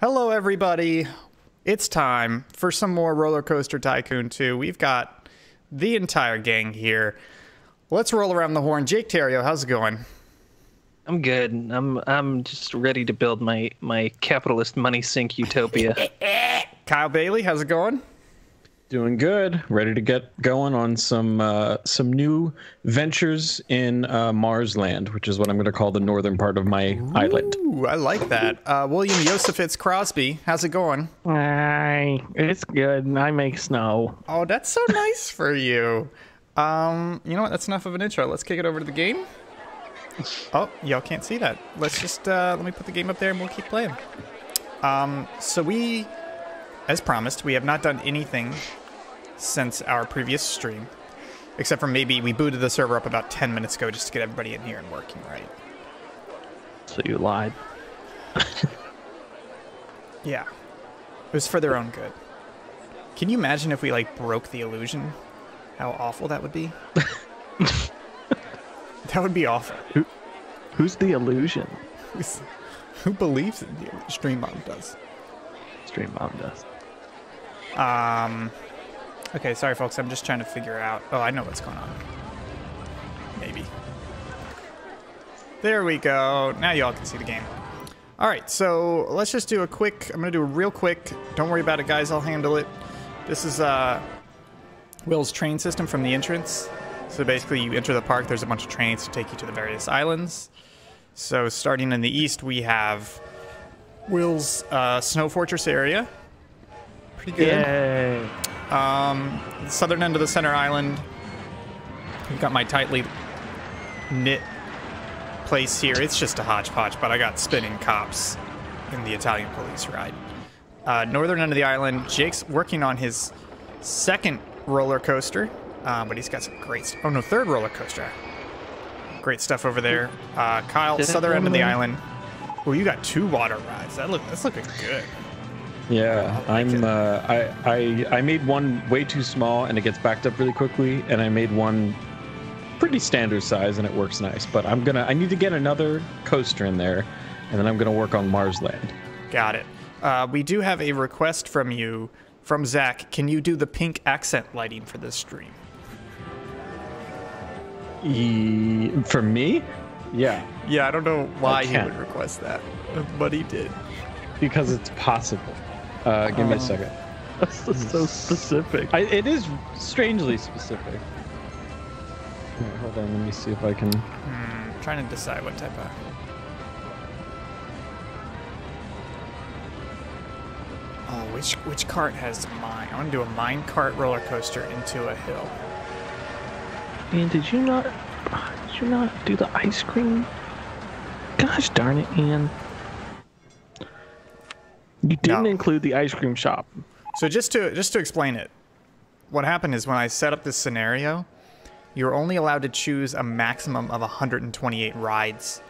Hello, everybody. It's time for some more Roller Coaster Tycoon 2. We've got the entire gang here. Let's roll around the horn. Jake Theriault, how's it going? I'm good. I'm I'm just ready to build my my capitalist money sink utopia. Kyle Bailey, how's it going? Doing good. Ready to get going on some uh, some new ventures in uh, Mars Land, which is what I'm going to call the northern part of my island. Ooh, I like that. Uh, William Yosefitz Crosby, how's it going? Hi, it's good. I make snow. Oh, that's so nice for you. Um, you know what? That's enough of an intro. Let's kick it over to the game. Oh, y'all can't see that. Let's just uh, let me put the game up there and we'll keep playing. Um, so we, as promised, we have not done anything since our previous stream, except for maybe we booted the server up about 10 minutes ago just to get everybody in here and working right. So you lied. Yeah, it was for their own good. Can you imagine if we like broke the illusion? How awful that would be. that would be awful. Who's the illusion? Who's- Who believes in the stream mom does? Stream Bomb does. Um. Okay, sorry, folks. I'm just trying to figure out. Oh, I know what's going on. Maybe. There we go. Now y'all can see the game. All right, so let's just do a quick. I'm gonna do a real quick. Don't worry about it, guys. I'll handle it. This is uh, Will's train system from the entrance. So basically, you enter the park. There's a bunch of trains to take you to the various islands. So starting in the east, we have Will's uh, Snow Fortress area. Pretty good. Yay! Um, southern end of the center island. We've got my tightly knit place here. It's just a hodgepodge, but I got spinning cops in the Italian police ride. Uh, northern end of the island, Jake's working on his second roller coaster, uh, but he's got some great. Oh no, third roller coaster. Great stuff over there. Uh, Kyle, Did southern end of the island. Oh, you got two water rides. That look. That's looking good. Yeah, I. I'm. Uh, I I I made one way too small and it gets backed up really quickly, and I made one pretty standard size and it works nice. But I'm gonna. I need to get another coaster in there, and then I'm gonna work on Mars Land. Got it. Uh, we do have a request from you, from Zach. Can you do the pink accent lighting for this stream? E- for me, yeah, Yeah, I don't know why he would request that, but he did. because it's possible. Uh, give me Oh. a second. That's just so specific. I, it is strangely specific. Here, hold on, let me see if I can. Hmm, trying to decide what type of. Oh, which which cart has mine? I want to do a mine cart roller coaster into a hill. Ian, did you not? Did you not do the ice cream? Gosh darn it, Ian! You didn't No. include the ice cream shop. So just to just to explain it, what happened is when I set up this scenario, you're only allowed to choose a maximum of 128 rides,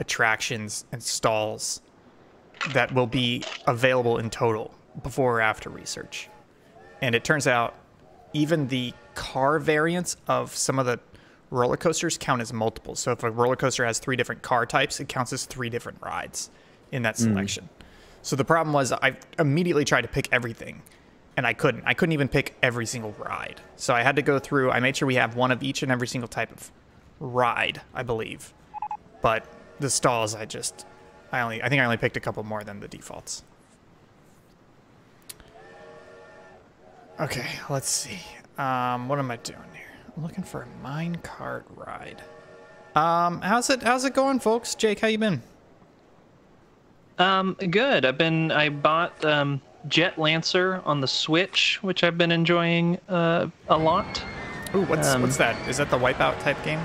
attractions, and stalls that will be available in total before or after research. And it turns out even the car variants of some of the roller coasters count as multiples. So if a roller coaster has three different car types, it counts as three different rides in that hmm. selection. So the problem was I immediately tried to pick everything and I couldn't. I couldn't even pick every single ride. So I had to go through, I made sure we have one of each and every single type of ride, I believe. But the stalls I just I only I think I only picked a couple more than the defaults. Okay, let's see. Um, what am I doing here? I'm looking for a mine cart ride. Um, how's it how's it going, folks? Jake, how you been? Um, good. I've been I bought um, Jet Lancer on the Switch, which I've been enjoying uh, a lot. Ooh, what's Um, what's that? Is that the wipeout type game?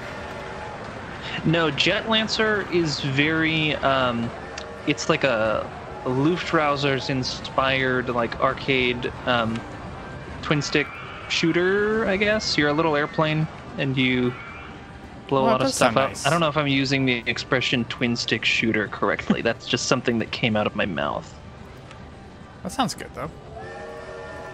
No, Jet Lancer is very. Um, it's like a Luftrausers inspired like arcade um, twin stick shooter. I guess you're a little airplane and you blow Well, a lot of stuff up. nice. I don't know if I'm using the expression twin stick shooter correctly. That's just something that came out of my mouth. That sounds good though.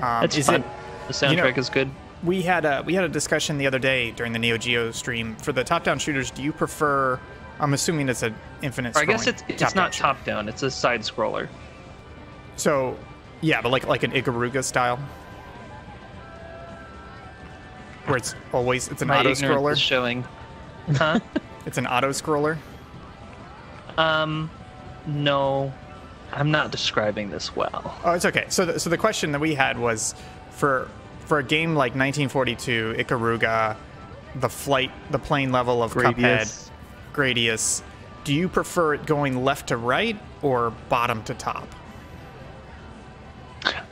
Um, It's is fun. it? the soundtrack you know- is good. We had a we had a discussion the other day during the Neo Geo stream for the top-down shooters. Do you prefer? I'm assuming it's an infinite. Or I guess it's it's top-down not shooter. top down. It's a side scroller. So, yeah, but like like an Ikaruga style, where it's always it's an My auto ignorance scroller. is showing. Huh? It's an auto scroller. um, no, I'm not describing this well. Oh, it's okay. So, the, so the question that we had was, for for a game like 1942, Ikaruga, the flight, the plane level of Cuphead, Gradius. Gradius, do you prefer it going left to right or bottom to top?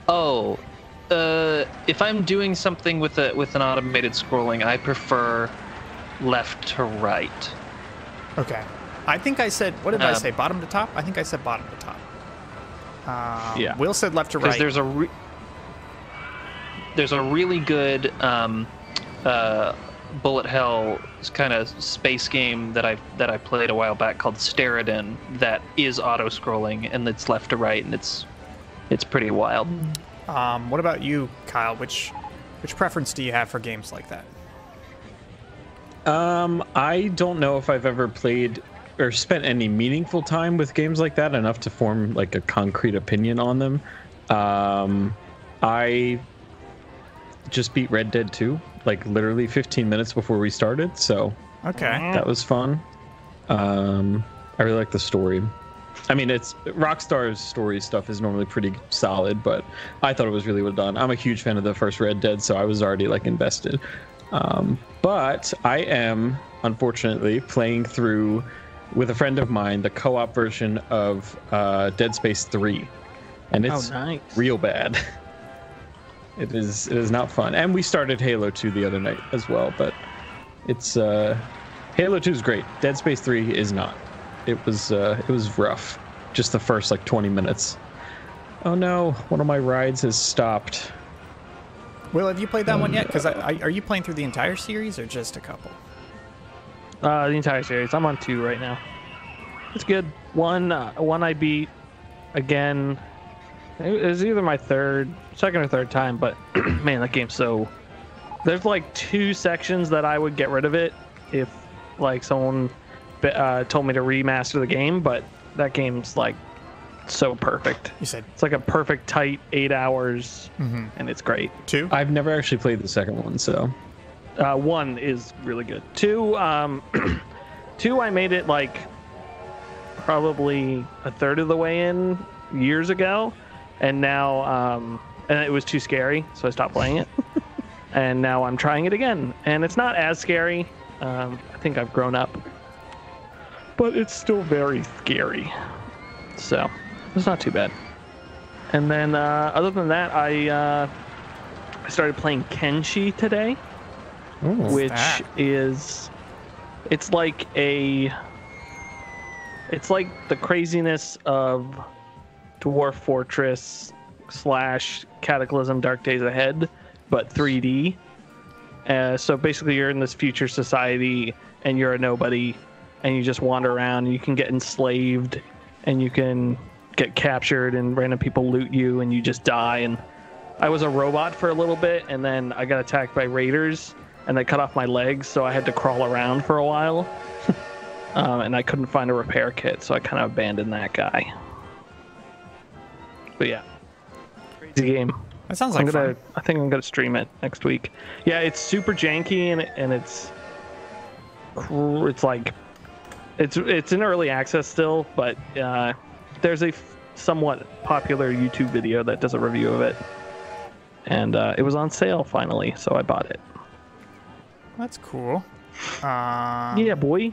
Oh, uh, if I'm doing something with a with an automated scrolling, I prefer left to right. Okay. I think I said, what did I Um, say? Bottom to top? I think I said bottom to top. Um, Yeah. Will said left to because right. there's a re- there's a really good um, uh, bullet hell kind of space game that I that I played a while back called Steredenn that is auto scrolling and it's left to right and it's it's pretty wild. Um, what about you, Kyle? Which which preference do you have for games like that? Um, I don't know if I've ever played or spent any meaningful time with games like that enough to form like a concrete opinion on them. Um, I just beat Red Dead 2 like literally 15 minutes before we started, so Okay. that was fun. Um, I really like the story. I mean, it's Rockstar's story stuff is normally pretty solid, but I thought it was really well done. I'm a huge fan of the first Red Dead, so I was already like invested. Um, but I am unfortunately playing through with a friend of mine the co-op version of uh, Dead Space 3, and it's oh, nice. real bad. It is it is not fun. And we started Halo 2 the other night as well, but it's uh Halo 2 is great. Dead Space 3 is not. It was uh it was rough. Just the first like 20 minutes. Oh no, one of my rides has stopped. Will, have you played that one yet? Because are you playing through the entire series or just a couple? Uh, the entire series. I'm on two right now. It's good. One, uh, one I beat again. It was either my third, second or third time, but man, that game's so. There's like two sections that I would get rid of it if like someone uh, told me to remaster the game, but that game's like so perfect. You said It's like a perfect tight eight hours, and it's great. two. I've never actually played the second one, so Uh, one is really good. Two, um, two, I made it like probably a third of the way in years ago, and now, um, and it was too scary, so I stopped playing it. and now I'm trying it again, and it's not as scary. Um, I think I've grown up, but it's still very scary. So it's not too bad. And then, uh, other than that, I uh, I started playing Kenshi today which that? is it's like a it's like the craziness of dwarf fortress slash cataclysm dark days ahead but 3d uh, so basically you're in this future society and you're a nobody and you just wander around and you can get enslaved and you can get captured and random people loot you and you just die and I was a robot for a little bit, and then I got attacked by raiders, and they cut off my legs, so I had to crawl around for a while. um, and I couldn't find a repair kit, so I kind of abandoned that guy. But yeah, crazy game. That sounds I'm like gonna. fun. I think I'm gonna stream it next week. Yeah, it's super janky and and it's it's like it's it's in early access still, but uh, there's a f- somewhat popular YouTube video that does a review of it, and uh, it was on sale finally, so I bought it. That's cool. Uh, yeah, boy.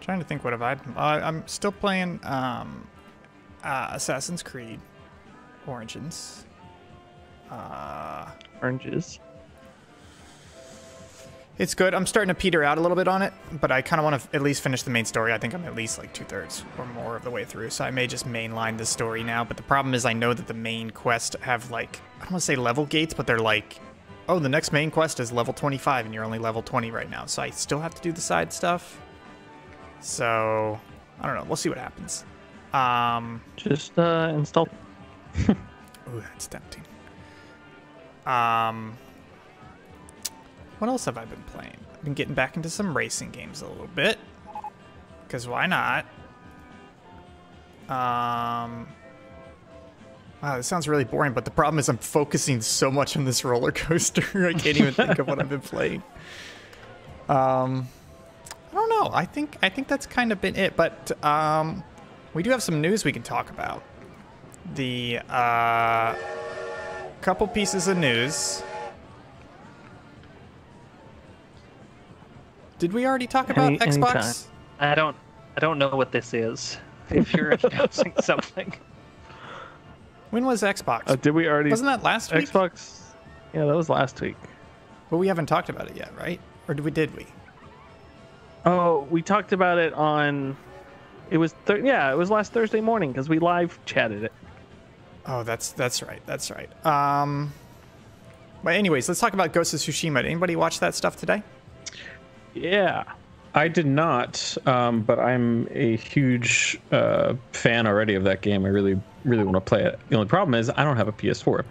Trying to think what have I. Uh, I'm still playing um, uh, Assassin's Creed Origins. Uh, Oranges. It's good. I'm starting to peter out a little bit on it, but I kind of want to at least finish the main story. I think I'm at least like two thirds or more of the way through, so I may just mainline the story now. But the problem is, I know that the main quest have like I don't want to say level gates, but they're like, oh, the next main quest is level 25, and you're only level 20 right now, so I still have to do the side stuff. So I don't know. We'll see what happens. Um, Just uh, install. Ooh, that's tempting. Um, what else have I been playing? I've been getting back into some racing games a little bit. Because why not? Um, Wow, this sounds really boring, but the problem is I'm focusing so much on this roller coaster. I can't even think of what I've been playing. Um, I don't know. I think I think that's kind of been it. But um, we do have some news we can talk about. The uh, couple pieces of news. Did we already talk about Any- Xbox? anytime. I don't I don't know what this is. If you're announcing something. When was Xbox? Uh, did we already? Wasn't that last week? Xbox? Yeah, that was last week. But we haven't talked about it yet, right? Or did we? Did we? Oh, we talked about it on. It was thir- yeah, it was last Thursday morning because we live chatted it. Oh, that's that's right. That's right. Um, but anyways, let's talk about Ghost of Tsushima. Did anybody watch that stuff today? Yeah. I did not, um, but I'm a huge uh, fan already of that game. I really, really want to play it. The only problem is I don't have a PS4,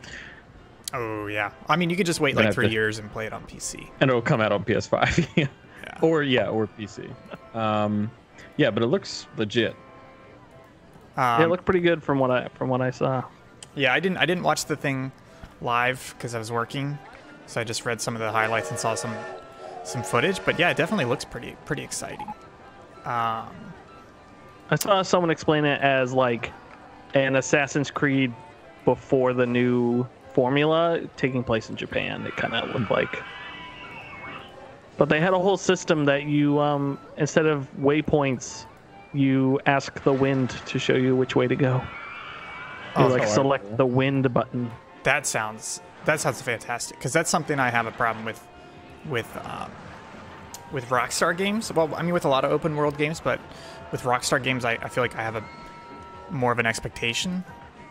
Oh yeah. I mean, you could just wait like three to- year and play it on PC. and it'll come out on PS5. yeah. Yeah. Or yeah, or PC. Um, yeah, but it looks legit. Um, yeah, it looked pretty good from what I from what I saw. yeah, I didn't I didn't watch the thing live because I was working, so I just read some of the highlights and saw some some footage. But yeah, it definitely looks pretty pretty exciting. Um, I saw someone explain it as like an Assassin's Creed before the new formula taking place in Japan. It kind of looked like. But they had a whole system that you, um, instead of waypoints, you ask the wind to show you which way to go. You Oh, like select the wind button. that sounds that sounds fantastic because that's something I have a problem with with um, with Rockstar games. Well, I mean with a lot of open world games, but with Rockstar games, I, I feel like I have a more of an expectation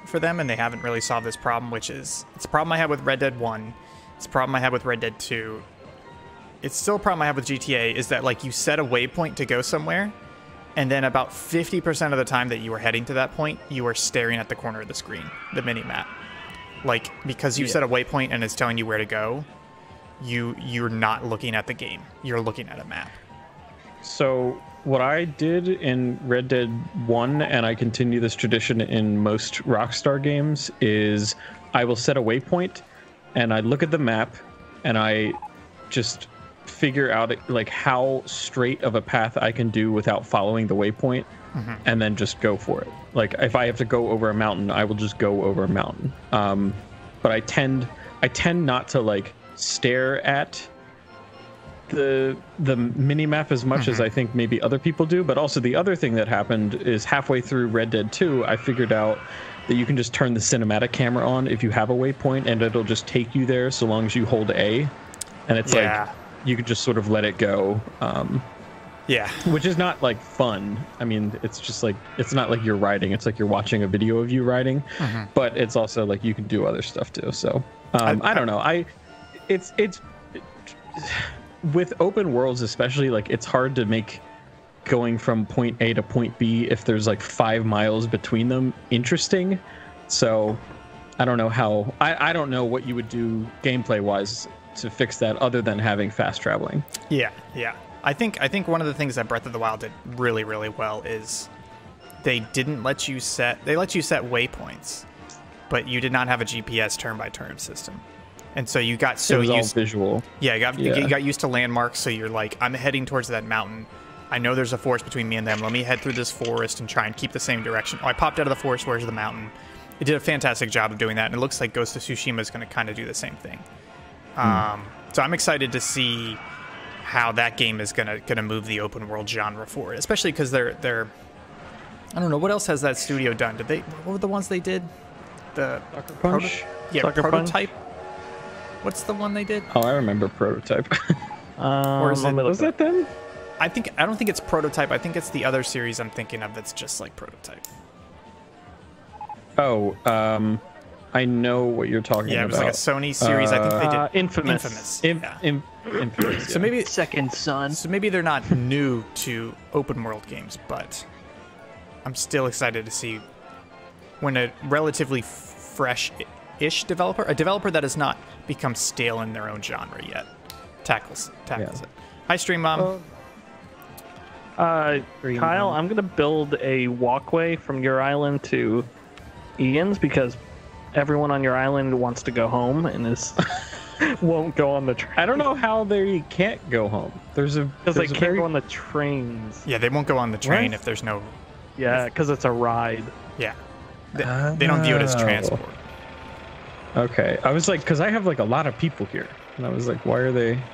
for them, and they haven't really solved this problem, which is it's a problem I had with Red Dead One. It's a problem I had with Red Dead Two. It's still a problem I have with GTA is that like you set a waypoint to go somewhere, and then about 50% of the time that you are heading to that point, you are staring at the corner of the screen, the mini map like because you set a waypoint and it's telling you where to go you you're not looking at the game you're looking at a map So what I did in Red Dead 1 and I continue this tradition in most Rockstar games is I will set a waypoint and I look at the map and I just figure out like how straight of a path I can do without following the waypoint and then just go for it. Like if I have to go over a mountain, I will just go over a mountain. Um, but I tend I tend not to like stare at the the mini map as much as I think maybe other people do. But also the other thing that happened is halfway through Red Dead 2, I figured out that you can just turn the cinematic camera on if you have a waypoint, and it'll just take you there so long as you hold A, and it's Yeah. like you can just sort of let it go. Um, yeah which is not like fun. I mean, it's just like it's not like you're riding. It's like you're watching a video of you riding, but it's also like you can do other stuff too. So um, I- I, don't know. I it's it's with open worlds especially like it's hard to make going from point A to point B if there's like five miles between them interesting. So I don't know how I, I don't know what you would do gameplay wise to fix that other than having fast traveling. yeah yeah i think i think one of the things that breath of the wild did really really well is they didn't let you set they let you set waypoints but you did not have a gps turn by turn system and so you got it so was all used visual. Yeah, you got, Yeah. you got used to landmarks, so you're like, I'm heading towards that mountain. I know there's a forest between me and them. Let me head through this forest and try and keep the same direction. Oh, I popped out of the forest. Where's the mountain? It did a fantastic job of doing that, and it looks like Ghost of Tsushima is going to kind of do the same thing. Um, so I'm excited to see how that game is going to going to move the open world genre forward, especially because they're they're. I don't know what else has that studio done. Did they? What were the ones they did? The Punch. yeah, Sucker Punch? Prototype. What's the one they did? Oh, I remember prototype. Um, Or is it- Was that them? I think I don't think it's prototype. I think it's the other series I'm thinking of that's just like prototype. Oh, um, I know what you're talking about. Yeah, it was about. like a Sony series. I think they did Uh, Infamous. Infamous. Im- yeah. im- Infamous, So yeah. maybe Second son. so maybe they're not new to open world games, but I'm still excited to see when a relatively fresh-ish developer, a developer that has not become stale in their own genre yet, tackles tackles Yeah. it. Hi, Stream Mom. Uh, Green Kyle, one. I'm gonna build a walkway from your island to Ian's because everyone on your island wants to go home and is won't go on the train. I don't know how they can't go home. There's a because they there's a can't very- go on the trains. Yeah, they won't go on the train What? if there's no. Yeah, because it's a ride. Yeah. They, they don't view it as transport. Okay, I was like, because I have like a lot of people here, and I was like, why are they?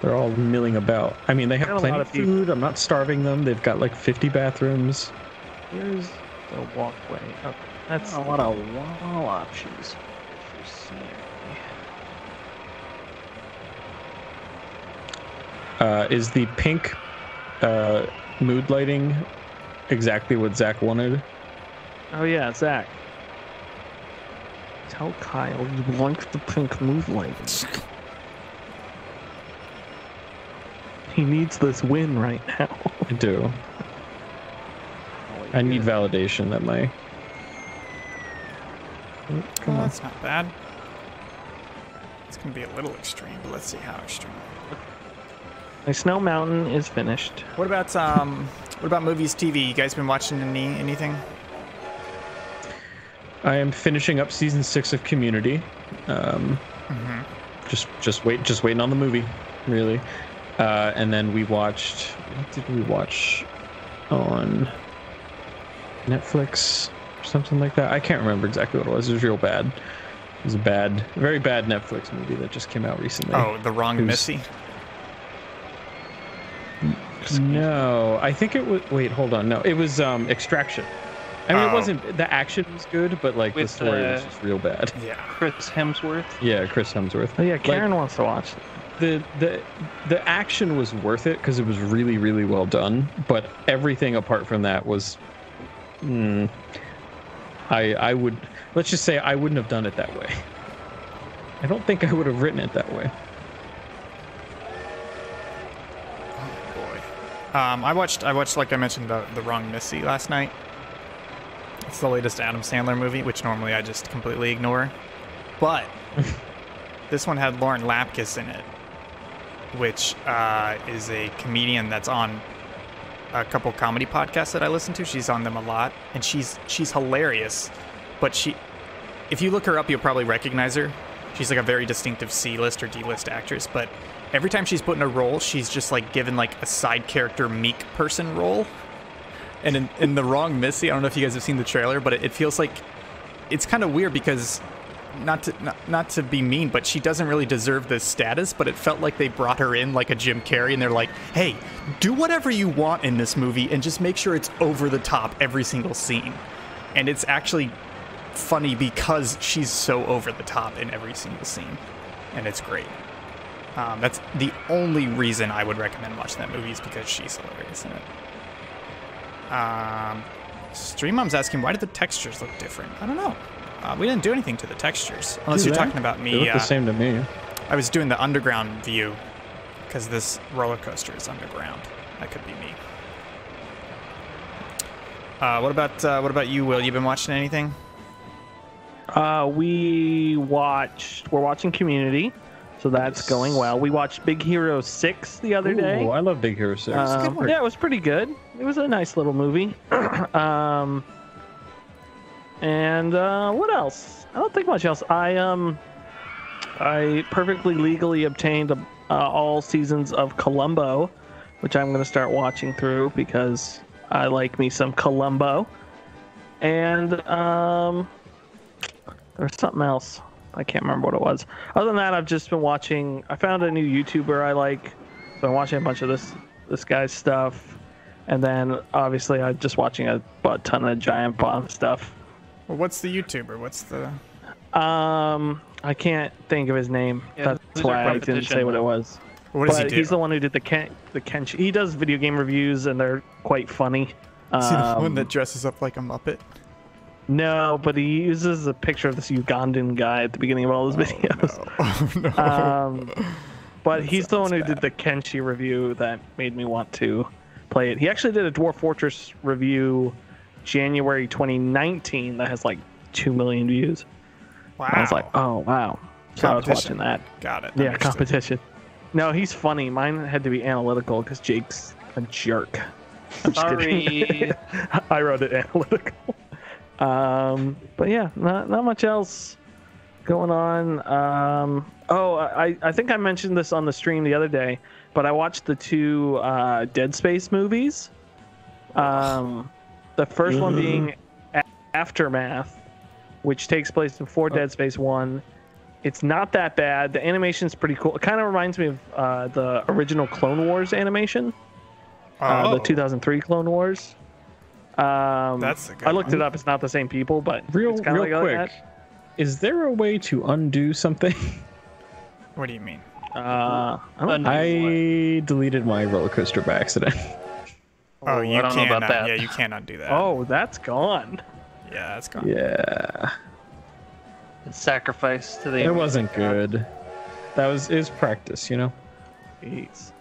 They're all milling about. I mean, they have plenty of of people. food. I'm not starving them. They've got like 50 bathrooms. Here's the walkway. Okay, that's a lot of wall options for scenery. Uh, is the pink uh, mood lighting exactly what Zach wanted? Oh yeah, Zach. Tell Kyle you like the pink mood lighting. He needs this win right now. I do. I need validation that my. Oh, Come Oh, on. that's not bad. It's gonna be a little extreme, but let's see how extreme. My Snow Mountain is finished. What about um? What about movies, TV? You guys been watching any anything? I am finishing up season six of Community. Um, Just, just wait, just waiting on the movie, really. Uh, and then we watched. What did we watch on Netflix or something like that? I can't remember exactly what it was. It was real bad. It was a bad, very bad Netflix movie that just came out recently. Oh, The Wrong Who's- Missy. no, I think it was. Wait, hold on. No, it was um, Extraction. I mean, Oh. it wasn't. The action was good, but like the With, story was uh, just real bad. Yeah. Chris Hemsworth. Yeah, Chris Hemsworth. Oh yeah, Karen wants to watch. it. the the the action was worth it because it was really really well done but everything apart from that was mm, i i would let's just say i wouldn't have done it that way i don't think i would have written it that way Oh Boy. Um, I watched. I watched, like I mentioned, the the Wrong Missy last night. It's the latest Adam Sandler movie, which normally I just completely ignore. But this one had Lauren Lapkus in it, which uh, is a comedian that's on a couple comedy podcasts that I listen to. She's on them a lot, and she's she's hilarious. But she, if you look her up, you'll probably recognize her. She's like a very distinctive C-list or D-list actress, but every time she's put in a role, she's just like given like a side character meek person role. And in, in the wrong Missy, I don't know if you guys have seen the trailer, but it, it feels like it's kind of weird because not to not, not to be mean, but she doesn't really deserve this status. But it felt like they brought her in like a Jim Carrey, and they're like, "Hey, do whatever you want in this movie, and just make sure it's over the top every single scene." And it's actually funny because she's so over the top in every single scene, and it's great. Um, that's the only reason I would recommend watching that movie is because she's hilarious in it. Um, Stream Mom's asking, why did the textures look different? I don't know. Uh, we didn't do anything to the textures, unless Do you're they? talking about They me. look Uh, the same to me I was doing the underground view because this roller coaster is underground. That could be me. Uh, what about uh, what about you, Will? You been watching anything? Uh, we watched. We're watching Community, so that's going well. We watched Big Hero Six the other day. Ooh, i love big hero 6 Um, yeah, it was pretty good. It was a nice little movie. um, and uh, what else? I don't think much else. I um, I perfectly legally obtained uh, all seasons of Columbo, which I'm going to start watching through because I like me some Columbo. And um, there's something else. I can't remember what it was. Other than that, I've just been watching. I found a new YouTuber I like, so I'm watching a bunch of this this guy's stuff, and then obviously I'm just watching a butt ton of Giant Bomb stuff. Well, what's the YouTuber? What's the? Um, I can't think of his name. Yeah, That's those why I didn't competition. say what it was. What does but he do? he's the one who did the Ken the Kench. He does video game reviews, and they're quite funny. Is he the Um, one that dresses up like a Muppet? No, but he uses a picture of this Ugandan guy at the beginning of all his videos. Oh, no. Um, but he's the one who sounds did the Kenshi review that made me want to play it. He actually did a Dwarf Fortress review January 2019 that has like 2 million views. wow. I was like, oh, wow. So I was watching that. Got it. Yeah, Understood. competition. No, he's funny. Mine had to be analytical because Jake's a jerk. I'm. Sorry. I wrote it analytical. Um, but yeah, not not much else going on. Um, oh, I I think I mentioned this on the stream the other day, but I watched the two uh, Dead Space movies. Um, the 1st one being A- Aftermath, which takes place before Dead Space One. It's not that bad. The animation's pretty cool. It kind of reminds me of uh, the original Clone Wars animation, uh, Oh. the 2003 Clone Wars. Um, That's a good I looked one. it up. It's not the same people, but Real, it's kinda real like quick. that. Is there a way to undo something? What do you mean? Uh, I don't- I deleted my roller coaster by accident. Oh, you I don't know can't. about that. Yeah, you can't undo that. oh, that's gone. yeah, that's gone. Yeah, what? Sacrifice to the. it wasn't good. That was is practice, you know. Jeez.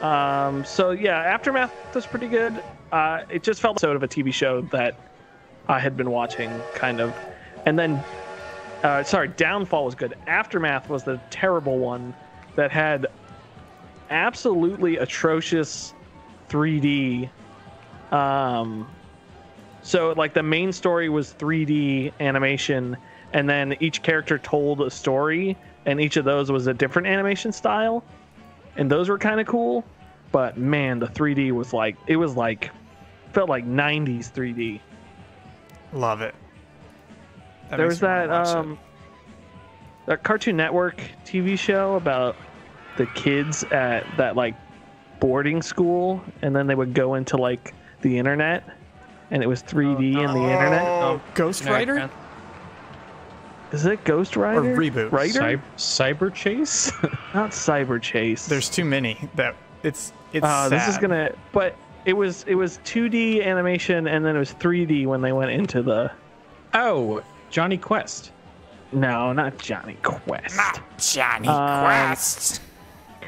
Um. So yeah, Aftermath was pretty good. Uh, it just felt sort of a TV show that I had been watching, kind of, and then, uh, sorry, Downfall was good. Aftermath was the terrible one that had absolutely atrocious 3D. Um. So like the main story was 3D animation, and then each character told a story, and each of those was a different animation style, and those were kind of cool. But man, the 3D was like it was like felt like 90s 3D. Love it. That there was that watch it. um that Cartoon Network TV show about the kids at that like boarding school, and then they would go into like the internet, and it was 3D in the internet. Oh, Ghost Rider Is it Ghost Rider? or reboot? Rider? Cy- Cyber Chase. Not Cyber Chase. There's too many that it's it's. Uh, this is gonna, but it was it was 2D animation and then it was 3D when they went into the. oh, Jonny Quest. No, not Jonny Quest. Not Jonny Um, Quest.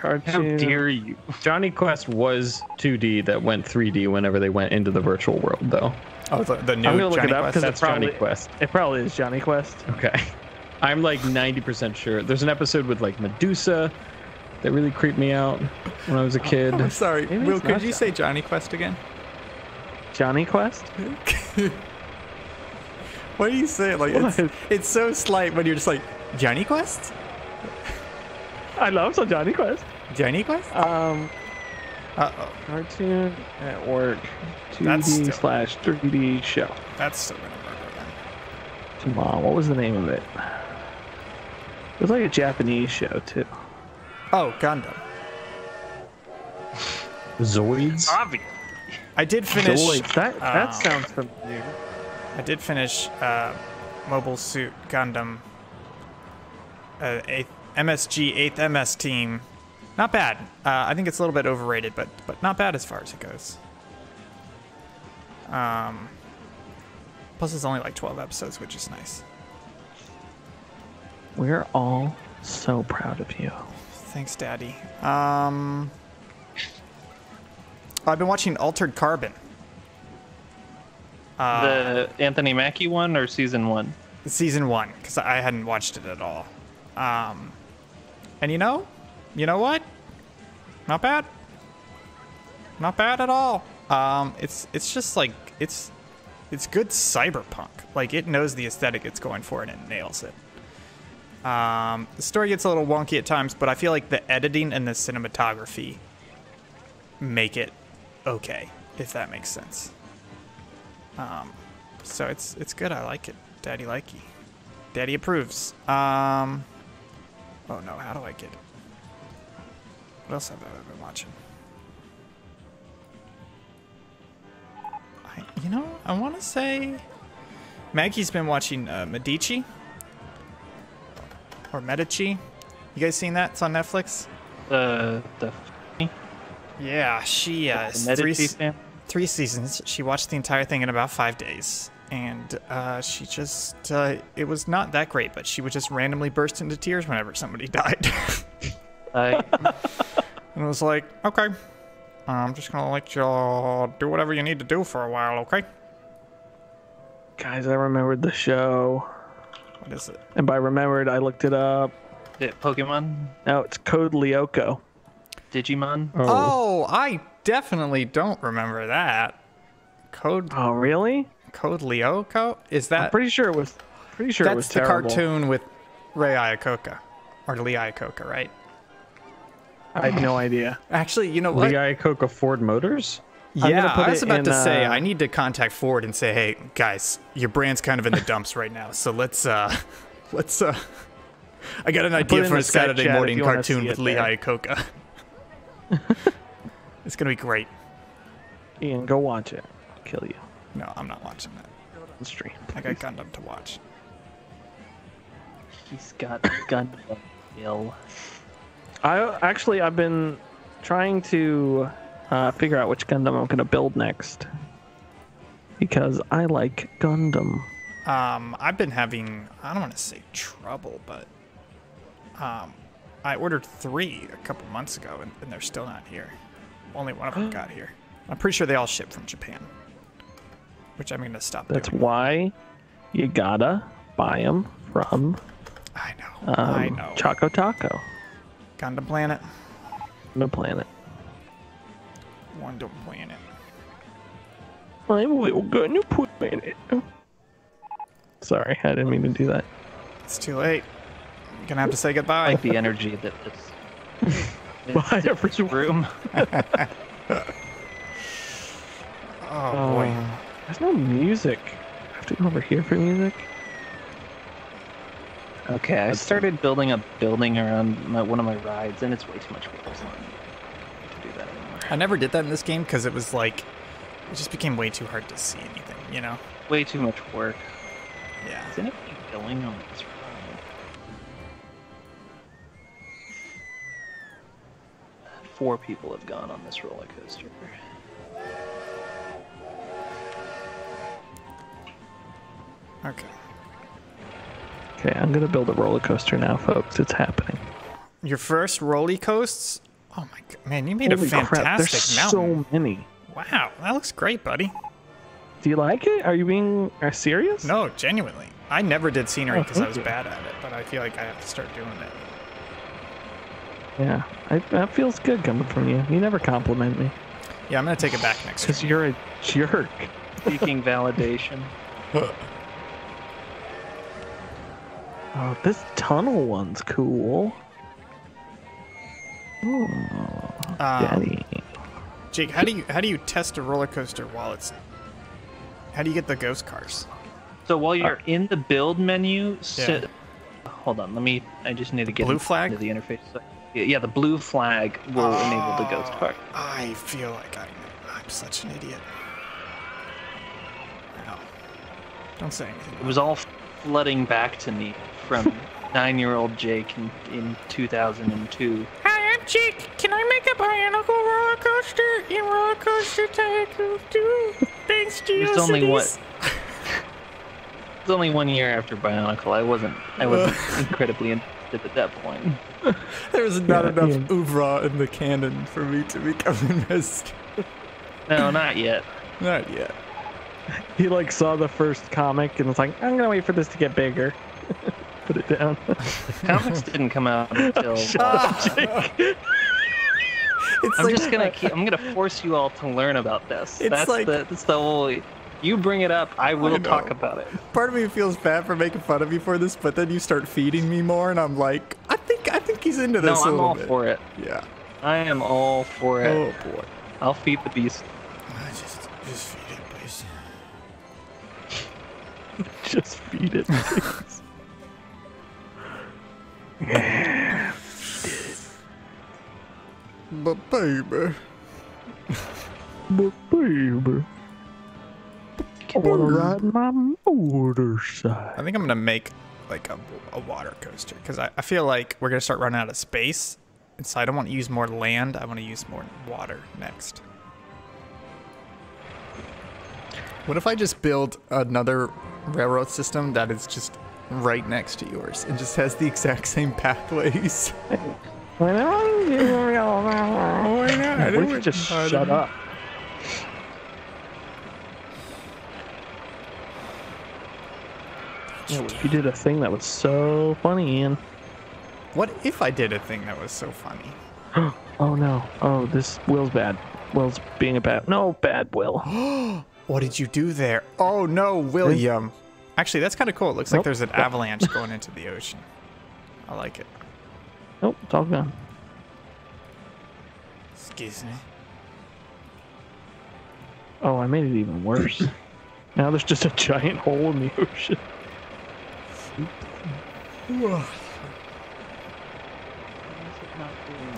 How dare you? Jonny Quest was 2D that went 3D whenever they went into the virtual world, though. Oh, the, the new I'm gonna look Jonny it up because it That's Jonny Quest. it probably is Jonny Quest. Okay. I'm like 90% sure. There's an episode with like Medusa that really creeped me out when I was a kid. I'm sorry, Maybe Will. Could not you say Jonny Quest again? Jonny Quest. Why do you say like What? it's, it's so slight when you're just like Jonny Quest? I love some Jonny Quest. Jonny Quest? Um, Uh oh, Cartoon Network That's 2D still- slash 3D show. that's still gonna murder them. Come on, what was the name of it? It was like a Japanese show too. Oh, Gundam. Zoids? Obvious. I did finish. Zoids. That that uh, sounds familiar. I did finish uh, Mobile Suit Gundam. Uh, eighth, MSG 8th MS team. Not bad. Uh, I think it's a little bit overrated, but but not bad as far as it goes. Um, plus, it's only like 12 episodes, which is nice. We're all so proud of you. Thanks, Daddy. Um, I've been watching Altered Carbon. Uh, The Anthony Mackie one or season one? season one because I hadn't watched it at all. Um, and you know, you know what? Not bad. Not bad at all. Um, it's it's just like it's it's good cyberpunk. Like it knows the aesthetic it's going for and it nails it. Um, the story gets a little wonky at times, but I feel like the editing and the cinematography make it okay, if that makes sense. Um, so it's it's good. I like it. Daddy likey. Daddy approves. Um. Oh no, how do I get? What else have I been watching? I, you know, I want to say Maggie's been watching uh, Medici or Medici. You guys seen that? It's on Netflix. The the, Yeah, she uh, the Medici s- family? Three seasons. She watched the entire thing in about five days, and uh, she just uh, it was not that great. But she would just randomly burst into tears whenever somebody died, I, and it was like, okay, I'm just gonna let you do whatever you need to do for a while, okay? Guys, I remembered the show. What is it? And by remembered, I looked it up. it, Pokemon, No, it's Code Lyoko. Digimon. Oh, I definitely don't remember that. Code Oh, really? Code Lyoko? Is I'm that pretty sure it was. Pretty sure it was that's the terrible. cartoon with Ray Iacocca or Lee Iacocca, right? I have no idea. Actually, you know what? Lee Iacocca Ford Motors. Yeah, I was about in, to say uh, I need to contact Ford and say, "Hey, guys, your brand's kind of in the dumps right now, so let's uh, let's uh, I got an idea for a Saturday morning cartoon with it Lee. Iacocca. it's gonna be great. Ian, go watch it. I'll kill you No, I'm not watching that. on stream. I got Gundam to watch. He's got Gundam ill. I actually I've been trying to uh, figure out which Gundam I'm gonna build next because I like Gundam. Um, I've been having I don't want to say trouble, but um, I ordered three a couple months ago, and, and they're still not here. Only one of them got here. I'm pretty sure they all ship from Japan, which I'm gonna stop That's doing. why you gotta buy them from I know. um, I know. Choco Taco, Gundam Planet. the planet. Gundam Planet. I'm a little Gundam planet. Sorry, I didn't mean to do that. It's too late. You're gonna have to say I goodbye. like the energy that this. Bye, this everyone. room. oh uh, boy. Oh, there's no music. I have to go over here for music. Okay, I started building a building around my, one of my rides, and it's way too much work. So I to do that anymore. I never did that in this game because it was like it just became way too hard to see anything. You know? Way too much work. Yeah. Is anybody going on this Four people have gone on this roller coaster. Okay. Okay, I'm gonna build a roller coaster now, folks. It's happening. Your first roly coasts? Oh my god, man! You made Holy a crap, fantastic there's mountain. so many. Wow, that looks great, buddy. Do you like it? Are you being uh, serious? No, genuinely. I never did scenery Oh, because I was you. bad at it, but I feel like I have to start doing it. Yeah, I, that feels good coming from you. You never compliment me Yeah, I'm gonna take it back next because you're a jerk. Seeking validation. Oh, this tunnel one's cool. Ooh, Um, Daddy. Jake, how do you how do you test a roller coaster while it's? How do you get the ghost cars? So while you're in the build menu, sit. Yeah. Hold on, let me. I just need to get Blue into flag? the interface. So, yeah, yeah, the blue flag will enable the ghost ah, card. I feel like I'm I'm such an idiot. No. Don't say anything. It was all flooding back to me from nine-year-old Jake in, in 2002. Hi, I'm Jake. Can I make a bionicle roller coaster in Roller Coaster Tycoon 2? Thanks, There's only what? It's only one year after Bionicle. I wasn't. I wasn't incredibly interested at that point. There's not Yeah, enough Ian. oeuvre in the canon for me to become a invested. No, not yet. Not yet. He like saw the first comic and was like, I'm gonna wait for this to get bigger. Put it down. Comics didn't come out until. It's I'm like, just gonna keep. I'm gonna force you all to learn about this. It's that's like- the. That's the whole. You bring it up, I will know. talk about it. part of me feels bad for making fun of you for this, but then you start feeding me more, and I'm like, I think I think he's into this. No, this a I'm little all bit. for it. Yeah. I am all for it. Oh boy. I'll feed the beast. I Just, just feed it, please. Just feed it. But baby. but baby, I wanna ride my motorcycle. I think I'm gonna make like a, a water coaster because I, I feel like we're gonna start running out of space, and so I don't want to use more land. I want to use more water next. What if I just build another railroad system that is just right next to yours and just has the exact same pathways? When I do real- Why not? What if you just shut up? Yeah, you did a thing that was so funny, Ian? What if I did a thing that was so funny? Oh no. Oh, this Will's bad. Will's being a bad. No, bad Will. What did you do there? Oh no, William. Actually, that's kind of cool. It looks like there's an avalanche going into the ocean. I like it. Nope, it's all gone. Excuse me. Oh, I made it even worse. now there's just a giant hole in the ocean.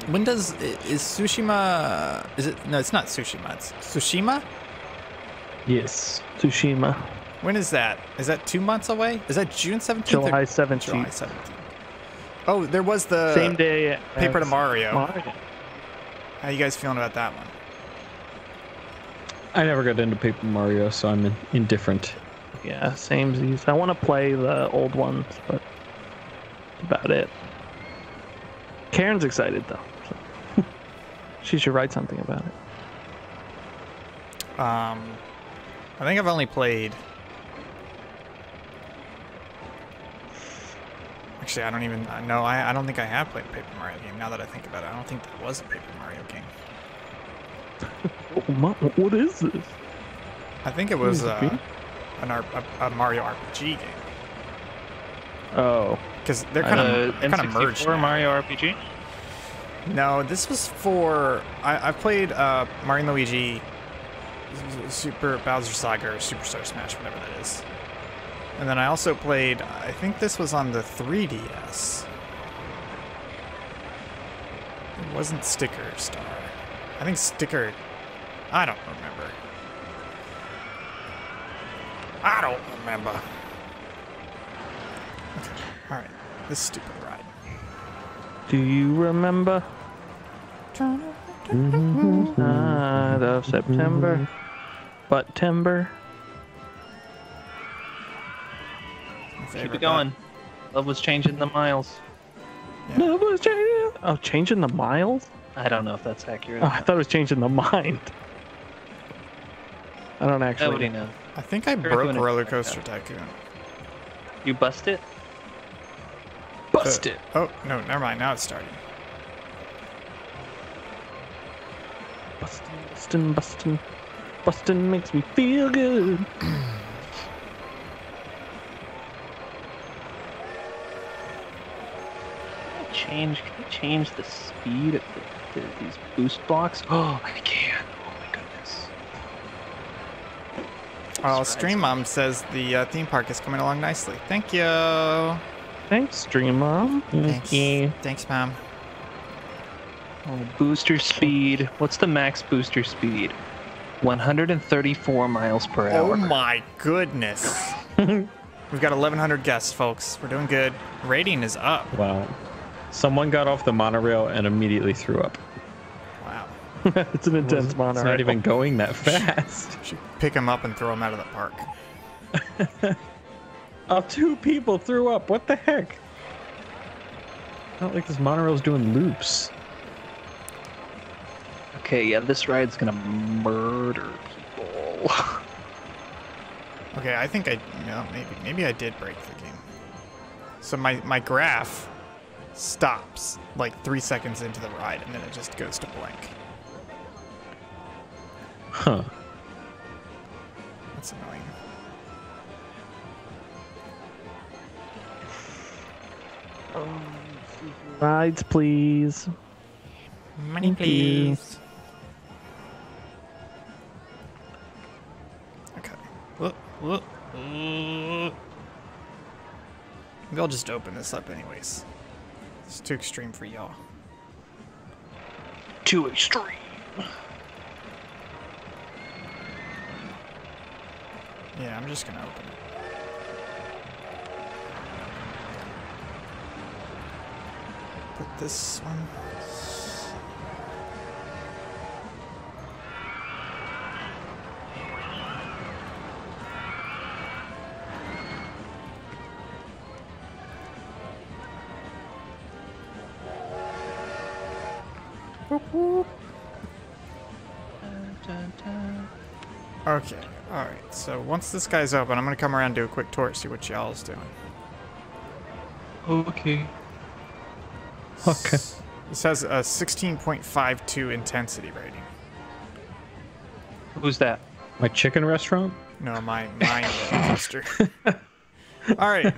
When does is Tsushima? Is it no? It's not Tsushima. It's Tsushima. Yes. Tsushima, When is that? Is that two months away? Is that June seventeenth? July seventeenth. July 17th. Oh, there was the Same day. Paper to Mario. Mario. How you guys feeling about that one? I never got into Paper Mario, so I'm indifferent. Yeah, same Z's. I want to play the old ones, but about it. Karen's excited though. so she should write something about it. Um, I think I've only played. Actually, I don't even know. I, I don't think I have played a Paper Mario game. Now that I think about it, I don't think there was a Paper Mario game. Oh, what is this? I think it was uh? An R- a, a Mario RPG game Oh, because they're I kind Uh, of kind of merged. N64. Mario RPG. No, this was for. I, I've played uh, Mario and Luigi, Super Bowser Saga, or Superstar Smash, whatever that is. And then I also played. I think this was on the 3DS. It wasn't Sticker Star. I think Sticker. I don't remember. I don't remember. All right. This stupid ride. do you remember? Mm-hmm. Night of September, mm-hmm. but timber. Keep it going. Love was changing the miles. Yeah. No, it was changing. Oh, changing the miles? I don't know if that's accurate. Oh, I thought it was changing the mind. I don't Nobody actually. knows. I think I Sure, broke doing Roller like that. Coaster Tycoon. You bust it? Bust Uh, it. Oh, no, never mind. Now it's starting. Bustin', bustin', bustin'. Bustin' makes me feel good. Can I change? Can I change the speed of the, the, these boost blocks? Oh, I can. Oh my goodness. Well, right. Stream Mom says the uh, theme park is coming along nicely. Thank you. Thanks, Stream Mom. Thanks. Thanks, Mom. Oh, booster speed. What's the max booster speed? 134 miles per hour. Oh hour. my goodness. We've got 1,100 guests, folks. We're doing good. Rating is up. Wow. Someone got off the monorail and immediately threw up. Wow. it's an intense It's monorail. not even going that fast. Should pick him up and throw him out of the park. Uh, two people threw up. What the heck? Not like this monorail's doing loops. Okay, yeah, this ride's gonna murder people. Okay, I think I, no, maybe, maybe I did break the game. So my, my graph stops like three seconds into the ride and then it just goes to blank. Huh. That's annoying. Rides, please. Money, please. Okay. Whoop, whoop, whoop. Maybe I'll just open this up anyways. It's too extreme for y'all. Too extreme. Yeah, I'm just gonna open it. Put this one. So once this guy's open, I'm gonna come around and do a quick tour, see what y'all is doing. Okay. Okay. This has a 16.52 intensity rating. Who's that? My chicken restaurant? No, my my roller coaster. All right,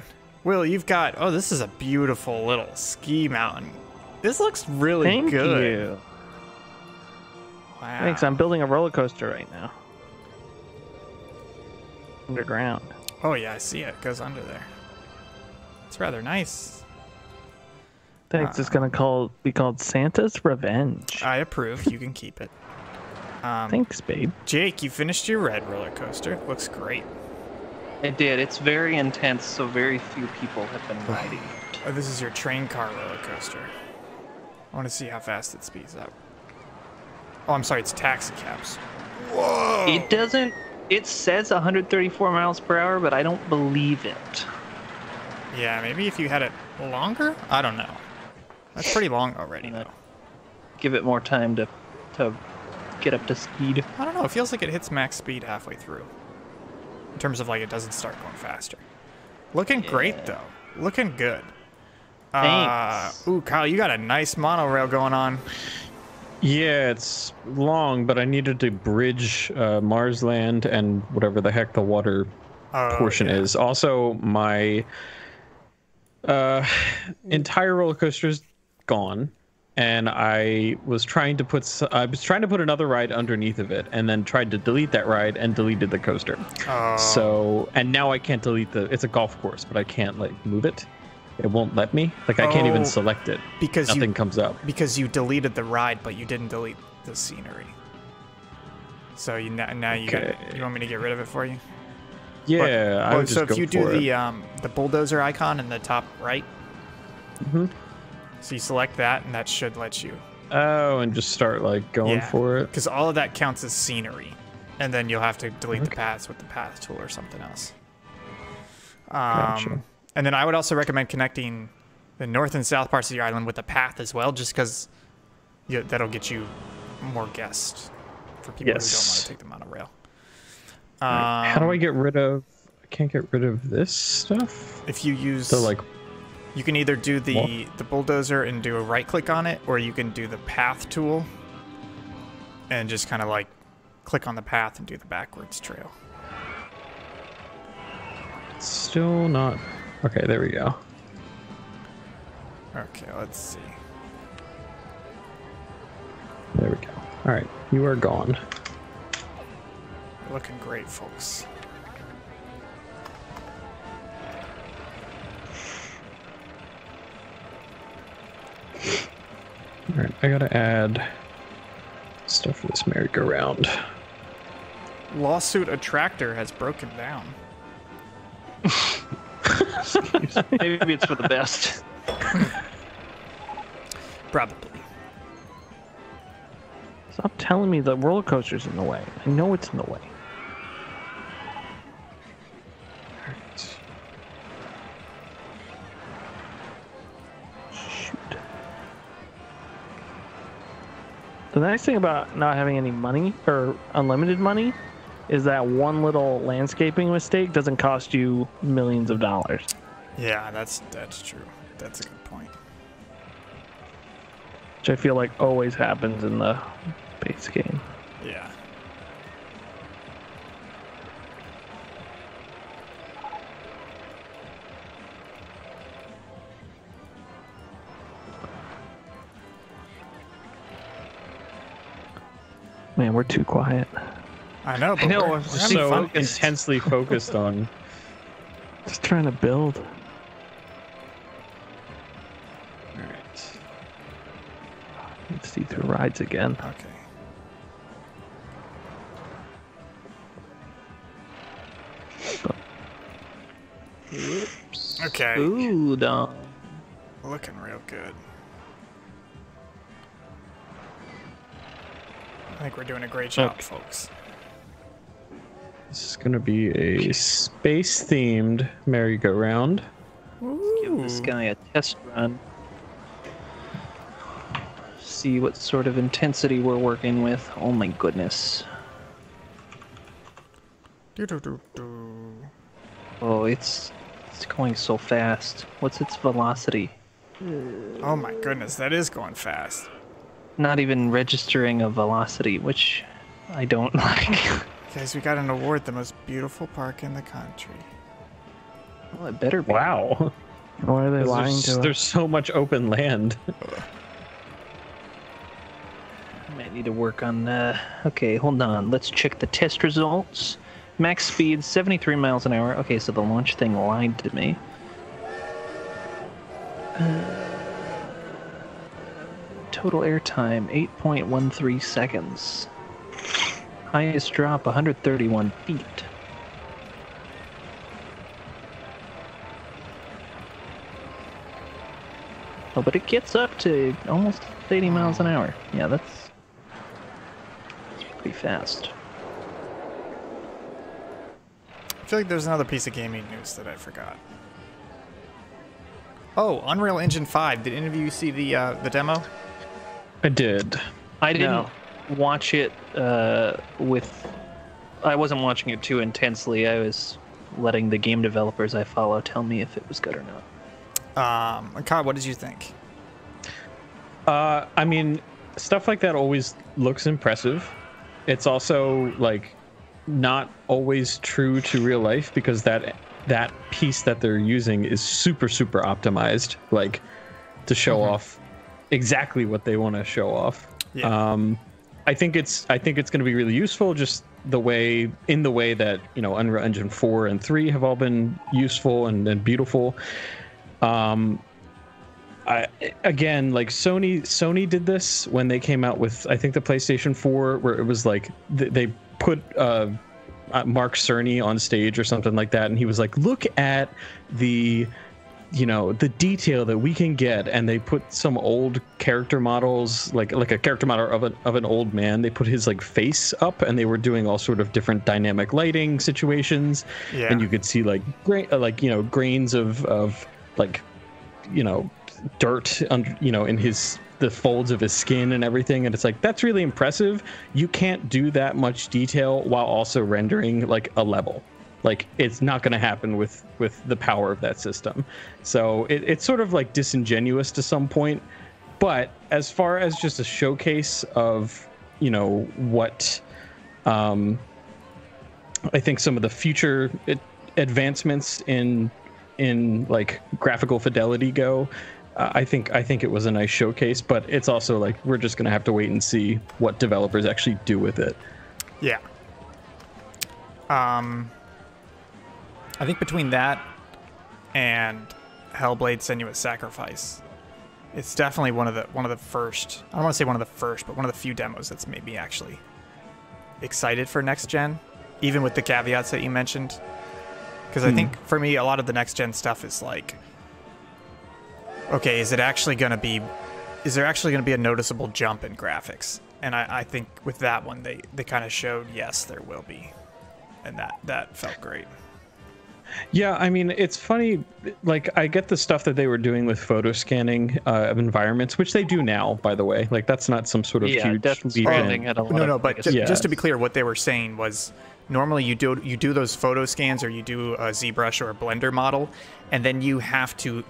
Will, you've got. Oh, this is a beautiful little ski mountain. This looks really Thank good. you. Wow. Thanks. I'm building a roller coaster right now. Underground. Oh yeah, I see it. it goes under there. It's rather nice. Thanks. it's gonna call be called Santa's Revenge. I approve. You can keep it. Um, Thanks, babe. Jake, you finished your red roller coaster. Looks great. It did. It's very intense, so very few people have been riding. it. Oh, this is your train car roller coaster. I want to see how fast it speeds up. Oh, I'm sorry. It's taxi cabs. Whoa! It doesn't. It says 134 miles per hour, but I don't believe it. Yeah, maybe if you had it longer. I don't know. That's pretty long already, Uh, though. Give it more time to to get up to speed. I don't know. It feels like it hits max speed halfway through. In terms of like it doesn't start going faster. Looking great though. Looking good. Uh, Thanks. ooh, Kyle, you got a nice monorail going on. Yeah, it's long, but I needed to bridge uh, Marsland and whatever the heck the water Oh, portion yeah. is. Also, my uh, entire roller coaster is gone, and I was trying to put I was trying to put another ride underneath of it, and then tried to delete that ride and deleted the coaster. Oh, So, and now I can't delete the. It's a golf course, but I can't like move it. It won't let me. Like I can't Oh, even select it. because Nothing you comes up. because you deleted the ride, but you didn't delete the scenery. So you now, now you got, Okay. you want me to get rid of it for you? Yeah, I Oh, so if you do it. the um, the bulldozer icon in the top right, Mhm. so you select that, and that should let you. Oh, and just start like going Yeah. for it. Because all of that counts as scenery, and then you'll have to delete the paths with the path tool or something else. Um, Gotcha. And then I would also recommend connecting the north and south parts of your island with a path as well, just because that'll get you more guests for people who don't want to take the monorail. How do I Um, get rid of? I can't get rid of this stuff. If you use The like, You can either do the the bulldozer and do a right click on it, or you can do the path tool and just kind of like click on the path and do the backwards trail. still not. Okay, there we go. Okay, let's see. There we go. All right, you are gone. Looking great, folks. All right, I gotta add stuff for this merry-go-round. Lawsuit attractor has broken down. Maybe it's for the best. Probably. Stop telling me the roller coaster's in the way. I know it's in the way. Shoot. The nice thing about not having any money or unlimited money is that one little landscaping mistake doesn't cost you millions of dollars. Yeah, that's that's true. That's a good point. Which I feel like always happens in the base game. Yeah. Man, we're too quiet. I know. But know, We're, I'm we're So fun. intensely focused on. Just trying to build. All right. Let's see through rides again. Okay. Oops. Okay. Ooh, dog. Looking real good. I think we're doing a great job, Okay. folks. This is gonna be a space-themed merry-go-round. Give this guy a test run. See what sort of intensity we're working with. Oh my goodness. Oh, it's it's going so fast. What's its velocity? Oh my goodness, that is going fast. Not even registering a velocity, which I don't like. Guys, we got an award, the most beautiful park in the country. Well, it better be. Wow. Why are they lying There's, to us? there's so much open land. Might need to work on. Uh, okay, hold on. Let's check the test results. Max speed 73 miles an hour. Okay, so the launch thing lied to me. Uh, total airtime 8.13 seconds. Highest drop 131 feet. Oh, but it gets up to almost 80 miles an hour. Yeah, that's, that's pretty fast. I feel like there's another piece of gaming news that I forgot. Oh, Unreal Engine 5. Did any of you see the uh, the demo? I did. I didn't No. Watch it uh, with. I wasn't watching it too intensely. I was letting the game developers I follow tell me if it was good or not. Um, Kyle, what did you think? Uh, I mean, stuff like that always looks impressive. It's also like not always true to real life because that that piece that they're using is super super optimized, like to show off exactly what they want to show off. Yeah. Um, I think it's I think it's going to be really useful. Just the way in the way that you know Unreal Engine four and three have all been useful and, and beautiful. Um, I again like Sony Sony did this when they came out with I think the PlayStation 4 where it was like th- they put uh, uh, Mark Cerny on stage or something like that and he was like look at the you know the detail that we can get and they put some old character models like like a character model of an of an old man. They put his like face up and they were doing all sort of different dynamic lighting situations. Yeah. and you could see like uh, like you know grains of of like you know dirt under you know in his the folds of his skin and everything. And it's like that's really impressive. You can't do that much detail while also rendering like a level like it's not going to happen with with the power of that system so it, it's sort of like disingenuous to some point but as far as just a showcase of you know what um i think some of the future advancements in in like graphical fidelity go uh, i think i think it was a nice showcase but it's also like we're just going to have to wait and see what developers actually do with it Yeah. Um, I think between that and Hellblade: Senua's Sacrifice, it's definitely one of the one of the first. I don't want to say one of the first, but one of the few demos that's made me actually excited for next gen, even with the caveats that you mentioned. Because I hmm. think for me, a lot of the next gen stuff is like, okay, is it actually going to be? Is there actually going to be a noticeable jump in graphics? And I, I think with that one, they they kind of showed yes, there will be, and that that felt great. Yeah, I mean, it's funny. Like, I get the stuff that they were doing with photo scanning uh, of environments, which they do now, by the way. Like, that's not some sort of yeah, huge Death leap in. had a lot No, no, but biggest- ju- Yeah. just to be clear, what they were saying was normally you do you do those photo scans or you do a ZBrush or a Blender model, and then you have to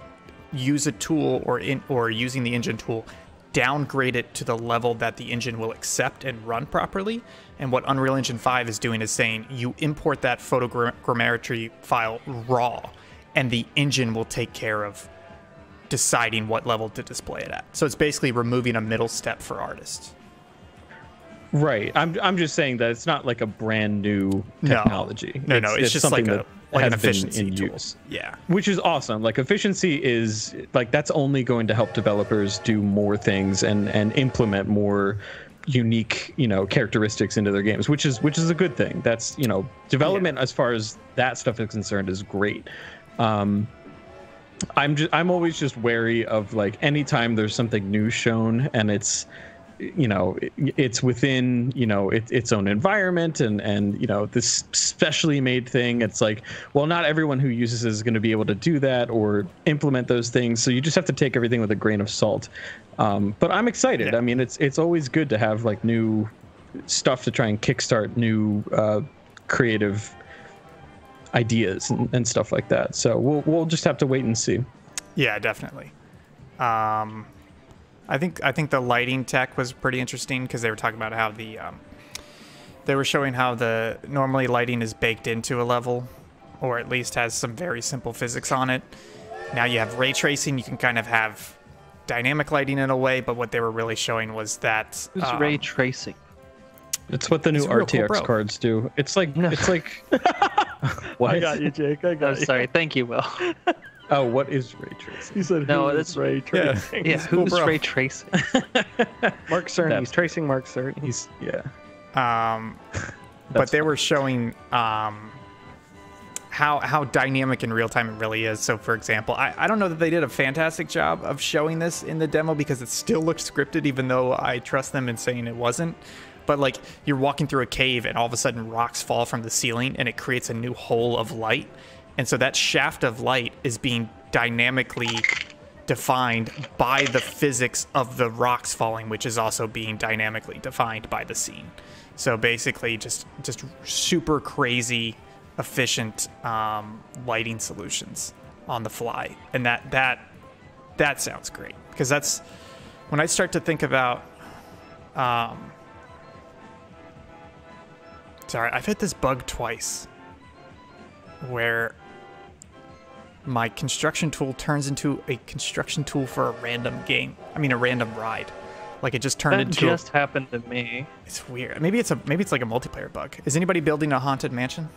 use a tool or in or using the engine tool downgrade it to the level that the engine will accept and run properly. And what Unreal Engine 5 is doing is saying you import that photogrammetry file raw, and the engine will take care of deciding what level to display it at. So it's basically removing a middle step for artists. Right. I'm, I'm just saying that it's not like a brand new technology. No, no, no it's, just like a like an has been efficiency in tool. use. Yeah. which is awesome like efficiency is like that's only going to help developers do more things and and implement more unique you know characteristics into their games which is which is a good thing. That's you know development as far as that stuff is concerned is great. Um i'm just i'm always just wary of like anytime there's something new shown and it's you know it's within you know it, its own environment and and you know this specially made thing. It's like well not everyone who uses it is going to be able to do that or implement those things. So you just have to take everything with a grain of salt. Um, but i'm excited. Yeah. i mean it's it's always good to have like new stuff to try and kickstart new uh, creative ideas and, and stuff like that. So we'll we'll just have to wait and see. Yeah, definitely. Um, I think I think the lighting tech was pretty interesting because they were talking about how the um, they were showing how the normally lighting is baked into a level, or at least has some very simple physics on it. Now you have ray tracing. You can kind of have dynamic lighting in a way, but what they were really showing was that Who's um, ray tracing? It's what the new He's a real cool RTX cards do. It's like no. it's like what? I got you, Jake. I got Oh, you. sorry. Thank you, Will. Oh, what is ray tracing? He said, No, "Who that's- is Ray Yeah. tracing?" Yeah, He's a cool who's bro. ray tracing? Mark Cerny. That- He's tracing Mark Cerny. He's yeah. Um, but they fine. were showing um, how how dynamic in real time it really is. So, for example, I, I don't know that they did a fantastic job of showing this in the demo because it still looked scripted, even though I trust them in saying it wasn't. But like you're walking through a cave and all of a sudden rocks fall from the ceiling and it creates a new hole of light, and so that shaft of light is being dynamically defined by the physics of the rocks falling, which is also being dynamically defined by the scene. So basically, just just super crazy, efficient um, lighting solutions on the fly, and that that that sounds great because that's when I start to think about. Um, sorry, I've hit this bug twice, where my construction tool turns into a construction tool for a random game. I mean, a random ride. Like it just turned That into. a- just happened to me. it's weird. Maybe it's a maybe it's like a multiplayer bug. Is anybody building a haunted mansion?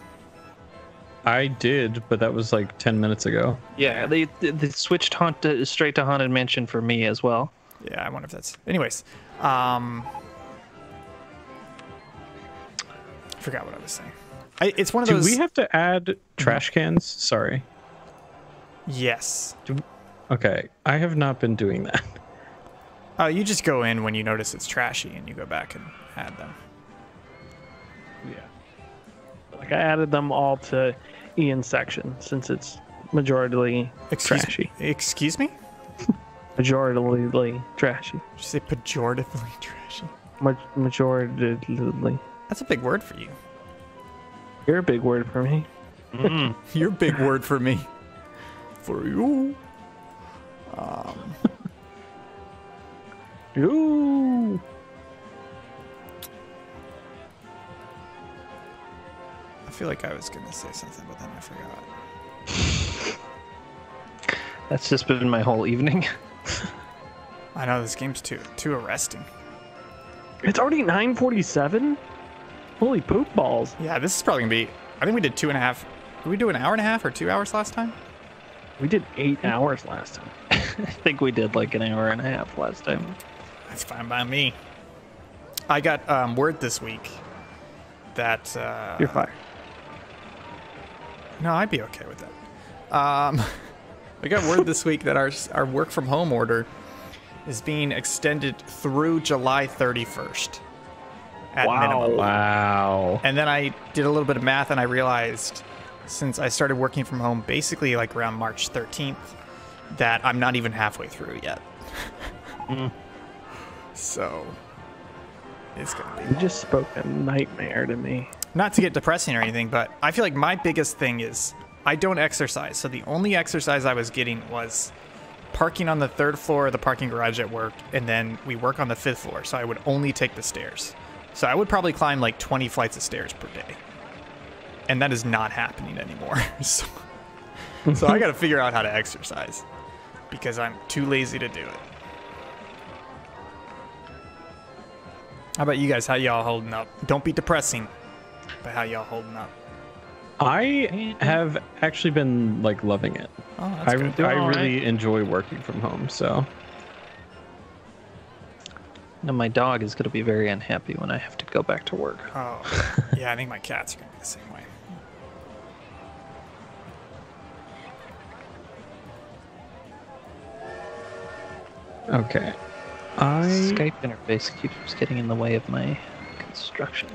I did, but that was like ten minutes ago. Yeah, they they switched haunted straight to haunted mansion for me as well. Yeah, I wonder if that's. Anyways, um, I forgot what I was saying. I, it's one of Do those. we have to add trash cans? Sorry. Yes. Okay, I have not been doing that. Uh, you just go in when you notice it's trashy, and you go back and add them. Yeah. Like I added them all to Ian's section since it's majoritarily Excuse trashy. Excuse me? Majoritarily trashy. Did you say pejoratively trashy? Ma- majoritarily. That's a big word for you. You're a big word for me. You're a big word for me. For you. Um, Ooh. I feel like I was gonna say something, but then I forgot. That's just been my whole evening. I know this game's too too arresting. It's already 947? Holy poop balls. Yeah, this is probably gonna be. I think we did two and a half. Did we do an hour and a half or two hours last time? We did eight hours last time. I think we did like an hour and a half last time. That's fine by me. I got um, word this week that uh, You're fired. no, I'd be okay with that. Um, I got word this week that our our work from home order is being extended through July 31st at Wow. minimum. Wow. And then I did a little bit of math and I realized since I started working from home basically like around March 13th that I'm not even halfway through yet. Mm. So it's going to be You just spoke a nightmare to me. not to get depressing or anything, but I feel like my biggest thing is I don't exercise. So the only exercise I was getting was parking on the third floor of the parking garage at work, and then we work on the fifth floor. So I would only take the stairs. So I would probably climb like 20 flights of stairs per day. And that is not happening anymore. so, so I got to figure out how to exercise because I'm too lazy to do it. How about you guys? How y'all holding up? Don't be depressing, but how y'all holding up? I mm-hmm. have actually been like loving it. Oh, that's I, good. I all really enjoy working from home. So Now my dog is going to be very unhappy when I have to go back to work. Oh, yeah, I think my cats are gonna be the same okay, I Skype interface keeps getting in the way of my construction.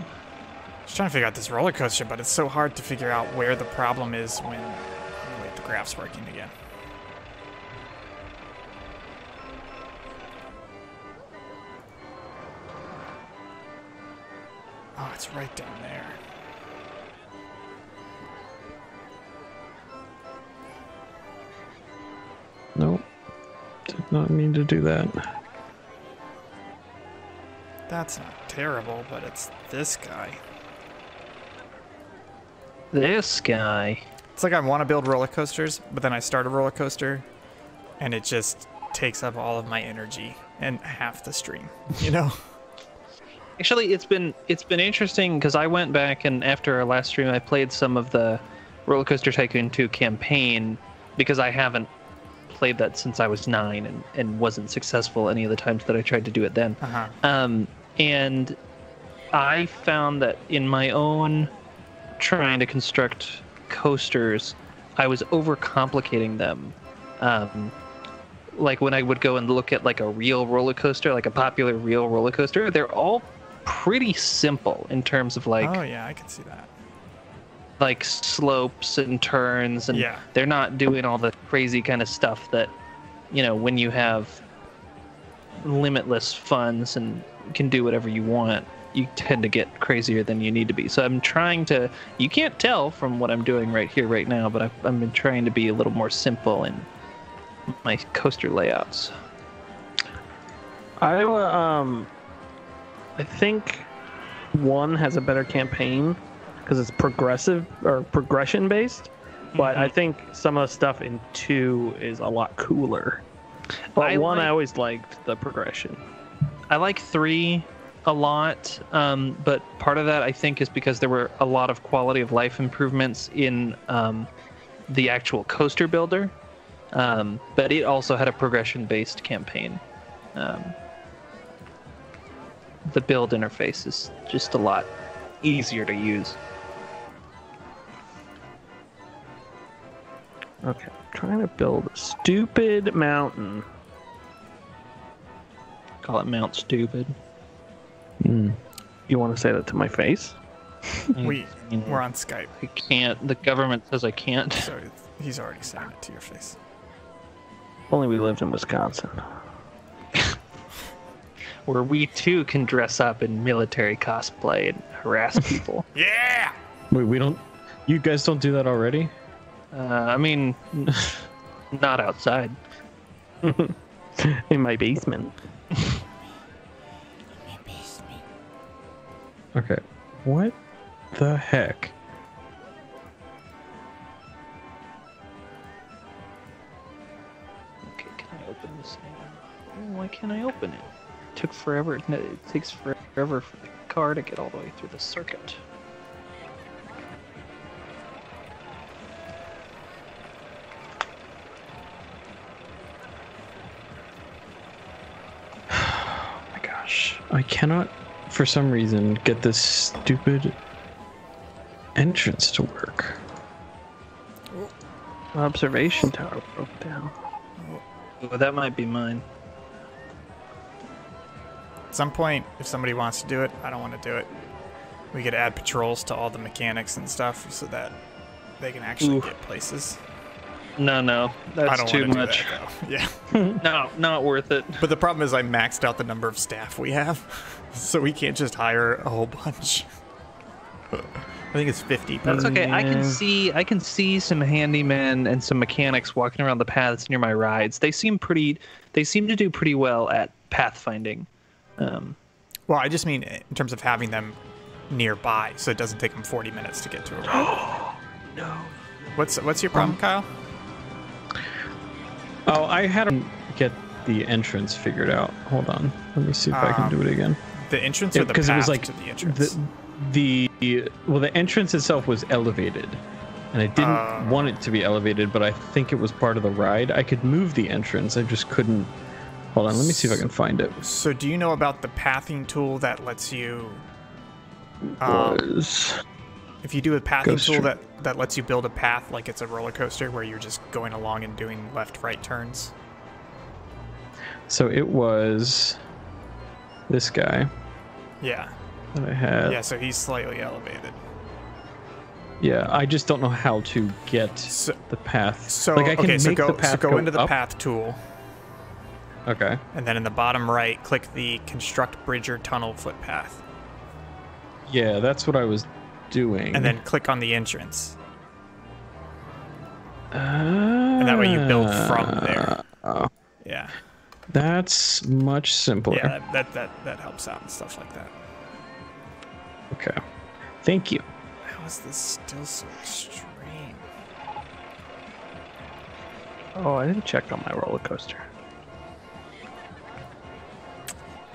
Just trying to figure out this roller coaster, but it's so hard to figure out where the problem is when. Wait, the graph's working again. Oh, it's right down there. nope. Did not mean to do that. That's not terrible, but it's this guy. This guy. It's like I want to build roller coasters, but then I start a roller coaster, and it just takes up all of my energy and half the stream. You know? Actually, it's been it's been interesting because I went back and after our last stream, I played some of the Roller Coaster Tycoon 2 campaign because I haven't played that since I was nine and, and wasn't successful any of the times that I tried to do it then. Uh-huh. Um, and I found that in my own trying to construct coasters, I was overcomplicating them. Um, like when I would go and look at like a real roller coaster, like a popular real roller coaster, they're all pretty simple in terms of like oh yeah, I can see that. Like slopes and turns and Yeah. they're not doing all the crazy kind of stuff that you know when you have limitless funds and can do whatever you want you tend to get crazier than you need to be. So i'm trying to you can't tell from what i'm doing right here right now but i've, I've been trying to be a little more simple in my coaster layouts. I uh, um, I think one has a better campaign because it's progressive or progression based. But I think some of the stuff in two is a lot cooler. But I one, I always liked the progression. I like three a lot, um, but part of that I think is because there were a lot of quality of life improvements in um, the actual coaster builder, um, but it also had a progression based campaign. Um, the build interface is just a lot easier to use. Okay, I'm trying to build a stupid mountain. Call it Mount Stupid. Hmm. You want to say that to my face? we mm-hmm. we're on Skype, I can't. The government says I can't. so it's- he's already saying it to your face. If only we lived in Wisconsin. Where we too can dress up in military cosplay and harass people. Yeah. Wait, we don't. You guys don't do that already? Uh, I mean, not outside. In my basement. Okay. What the heck? Okay, can I open this now? Oh, Why can't I open it? It took forever. It takes forever for the car to get all the way through the circuit. I cannot, for some reason, get this stupid entrance to work. Observation tower broke down. Oh, that might be mine. At some point, if somebody wants to do it, I don't want to do it. We could add patrols to all the mechanics and stuff so that they can actually Oof. get places. No, no, I that's don't too to much. that. Yeah. No, not worth it. But the problem is I maxed out the number of staff we have, so we can't just hire a whole bunch. I think it's 50. That's per- okay. I can see I can see some handymen and some mechanics walking around the paths near my rides. They seem pretty. They seem to do pretty well at pathfinding. Um, Well, I just mean in terms of having them nearby, so it doesn't take them 40 minutes to get to a ride. no. What's what's your problem, Kyle? Oh, I had to get the entrance figured out. Hold on. Let me see if I can Um, do it again. The entrance or the path it was like to the entrance? the, the well the entrance itself was elevated and i didn't Uh. want it to be elevated but i think it was part of the ride i could move the entrance i just couldn't hold on let me see if i can find it So, do you know about the pathing tool that lets you, um, was if you do a pathing Go tool that that lets you build a path like it's a roller coaster where you're just going along and doing left right turns? so it was this guy Yeah, that i had yeah. So he's slightly elevated. yeah i just don't know how to get So, the path so like i can okay, make so go the path so go, into the up. path tool, okay and then in the bottom right, click the construct bridge or tunnel footpath, yeah that's what i was doing and then click on the entrance, and and that way you build from there. Ah. Yeah, that's much simpler yeah. That that that, that helps out and stuff like that. okay thank you How is this still so extreme? Oh, I didn't check on my roller coaster.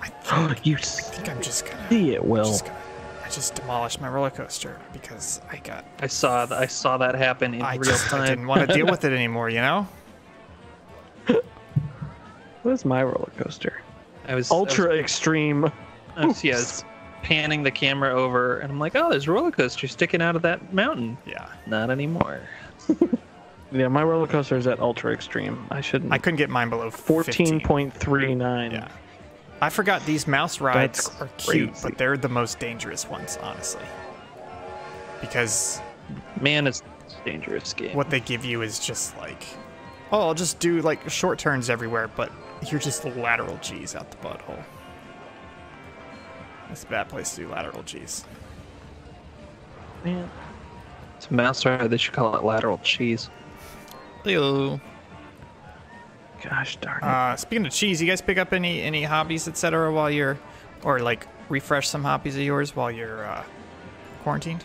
I Oh, think, you I think I'm just gonna. see it, Will. Just gonna, I just demolished my roller coaster because I got. I saw that. I saw that happen in I real just I time. didn't want to deal with it anymore. You know. Where's my roller coaster? I was Ultra extreme. I was, yeah, I was panning the camera over, and I'm like, oh, there's a roller coaster sticking out of that mountain. Yeah. Not anymore. Yeah, my roller coaster is at ultra extreme. I shouldn't. I couldn't get mine below Fourteen point three nine. Yeah. I forgot these mouse rides That's are cute, crazy. but they're the most dangerous ones, honestly. Because Man, it's a dangerous game. what they give you is just like, oh, I'll just do like short turns everywhere, but you're just lateral G's out the butthole. That's a bad place to do lateral G's. Man. It's a mouse ride. They should call it lateral cheese. Hello. Gosh darn it. Uh, speaking of cheese, you guys pick up any any hobbies, etc., while you're, or like refresh some hobbies of yours while you're uh, quarantined?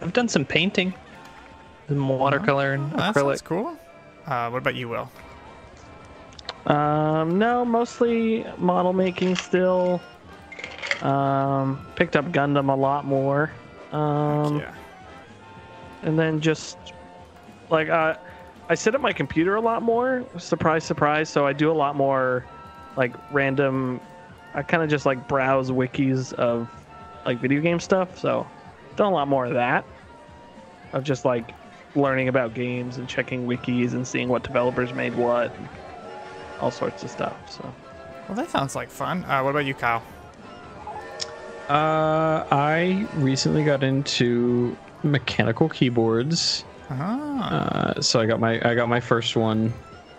I've done some painting, some watercolor and Oh, acrylic. sounds cool. Uh, what about you, Will? Um, no, mostly model making still. Um, picked up Gundam a lot more. Um, yeah. and then just like uh, I sit at my computer a lot more. Surprise, surprise. So I do a lot more like random. I kind of just like browse wikis of like video game stuff. So done a lot more of that. Of just like learning about games and checking wikis and seeing what developers made what, and all sorts of stuff. So Well, that sounds like fun. Uh, what about you, Kyle? Uh, I recently got into mechanical keyboards. Ah, Uh, so I got my I got my first one.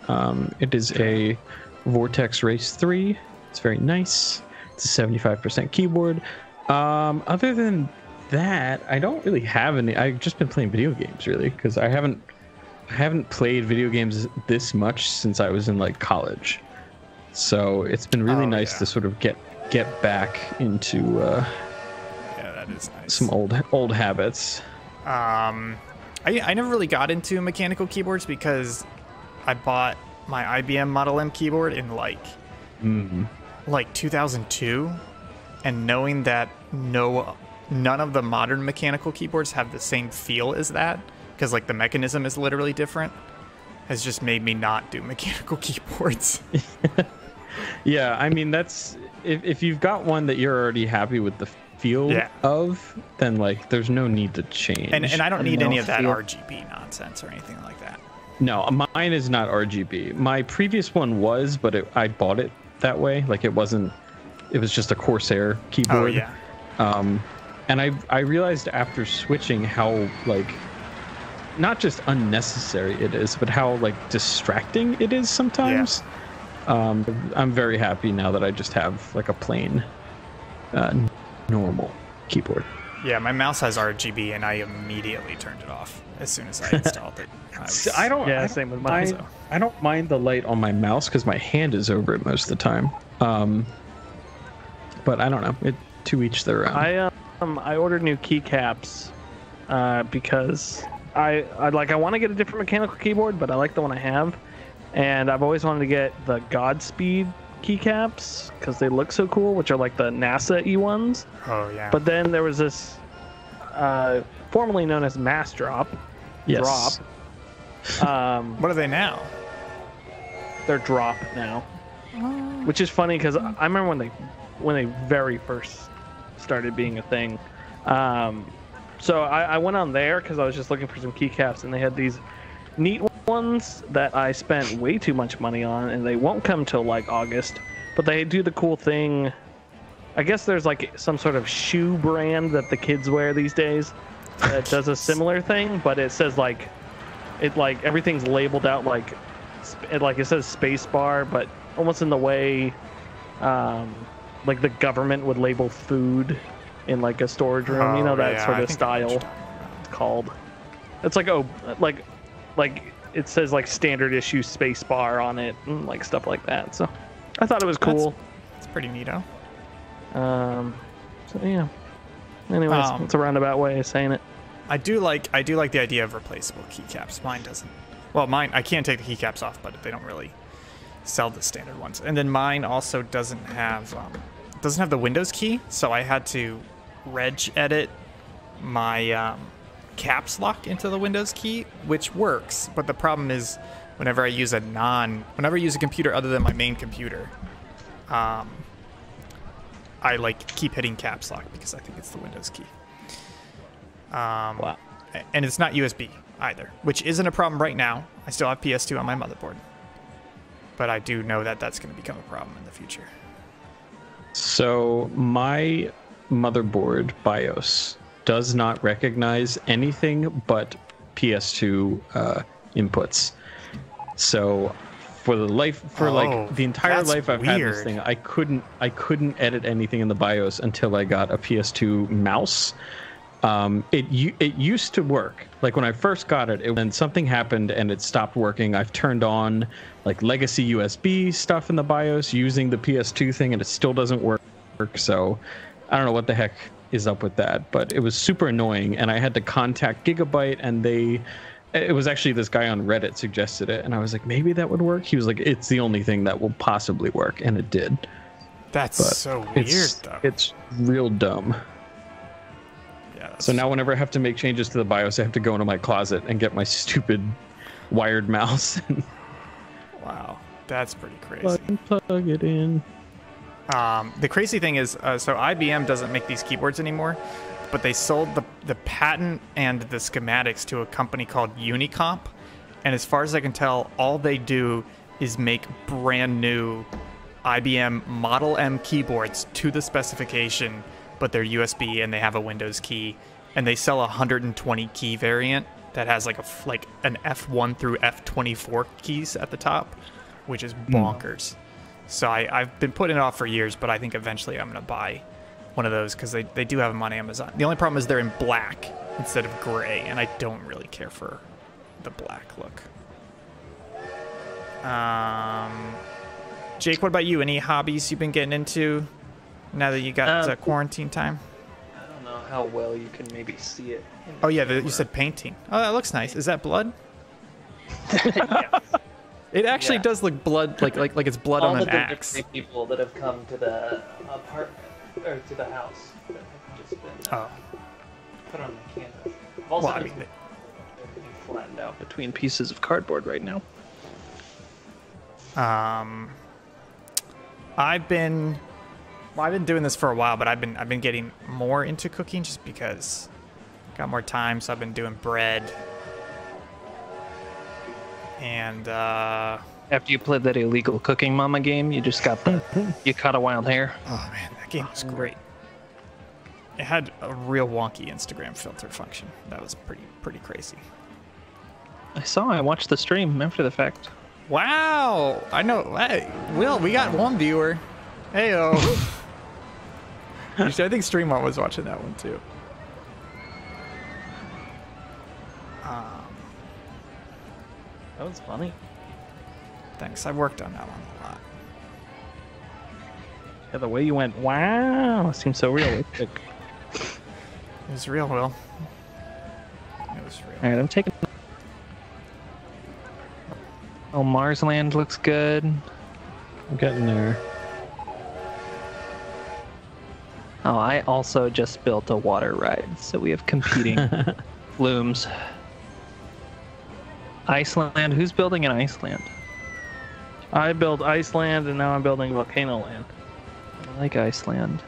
Um, it is a Vortex Race 3. It's very nice. It's a 75% keyboard. Um, other than that, I don't really have any. I've just been playing video games really because I haven't I haven't played video games this much since I was in like college. So it's been really Oh, nice yeah. to sort of get get back into uh, yeah, that is nice. some old old habits. Um, I, I never really got into mechanical keyboards because I bought my IBM Model M keyboard in like Mm. like 2002, and knowing that no none of the modern mechanical keyboards have the same feel as that because like the mechanism is literally different has just made me not do mechanical keyboards. Yeah, I mean that's if if you've got one that you're already happy with the feel Yeah. of, then like there's no need to change. and and I don't need no any of that feel. RGB nonsense or anything like that. no, mine is not RGB. My previous one was, but it, I bought it that way. Like it wasn't. It was just a Corsair keyboard. Oh keyboard. yeah. Um, and I I realized after switching how like not just unnecessary it is, but how like distracting it is sometimes. Yeah. Um, I'm very happy now that I just have like a plain, uh, normal keyboard. Yeah, my mouse has RGB, and I immediately turned it off as soon as I installed it. I, was- I don't. Yeah, I same with don't mine. mind- I don't mind the light on my mouse because my hand is over it most of the time. Um, but I don't know. It to each their own. I um I ordered new keycaps uh, because I I like I want to get a different mechanical keyboard, but I like the one I have, and I've always wanted to get the Godspeed keycaps because they look so cool, which are like the NASA E ones. oh yeah. But then there was this uh, formerly known as Massdrop yes. drop. Um, what are they now? they're drop now, which is funny because I remember when they when they very first started being a thing. Um, so I, I went on there because I was just looking for some keycaps, and they had these neat ones that I spent way too much money on, and they won't come till like August. But they do the cool thing. I guess there's like some sort of shoe brand that the kids wear these days that does a similar thing, but it says like it like everything's labeled out like it, like it says space bar, but almost in the way um, like the government would label food in like a storage room. you know Oh, that yeah, sort of think I know what you're style. It's called. It's like oh like like it says like standard issue space bar on it and like stuff like that. So I thought it was cool. It's pretty neato. Um, so yeah. Anyways, Um, it's a roundabout way of saying it. I do like I do like the idea of replaceable keycaps. Mine doesn't. Well, mine I can't take the keycaps off, but they don't really sell the standard ones. And then mine also doesn't have um, doesn't have the Windows key, so I had to reg edit my um, caps lock into the Windows key, which works. But the problem is, whenever I use a non, whenever I use a computer other than my main computer, um, I like keep hitting caps lock because I think it's the Windows key. Um, Wow. And it's not USB either, which isn't a problem right now. I still have PS2 on my motherboard, but I do know that that's going to become a problem in the future. So my motherboard BIOS does not recognize anything but PS2 uh, inputs. So for the life for Oh, like the entire life I've had this thing, I couldn't I couldn't edit anything in the BIOS until I got a PS2 mouse. Um, it it used to work. Like when I first got it, it then something happened and it stopped working. I've turned on like legacy USB stuff in the BIOS using the PS2 thing, and it still doesn't work. So I don't know what the heck is up with that, but it was super annoying, and I had to contact Gigabyte, and they. It was actually this guy on Reddit suggested it, and I was like, maybe that would work. He was like, it's the only thing that will possibly work, and it did. That's But so weird, it's, though. It's real dumb. yeah, So now, whenever I have to make changes to the BIOS, I have to go into my closet and get my stupid wired mouse and wow, that's pretty crazy. plug, plug it in. Um, the crazy thing is, uh, so IBM doesn't make these keyboards anymore, but they sold the, the patent and the schematics to a company called Unicomp. And as far as I can tell, all they do is make brand new IBM Model M keyboards to the specification, but they're USB and they have a Windows key. And they sell a 120 key variant that has like a like an F1 through F24 keys at the top, which is bonkers. So I, I've been putting it off for years, but I think eventually I'm gonna buy one of those because they, they do have them on Amazon. The only problem is they're in black instead of gray, and I don't really care for the black look. Um, Jake, what about you? Any hobbies you've been getting into now that you got Um, uh, quarantine time? I don't know how well you can maybe see it. Oh yeah, you said painting. Oh, that looks nice. Is that blood? It actually Yeah. does look blood, like like like it's blood All on the an axe. people that have come to the apartment or to the house that have just been uh, Oh, put on the canvas. Also well, I mean, everything flattened out between pieces of cardboard right now. Um, I've been, well, I've been doing this for a while, but I've been I've been getting more into cooking just because I got more time. So I've been doing bread, and uh, After you played that illegal cooking mama game, you just got the you caught a wild hair. oh man, that game was great. It had a real wonky Instagram filter function. That was pretty pretty crazy. I saw. I watched the stream after the fact. Wow, I know. Hey, Will, we got one viewer. Heyo. Actually, I think Streamart was watching that one too. That was funny. thanks. I've worked on that one a lot. Yeah, the way you went, wow, seems so realistic. It was real, Will. It was real. All right, I'm taking. Oh, Marsland looks good. I'm getting there. Oh, I also just built a water ride, so we have competing flumes. Iceland. Who's building in Iceland? I built Iceland, and now I'm building Volcano Land. I like Iceland.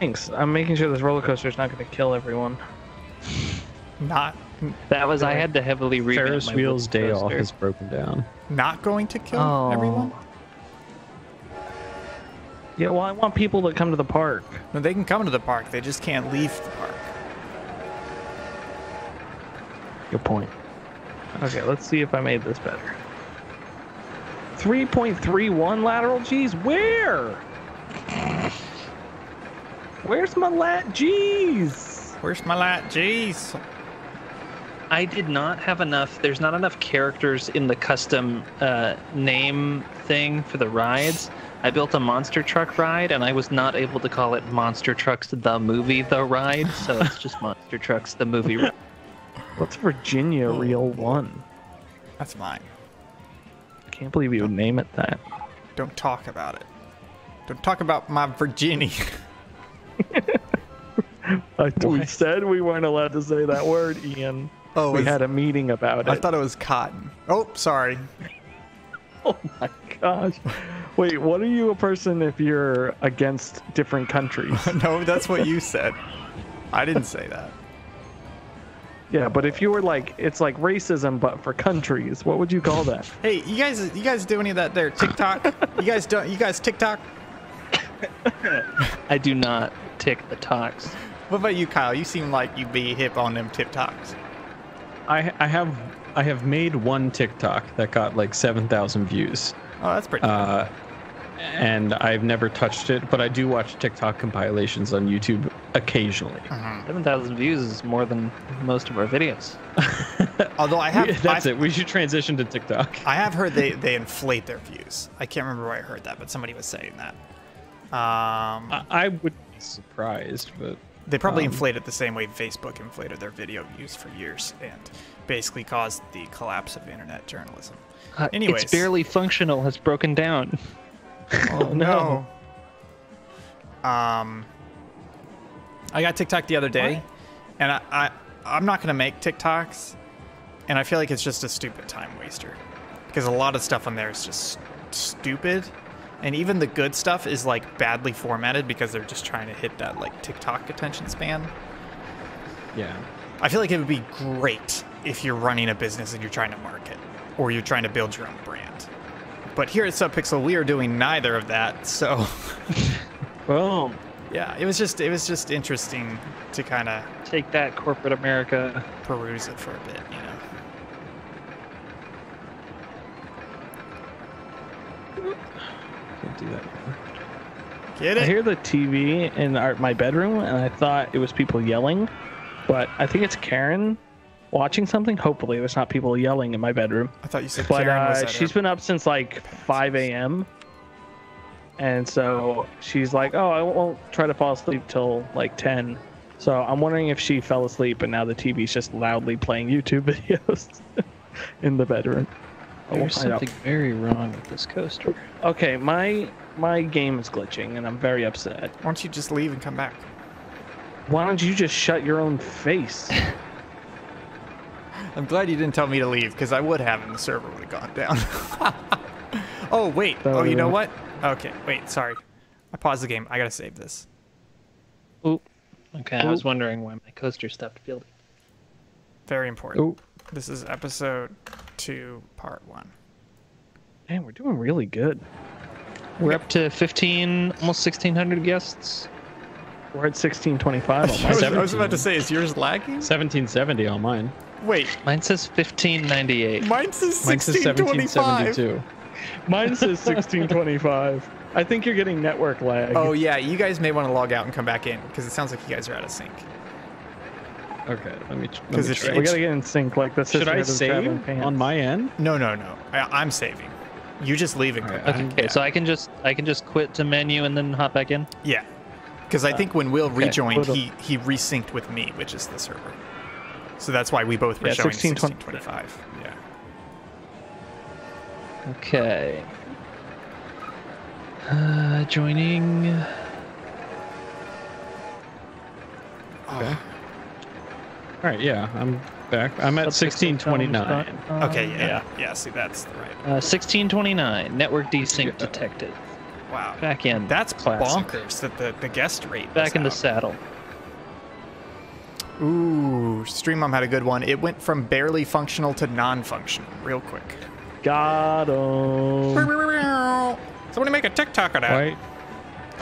Thanks. I'm making sure this roller coaster is not going to kill everyone. Not That was I had to heavily revamp Ferris my wheel's roller day off coaster. is broken down. not going to kill Oh. everyone. Yeah, well, I want people to come to the park. No, they can come to the park. They just can't leave the park. Good point. Okay, let's see if I made this better. 3.31 lateral G's? Where? Where's my lat G's? Where's my lat G's. I did not have enough. There's not enough characters in the custom uh, name thing for the rides. I built a monster truck ride, and I was not able to call it Monster Trucks the Movie the Ride, so it's just Monster Trucks the Movie. Ride. What's Virginia oh, Real One? That's mine. I can't believe you would name it that. Don't talk about it. Don't talk about my Virginia. I, we said we weren't allowed to say that word, Ian. Oh, we is- had a meeting about it. I thought it was cotton. Oh, sorry. Oh my gosh. Wait, what are you a person if you're against different countries? no, that's what you said. I didn't say that. Yeah, but if you were like, it's like racism, but for countries, what would you call that? Hey, you guys, you guys do any of that there TikTok? you guys don't? You guys TikTok? I do not tick the talks. What about you, Kyle? You seem like you'd be hip on them TikToks. I I have I have made one TikTok that got like seven thousand views, Oh, that's pretty. uh, and I've never touched it. But I do watch TikTok compilations on YouTube occasionally. Uh-huh. 7,000 views is more than most of our videos. Although I have, That's I've, it. We should transition to TikTok. I have heard they they inflate their views. I can't remember where I heard that, but somebody was saying that. Um, I, I would be surprised, but They probably Um, inflate it the same way Facebook inflated their video views for years and basically caused the collapse of internet journalism. Uh, Anyways. It's barely functional, has broken down. Oh no. Um, I got TikTok the other day, and I, I I'm not gonna make TikToks, and I feel like it's just a stupid time waster because a lot of stuff on there is just stupid, and even the good stuff is like badly formatted because they're just trying to hit that like TikTok attention span. yeah. I feel like it would be great if you're running a business and you're trying to market or you're trying to build your own brand. But here at Subpixel, we are doing neither of that. So, Boom. yeah, it was just it was just interesting to kind of Take that, corporate America. peruse it for a bit, you know. Can't do that. Get it? I hear the TV in our, my bedroom, and I thought it was people yelling, but I think it's Karen watching something. Hopefully, there's not people yelling in my bedroom. I thought you said But Karen was uh, at she's her- been up since like 5 a.m. And so she's like, "Oh, I won't try to fall asleep till like 10." So I'm wondering if she fell asleep, and now the TV's just loudly playing YouTube videos in the bedroom. Oh, There's find out. something very wrong with this coaster. Okay, my my game is glitching, and I'm very upset. Why don't you just leave and come back? Why don't you just shut your own face? I'm glad you didn't tell me to leave because I would have and the server would have gone down. oh wait. Oh, you know what? Okay, wait. Sorry. I paused the game. I gotta save this. Oop. Okay, I was wondering why my coaster stopped fielding. Very important. Oh, This is episode two, part one. Man, we're doing really good. We're up to 15, almost 1,600 guests. We're at 1625 on I my was, I was about to say, is yours lagging? 1770 on mine. Wait, Mine says 1598. mine says Mine says 1625. 1772. Mine says 1625. I think you're getting network lag. Oh yeah, you guys may want to log out and come back in because it sounds like you guys are out of sync. Okay, let me. Let 'Cause me try. we gotta get in sync like the Should I Sisterhood of the save on my end? No, no, no. I, I'm saving. You just leave and come Alright, back. Okay, so I can just I can just quit to menu and then hop back in. Yeah, because I think when Will okay. rejoined, he he resynced with me, which is the server. So that's why we both Yeah, rejoined 1620. 1625. Yeah. Okay. Uh, joining. Okay. All right, yeah, I'm back. I'm at 1629. Okay. Yeah. Yeah. See, that's the right. Uh, 1629. Network desync detected. Wow. Back in. That's Classic. bonkers that the, the guest rate. Back is in the saddle. Ooh, Stream Mom had a good one. It went from barely functional to non-functional real quick. Got him. Somebody make a TikTok of that. Why?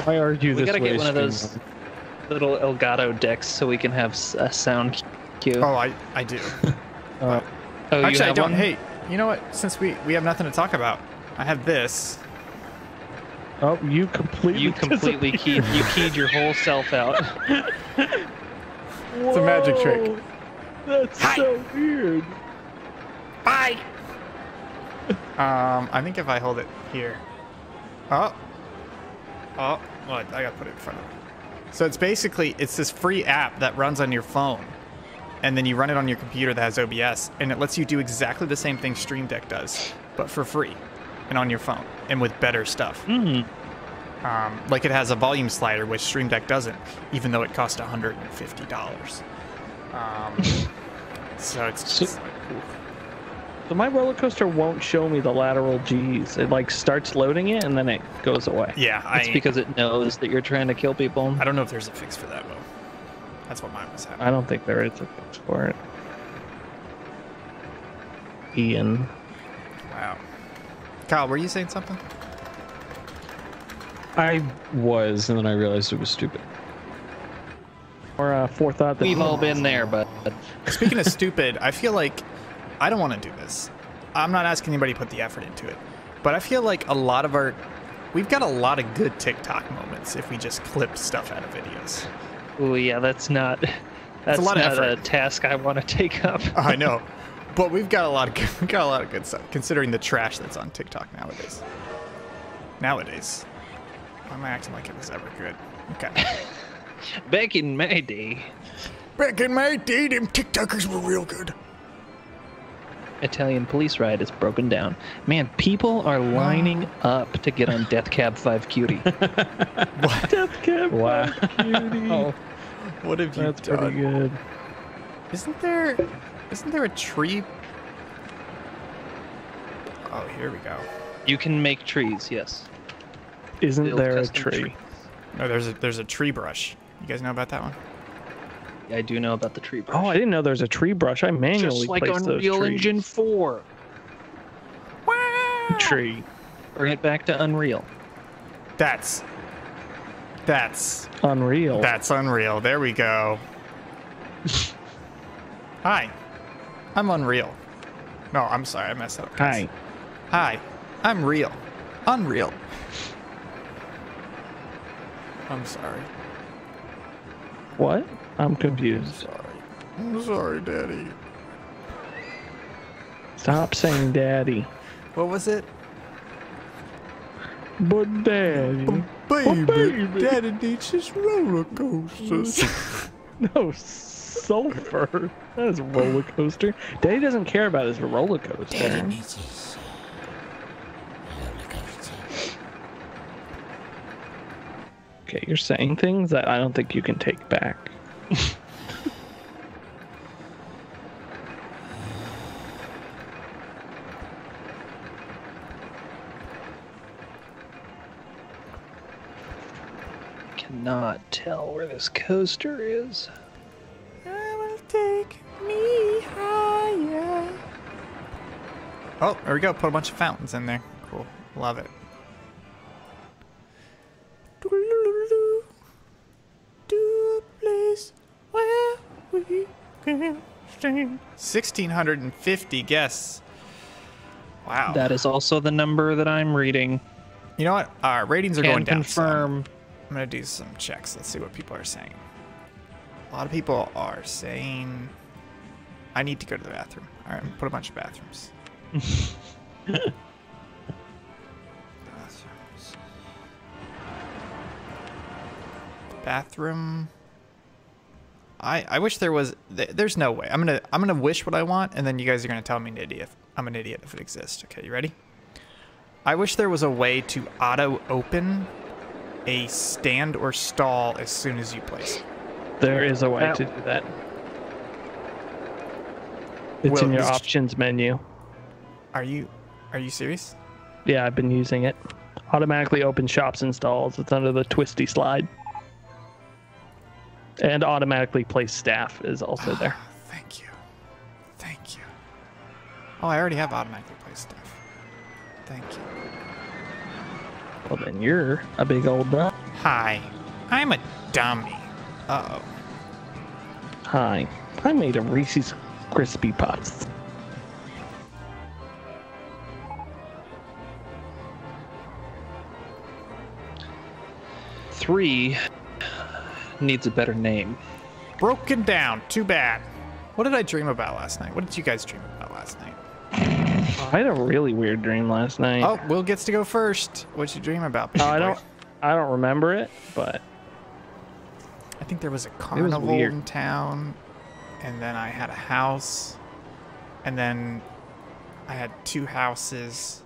Why argue We this We gotta way? get one of those Stream? little Elgato decks so we can have s- a sound cue. Oh, I, I do. Uh, Oh, Actually, I don't. one? Hey, you know what? Since we, we have nothing to talk about, I have this. oh, you completely. You completely keyed. You keyed your whole self out. It's a magic trick. That's so weird. Bye. Um, I think if I hold it here. Oh. Oh, what? I gotta put it in front of me. So it's basically it's this free app that runs on your phone, and then you run it on your computer that has OBS, and it lets you do exactly the same thing Stream Deck does, but for free, and on your phone, and with better stuff. Hmm. Um, like it has a volume slider, which Stream Deck doesn't, even though it cost $150. Um, so it's So- just like, oof. So my roller coaster won't show me the lateral G's. It like starts loading it and then it goes away. yeah, I, It's because it knows that you're trying to kill people. I don't know if there's a fix for that, though. That's what mine was having. I don't think there is a fix for it. Ian. Wow. Kyle, were you saying something? I was, and then I realized it was stupid. Or uh, forethought that We've all been there, but Speaking of stupid, I feel like I don't want to do this. I'm not asking anybody to put the effort into it, but I feel like a lot of our, we've got a lot of good TikTok moments if we just clip stuff out of videos. oh yeah, that's not that's a lot of not a effort. task I want to take up. I know, but we've got a lot of good, we got a lot of good stuff considering the trash that's on TikTok nowadays. Nowadays, why am I acting like it was ever good? Okay. Back in my day, Back in my day, them TikTokers were real good. Italian police riot is broken down. Man, people are lining up to get on Death Cab 5 Cutie. what? Death Cab Wow. Cutie. oh, What have you That's done? pretty good. Isn't there isn't there a tree? Oh, here we go. you can make trees, yes. Isn't there a tree? trees. No, there's a there's a tree brush. You guys know about that one? I do know about the tree brush. Oh, I didn't know there's a tree brush. I manually Just like placed those Unreal trees. Engine 4. tree. Bring it back to Unreal. That's that's Unreal. that's unreal. There we go. Hi, I'm Unreal. No, I'm sorry, I messed up. Hi. Hi, I'm real. Unreal. I'm sorry. What? I'm confused. I'm sorry. I'm sorry, Daddy. Stop saying daddy. What was it? But daddy. Baby, baby. Daddy needs his roller coasters. No, sulfur. That is a roller coaster. Daddy doesn't care about his roller coaster. Okay, you're saying things that I don't think you can take back. Cannot tell where this coaster is. I will take me higher. Oh, there we go. Put a bunch of fountains in there. Cool. Love it. We can stand. 1,650 guests. Wow. That is also the number that I'm reading. you know what? Our ratings are going down. confirm. I'm gonna do some checks. Let's see what people are saying. A lot of people are saying I need to go to the bathroom. All right, put a bunch of bathrooms. bathrooms. Bathroom. I I wish there was. th- There's no way. I'm gonna I'm gonna wish what I want, and then you guys are gonna tell me an idiot. If, I'm an idiot if it exists. Okay, you ready? I wish there was a way to auto open a stand or stall as soon as you place it. There is a way That- to do that. It's Well, in your options menu. Are you are you serious? Yeah, I've been using it. Automatically open shops and stalls. It's under the twisty slide. And automatically place staff is also there. Thank you. Thank you. Oh, I already have automatically placed staff. Thank you. Well, then you're a big old nut. Hi. I'm a dummy. Uh oh. Hi, I made a Reese's Crispy Puffs. Three needs a better name. Broken down. Too bad. What did I dream about last night? What did you guys dream about last night? I had a really weird dream last night. Oh, Will gets to go first. What'd you dream about? No, I don't. I don't remember it, but I think there was a carnival weird. in town. and then I had a house, and then I had two houses,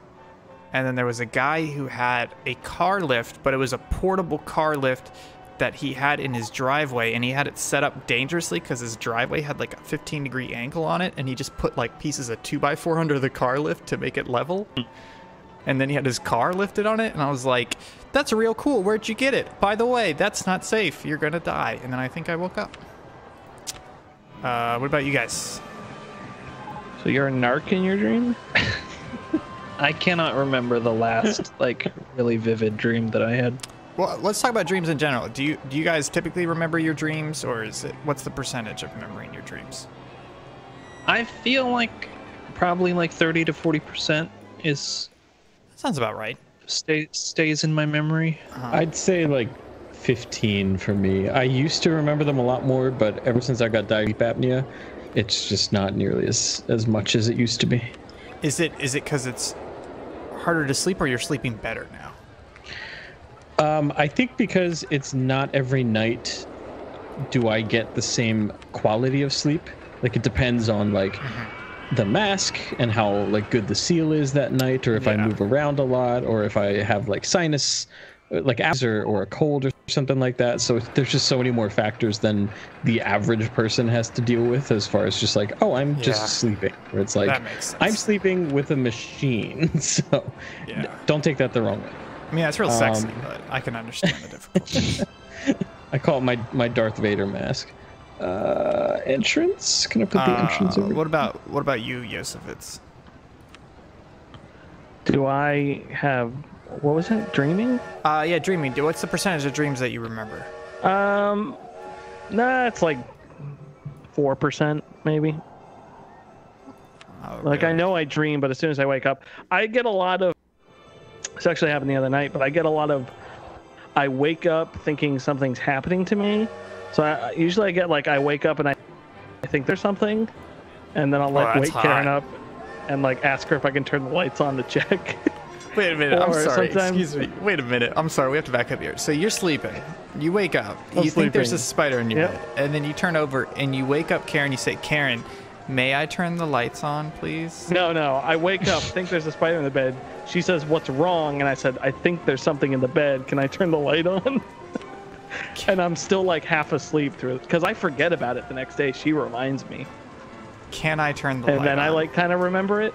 and then there was a guy who had a car lift, but it was a portable car lift that he had in his driveway, and he had it set up dangerously because his driveway had like a 15 degree angle on it, and he just put like pieces of 2x4 under the car lift to make it level. And then he had his car lifted on it, and I was like, that's real cool. Where'd you get it? By the way, that's not safe. You're gonna die. And then I think I woke up. Uh, what about you guys? So you're a narc in your dream? I cannot remember the last like really vivid dream that I had. Well, let's talk about dreams in general. Do you do you guys typically remember your dreams, or is it what's the percentage of remembering your dreams? I feel like probably like 30 to 40 percent is That sounds about right. stay, stays in my memory. Uh-huh. I'd say like 15 for me. I used to remember them a lot more, but ever since I got diabetes apnea, it's just not nearly as as much as it used to be. Is it is it because it's harder to sleep, or you're sleeping better now? Um, I think because it's not every night do I get the same quality of sleep. Like it depends on like the mask and how like good the seal is that night, or if I move around a lot, or if I have like sinus, uh, like or or a cold or something like that. So there's just so many more factors than the average person has to deal with as far as just like, oh, I'm just Yeah. sleeping. Where it's like, That makes sense. I'm sleeping with a machine. so Yeah. don't take that the wrong way. I mean, that's real sexy, Um, but I can understand the difficulties. I call it my my Darth Vader mask. Uh, entrance? Can I put the entrance Uh, over? what about what about you, Yosefitz? Do I have what was it? Dreaming? Uh, yeah, dreaming. What's the percentage of dreams that you remember? Um, nah, it's like four percent maybe. Oh, Like I know I dream, but as soon as I wake up, I get a lot of. This actually happened the other night, but I get a lot of. I wake up thinking something's happening to me, so I, usually I get like I wake up and I, I think there's something, and then I'll like Oh, wake Karen up, and like ask her if I can turn the lights on to check. Wait a minute. I'm sorry. sometimes- Excuse me. Wait a minute. I'm sorry. We have to back up here. So you're sleeping. You wake up. I'm you think there's a spider in your Yep. bed, and then you turn over and you wake up Karen. You say, "Karen, may I turn the lights on, please?" no, no, I wake up, think there's a spider in the bed. She says, "What's wrong?" And I said, "I think there's something in the bed. Can I turn the light on?" and I'm still like half asleep through it because I forget about it the next day. She reminds me. Can I turn the and then I like kind of remember it.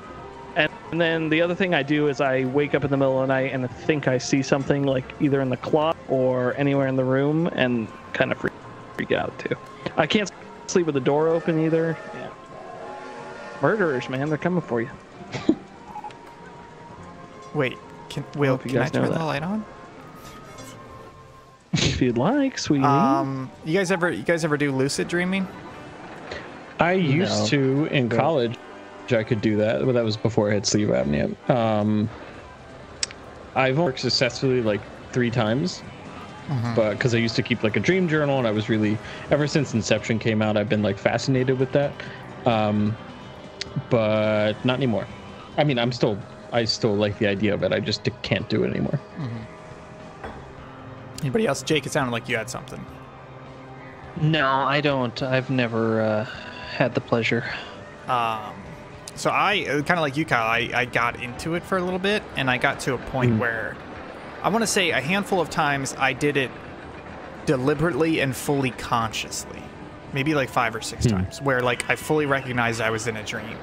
And, and then the other thing I do is I wake up in the middle of the night and I think I see something like either in the closet or anywhere in the room and kind of freak, freak out too. I can't sleep with the door open either. Yeah. Murderers, man, they're coming for you. Wait. Can Will? if you Can I guys know turn the light on? If you'd like, sweetie. Um, you guys ever you guys ever do lucid dreaming? I used No. to in college. I could do that, but that was before I had sleep apnea. Um, I've worked successfully like three times, but because I used to keep like a dream journal, and I was really ever since Inception came out, I've been like fascinated with that. Um, but not anymore. I mean, I'm still I still like the idea of it. I just can't do it anymore. Anybody else? Jake, it sounded like you had something. No, I don't. I've never uh, had the pleasure. Um, so I kind of like you, Kyle. I, I got into it for a little bit, and I got to a point where I want to say a handful of times I did it deliberately and fully consciously, maybe like five or six times, where like I fully recognized I was in a dream,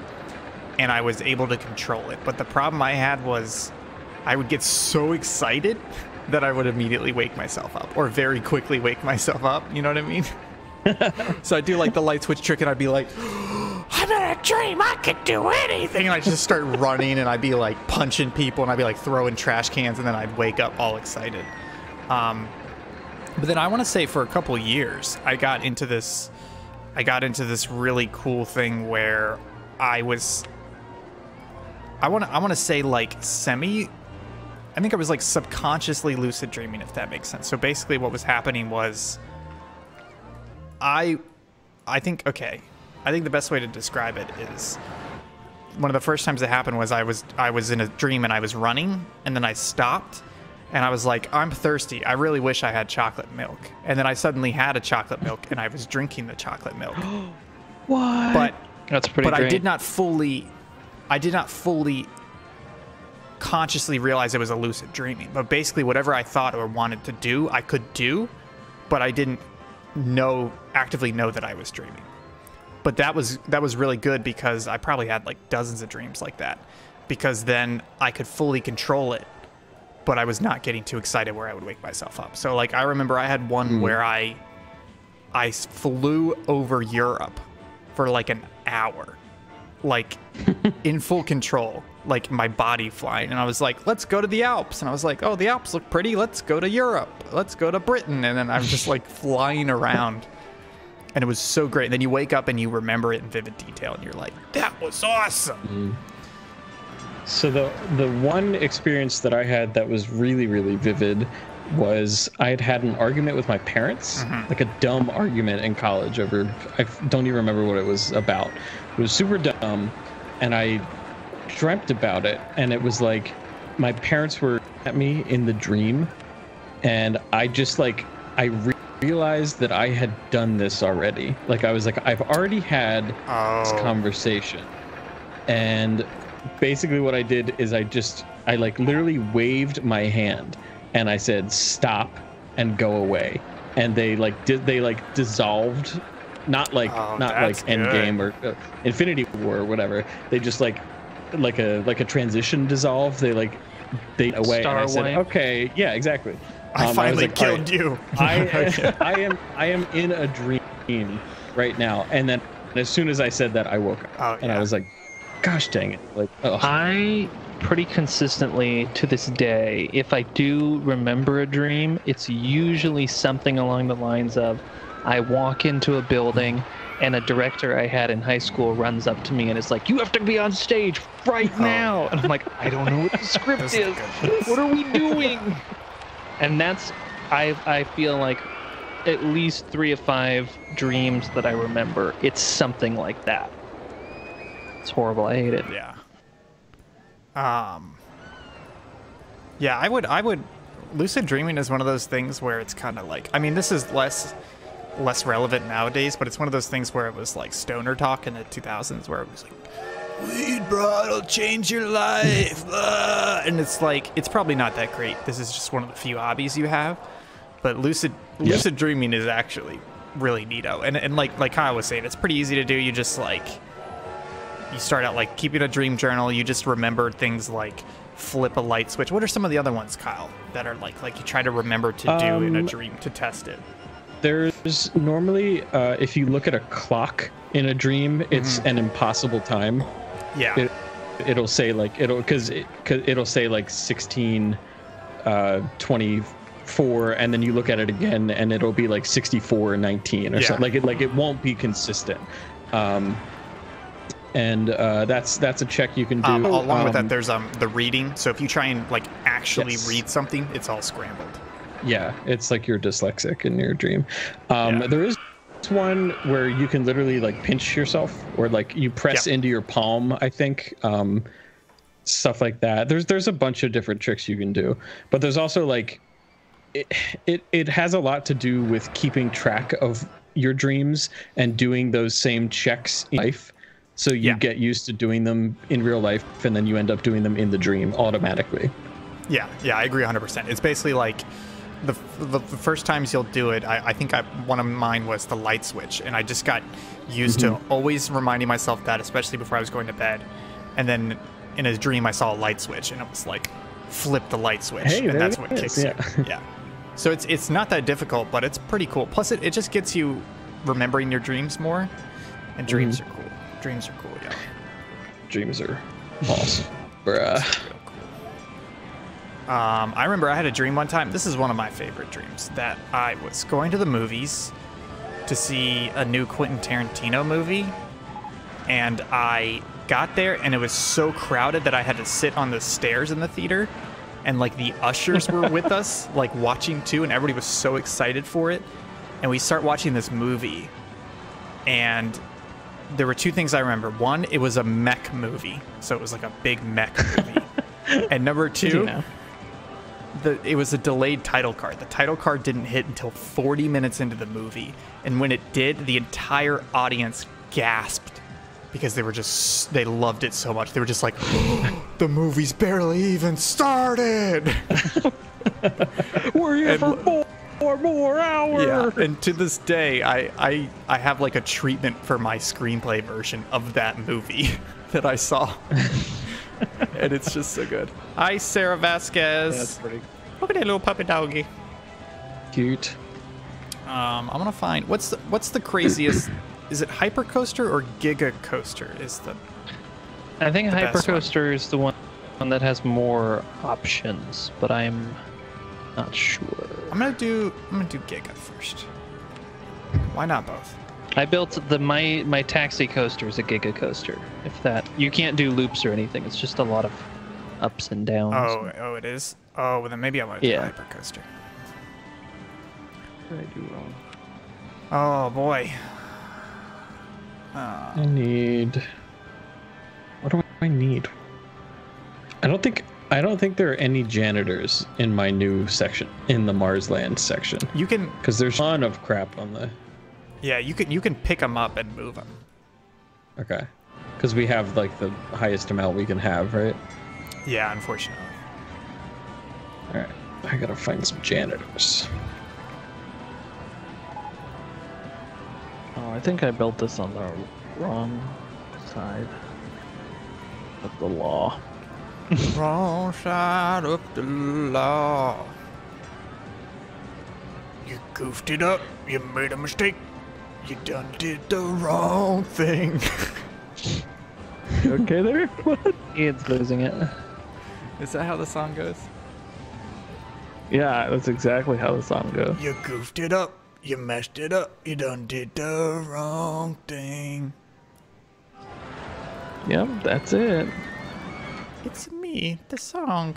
and I was able to control it. But the problem I had was I would get so excited that I would immediately wake myself up, or very quickly wake myself up. You know what I mean? so I do like the light switch trick, and I'd be like. I'm in a dream. I could do anything. And I just start running and I'd be like punching people and I'd be like throwing trash cans and then I'd wake up all excited. Um, but then I want to say for a couple years, I got into this. I got into this really cool thing where I was. I want to. I want to say like semi. I think I was like subconsciously lucid dreaming, if that makes sense. So basically, what was happening was. I, I think okay. I think the best way to describe it is one of the first times it happened was I was I was in a dream and I was running and then I stopped and I was like I'm thirsty. I really wish I had chocolate milk. And then I suddenly had a chocolate milk and I was drinking the chocolate milk. What? But That's pretty but great. I did not fully, I did not fully consciously realize it was a lucid dreaming. But basically, whatever I thought or wanted to do, I could do, but I didn't know actively know that I was dreaming. But that was that was really good because I probably had like dozens of dreams like that, because then I could fully control it. But I was not getting too excited where I would wake myself up. So like I remember I had one hmm. where I I flew over Europe for like an hour, like in full control, like my body flying. And I was like, let's go to the Alps. And I was like, oh, the Alps look pretty. Let's go to Europe. Let's go to Britain. And then I'm just like flying around. And it was so great. And then you wake up and you remember it in vivid detail. And you're like, that was awesome. Mm. So the the one experience that I had that was really really vivid was I had had an argument with my parents, mm-hmm. like a dumb argument in college over I don't even remember what it was about. It was super dumb, and I dreamt about it, and it was like my parents were at me in the dream, and I just like I re- realized that I had done this already. Like I was like I've already had this Oh. conversation and basically what i did is i just i like literally waved my hand and i said stop and go away. And they like did they like dissolved not like Oh, not that's like endgame or uh, infinity war or whatever. They just like like a like a transition dissolve they like they away Star and I said, away. okay yeah exactly. I Um, was finally like, all right, killed you. I, I am I am in a dream right now. And then as soon as I said that, I woke up. Oh, and I was like, "Gosh dang it!" Like, oh, I pretty consistently to this day, if I do remember a dream, it's usually something along the lines of I walk into a building and a director I had in high school runs up to me and is like, You have to be on stage right oh. now. And I'm like, I don't know what the script is. What are we doing? And that's, I, I feel like at least three of five dreams that I remember, it's something like that. It's horrible. I hate it. Yeah. Um. Yeah, I would. I would. Lucid dreaming is one of those things where it's kind of like. I mean, this is less less relevant nowadays, but it's one of those things where it was like stoner talk in the 2000s, where it was like, "Weed, bro, it'll change your life," blah," and it's like it's probably not that great. This is just one of the few hobbies you have, but lucid lucid dreaming is actually really neato. And and like like Kyle was saying, it's pretty easy to do. You just like you start out like keeping a dream journal. You just remember things like flip a light switch. What are some of the other ones, Kyle, that are like like you try to remember to do in a Um, dream to test it? there's normally uh, if you look at a clock in a dream, it's an impossible time. Yeah. It, it'll say like it'll because it, cause it'll say like 16, uh, 24, and then you look at it again, and it'll be like 64, 19 or Yeah. something. Like it like it won't be consistent. Um, and uh, that's that's a check you can do. um, along with that, Um, there's um the reading. So if you try and like actually Yes. read something, it's all scrambled. Yeah, it's like you're dyslexic in your dream. Um, Yeah. There is one where you can literally like pinch yourself, or like you press Yep. into your palm. I think um, stuff like that. There's there's a bunch of different tricks you can do, but there's also like it it it has a lot to do with keeping track of your dreams and doing those same checks in life. So you Yeah. get used to doing them in real life, and then you end up doing them in the dream automatically. Yeah, yeah, I agree 100%. It's basically like the, the, the first times you'll do it, I, I think I, one of mine was the light switch, and I just got used to mm-hmm. always reminding myself that, especially before I was going to bed. And then in a dream, I saw a light switch, and it was like, flip the light switch, Hey, and that's what is, kicks yeah. you. Yeah. So it's it's not that difficult, but it's pretty cool. Plus, it, it just gets you remembering your dreams more, and dreams mm-hmm. are cool. Dreams are cool, yeah. Dreams are awesome, bruh. Um, I remember I had a dream one time. This is one of my favorite dreams that I was going to the movies to see a new Quentin Tarantino movie, and I got there and it was so crowded that I had to sit on the stairs in the theater, and like the ushers were with us, like watching too, and everybody was so excited for it. And we start watching this movie, and there were two things I remember. One, it was a mech movie, so it was like a big mech movie. and number two, You know. the it was a delayed title card. The title card didn't hit until 40 minutes into the movie, and when it did, the entire audience gasped because they were just they loved it so much. They were just like, the movie's barely even started. We're here And- for four, four more hours. Yeah, and to this day, I, I I have like a treatment for my screenplay version of that movie that I saw, and it's just so good. Hi, Sarah Vasquez. That's pretty. Look at that little puppy doggy. Cute. Um, I'm gonna find what's the what's the craziest. is it Hypercoaster or Giga Coaster? Is the I think The best. Hypercoaster is the one, one that has more options, but I'm not sure. I'm gonna do I'm gonna do Giga first. Why not both? I built the my my taxi coaster is a Giga coaster. If that you can't do loops or anything, it's just a lot of ups and downs. Oh, oh, it is. Oh, well then maybe I want to do Yeah. Hypercoaster. What did I do wrong? Oh boy. I need. What do I need? I don't think. I don't think there are any janitors in my new section in the Marsland section You can because there's a ton of crap on the. yeah you can you can pick them up and move them. Okay, because we have like the highest amount we can have, right? Yeah, unfortunately. All right, I gotta find some janitors. Oh, I think I built this on the wrong side of the law. Wrong side of the law. You goofed it up. You made a mistake. You done did the wrong thing. Okay there? What? Ian's losing it. Is that how the song goes? Yeah, that's exactly how the song goes. You goofed it up. You messed it up. You done did the wrong thing. Yep, that's it. It's me, the song.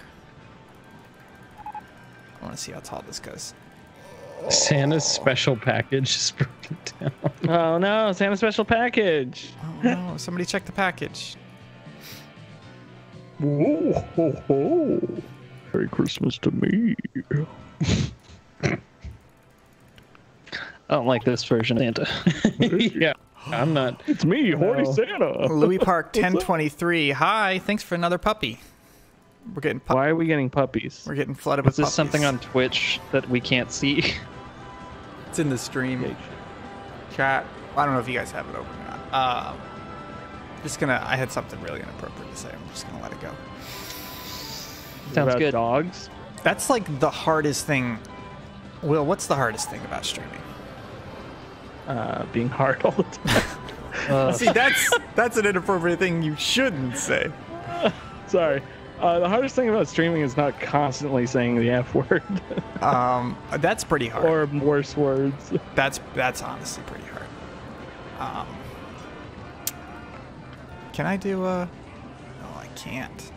I want to see how tall this goes. Santa's special package is broken down. Oh no, Santa's special package. Oh no, somebody check the package. Whoa, ho, ho. Merry Christmas to me. I don't like this version of Santa. yeah, I'm not. It's me, Horny No. Santa. Louis Park 1023. Hi, thanks for another puppy. We're getting pu- Why are we getting puppies? we're getting flooded Is with this puppies. something on Twitch that we can't see? It's in the stream chat. I don't know if you guys have it open or not. Um, just gonna. I had something really inappropriate to say. I'm just gonna let it go. Sounds good. Dogs. That's like the hardest thing. Will, what's the hardest thing about streaming? Uh, being hard all the time. Uh, See, that's that's an inappropriate thing you shouldn't say. Sorry. Uh, the hardest thing about streaming is not constantly saying the F word Um, that's pretty hard. or worse words. That's that's honestly pretty hard. Um, can I do a? No, I can't.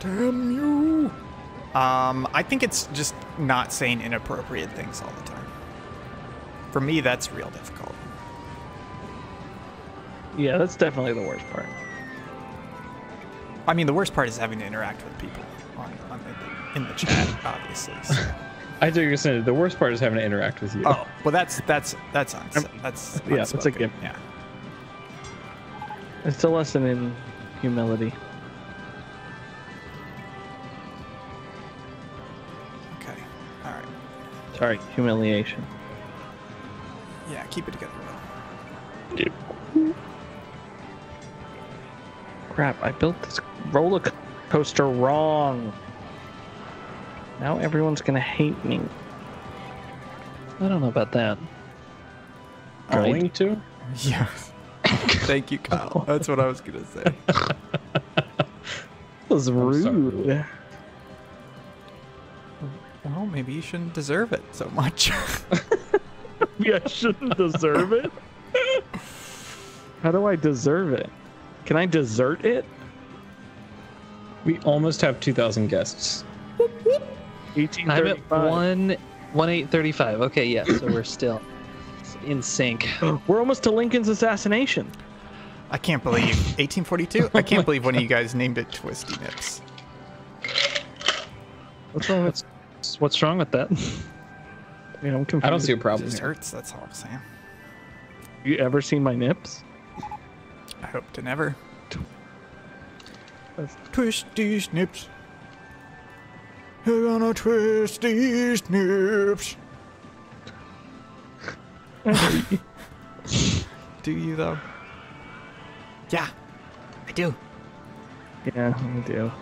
Damn you! Um, I think it's just not saying inappropriate things all the time. For me, that's real difficult. Yeah, that's definitely the worst part. I mean, the worst part is having to interact with people on, on the, in the chat, obviously. so. I thought you were saying the worst part is having to interact with you. Oh, well, that's that's that's on. That's yeah, that's a unspoken. Yeah. It's a lesson in humility. Okay. All right. Sorry, humiliation. Yeah, keep it together. Will. Crap, I built this roller coaster wrong. Now everyone's gonna hate me. I don't know about that. Going to? Yeah. Thank you, Kyle. Oh. That's what I was gonna say. That was rude. well, maybe you shouldn't deserve it so much. Maybe I shouldn't deserve it. How do I deserve it? Can I desert it? We almost have 2,000 guests. I'm at 1835. one one eight thirty five. Okay, yeah, so we're still in sync. We're almost to Lincoln's assassination. I can't believe 1842. I can't believe one of you guys named it Twisty Nips. What's wrong with What's what's wrong with that? Yeah, I'm confused. I don't see a It problem. just here. hurts. That's all I'm saying. You ever seen my nips? I hope to never. That's- Twist these nips. You're gonna twist these nips. Do you though? Yeah, I do. Yeah, I do.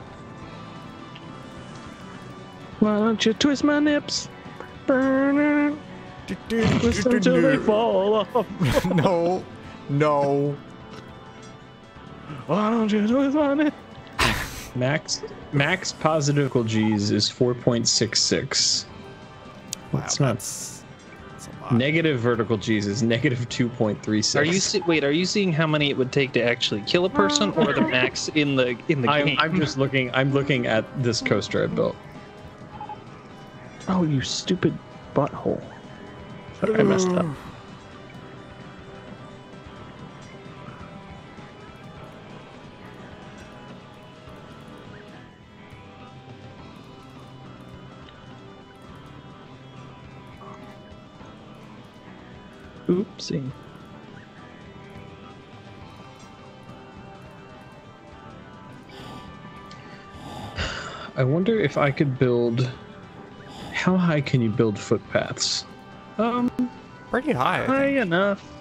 Why don't you twist my nips? Burn twist until they fall off. no, no. Why don't you twist my nips? Max max positical G's is 4.66. Wow, That's not- that's, that's a lot. Negative vertical G's is negative 2.36. Are you see- wait? Are you seeing how many it would take to actually kill a person, or the max in the in the I'm, game? I'm just looking. I'm looking at this coaster I built. Oh, you stupid butthole. I messed up. I wonder if I could build. How high can you build footpaths? Um, Pretty high. High enough.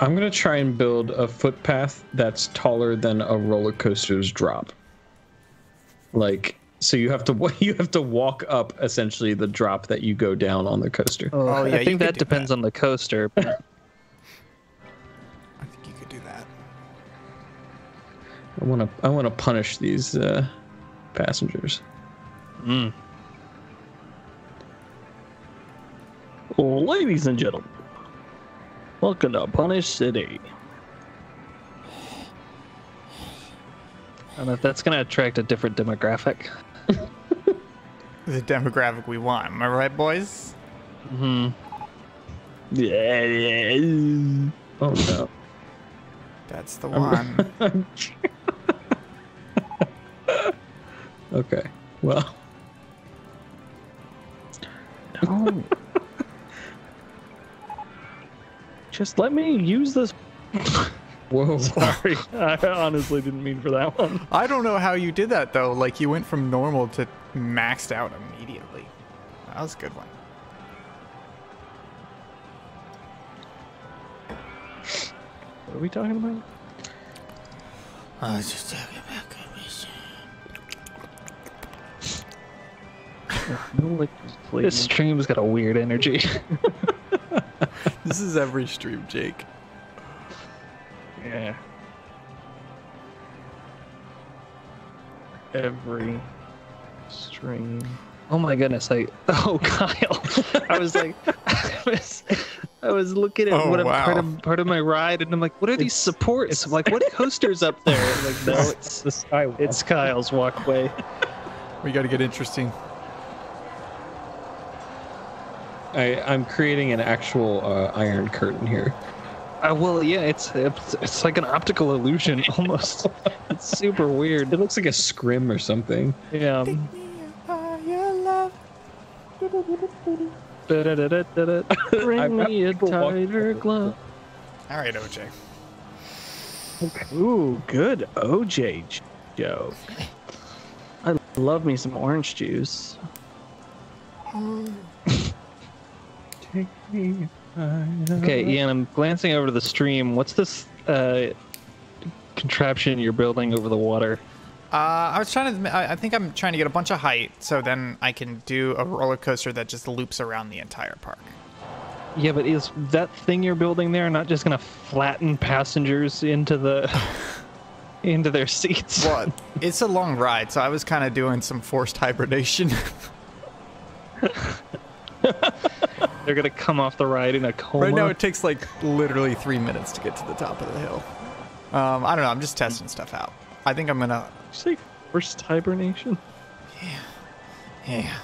I'm gonna try and build a footpath that's taller than a roller coaster's drop. Like, so you have to you have to walk up essentially the drop that you go down on the coaster. Oh, Oh, yeah, I think could that depends that. on the coaster. But I think you could do that. I want to I want to punish these uh, passengers. Mm. Ladies and gentlemen, welcome to Punish City. I don't know if that's going to attract a different demographic. The demographic we want. Am I right, boys? Mm hmm. Yeah, yeah. Oh no. That's the one. Okay. Well, No. Just let me use this. Whoa. Sorry, I honestly didn't mean for that one. I don't know how you did that though. Like you went from normal to maxed out immediately. That was a good one. What are we talking about? I was just talking about commission. No liquid, This please. stream's got a weird energy. This is every stream, Jake. Yeah. Every stream. oh my goodness! I oh Kyle, I was like, I was, I was looking at Oh, what a part of part of my ride, and I'm like, what are these supports? I'm like, what coasters up there? I'm like, no, it's the sky. it's Kyle's walkway. We got to get interesting. I, I'm creating an actual uh, iron curtain here. Uh, well, yeah, it's, it's it's like an optical illusion almost. it's super weird. It looks like a scrim or something. Yeah. Bring me a tighter glove. All right, OJ. Ooh, good OJ j- joke. I love me some orange juice. Okay, Ian, I'm glancing over to the stream. What's this uh, contraption you're building over the water? Uh, I was trying to. I think I'm trying to get a bunch of height, so then I can do a roller coaster that just loops around the entire park. Yeah, but is that thing you're building there not just gonna flatten passengers into the into their seats? Well, it's a long ride, so I was kind of doing some forced hibernation. They're gonna come off the ride in a coma. right now, it takes like literally three minutes to get to the top of the hill. Um, I don't know. I'm just testing stuff out. I think I'm gonna. Did you say first hibernation? Yeah.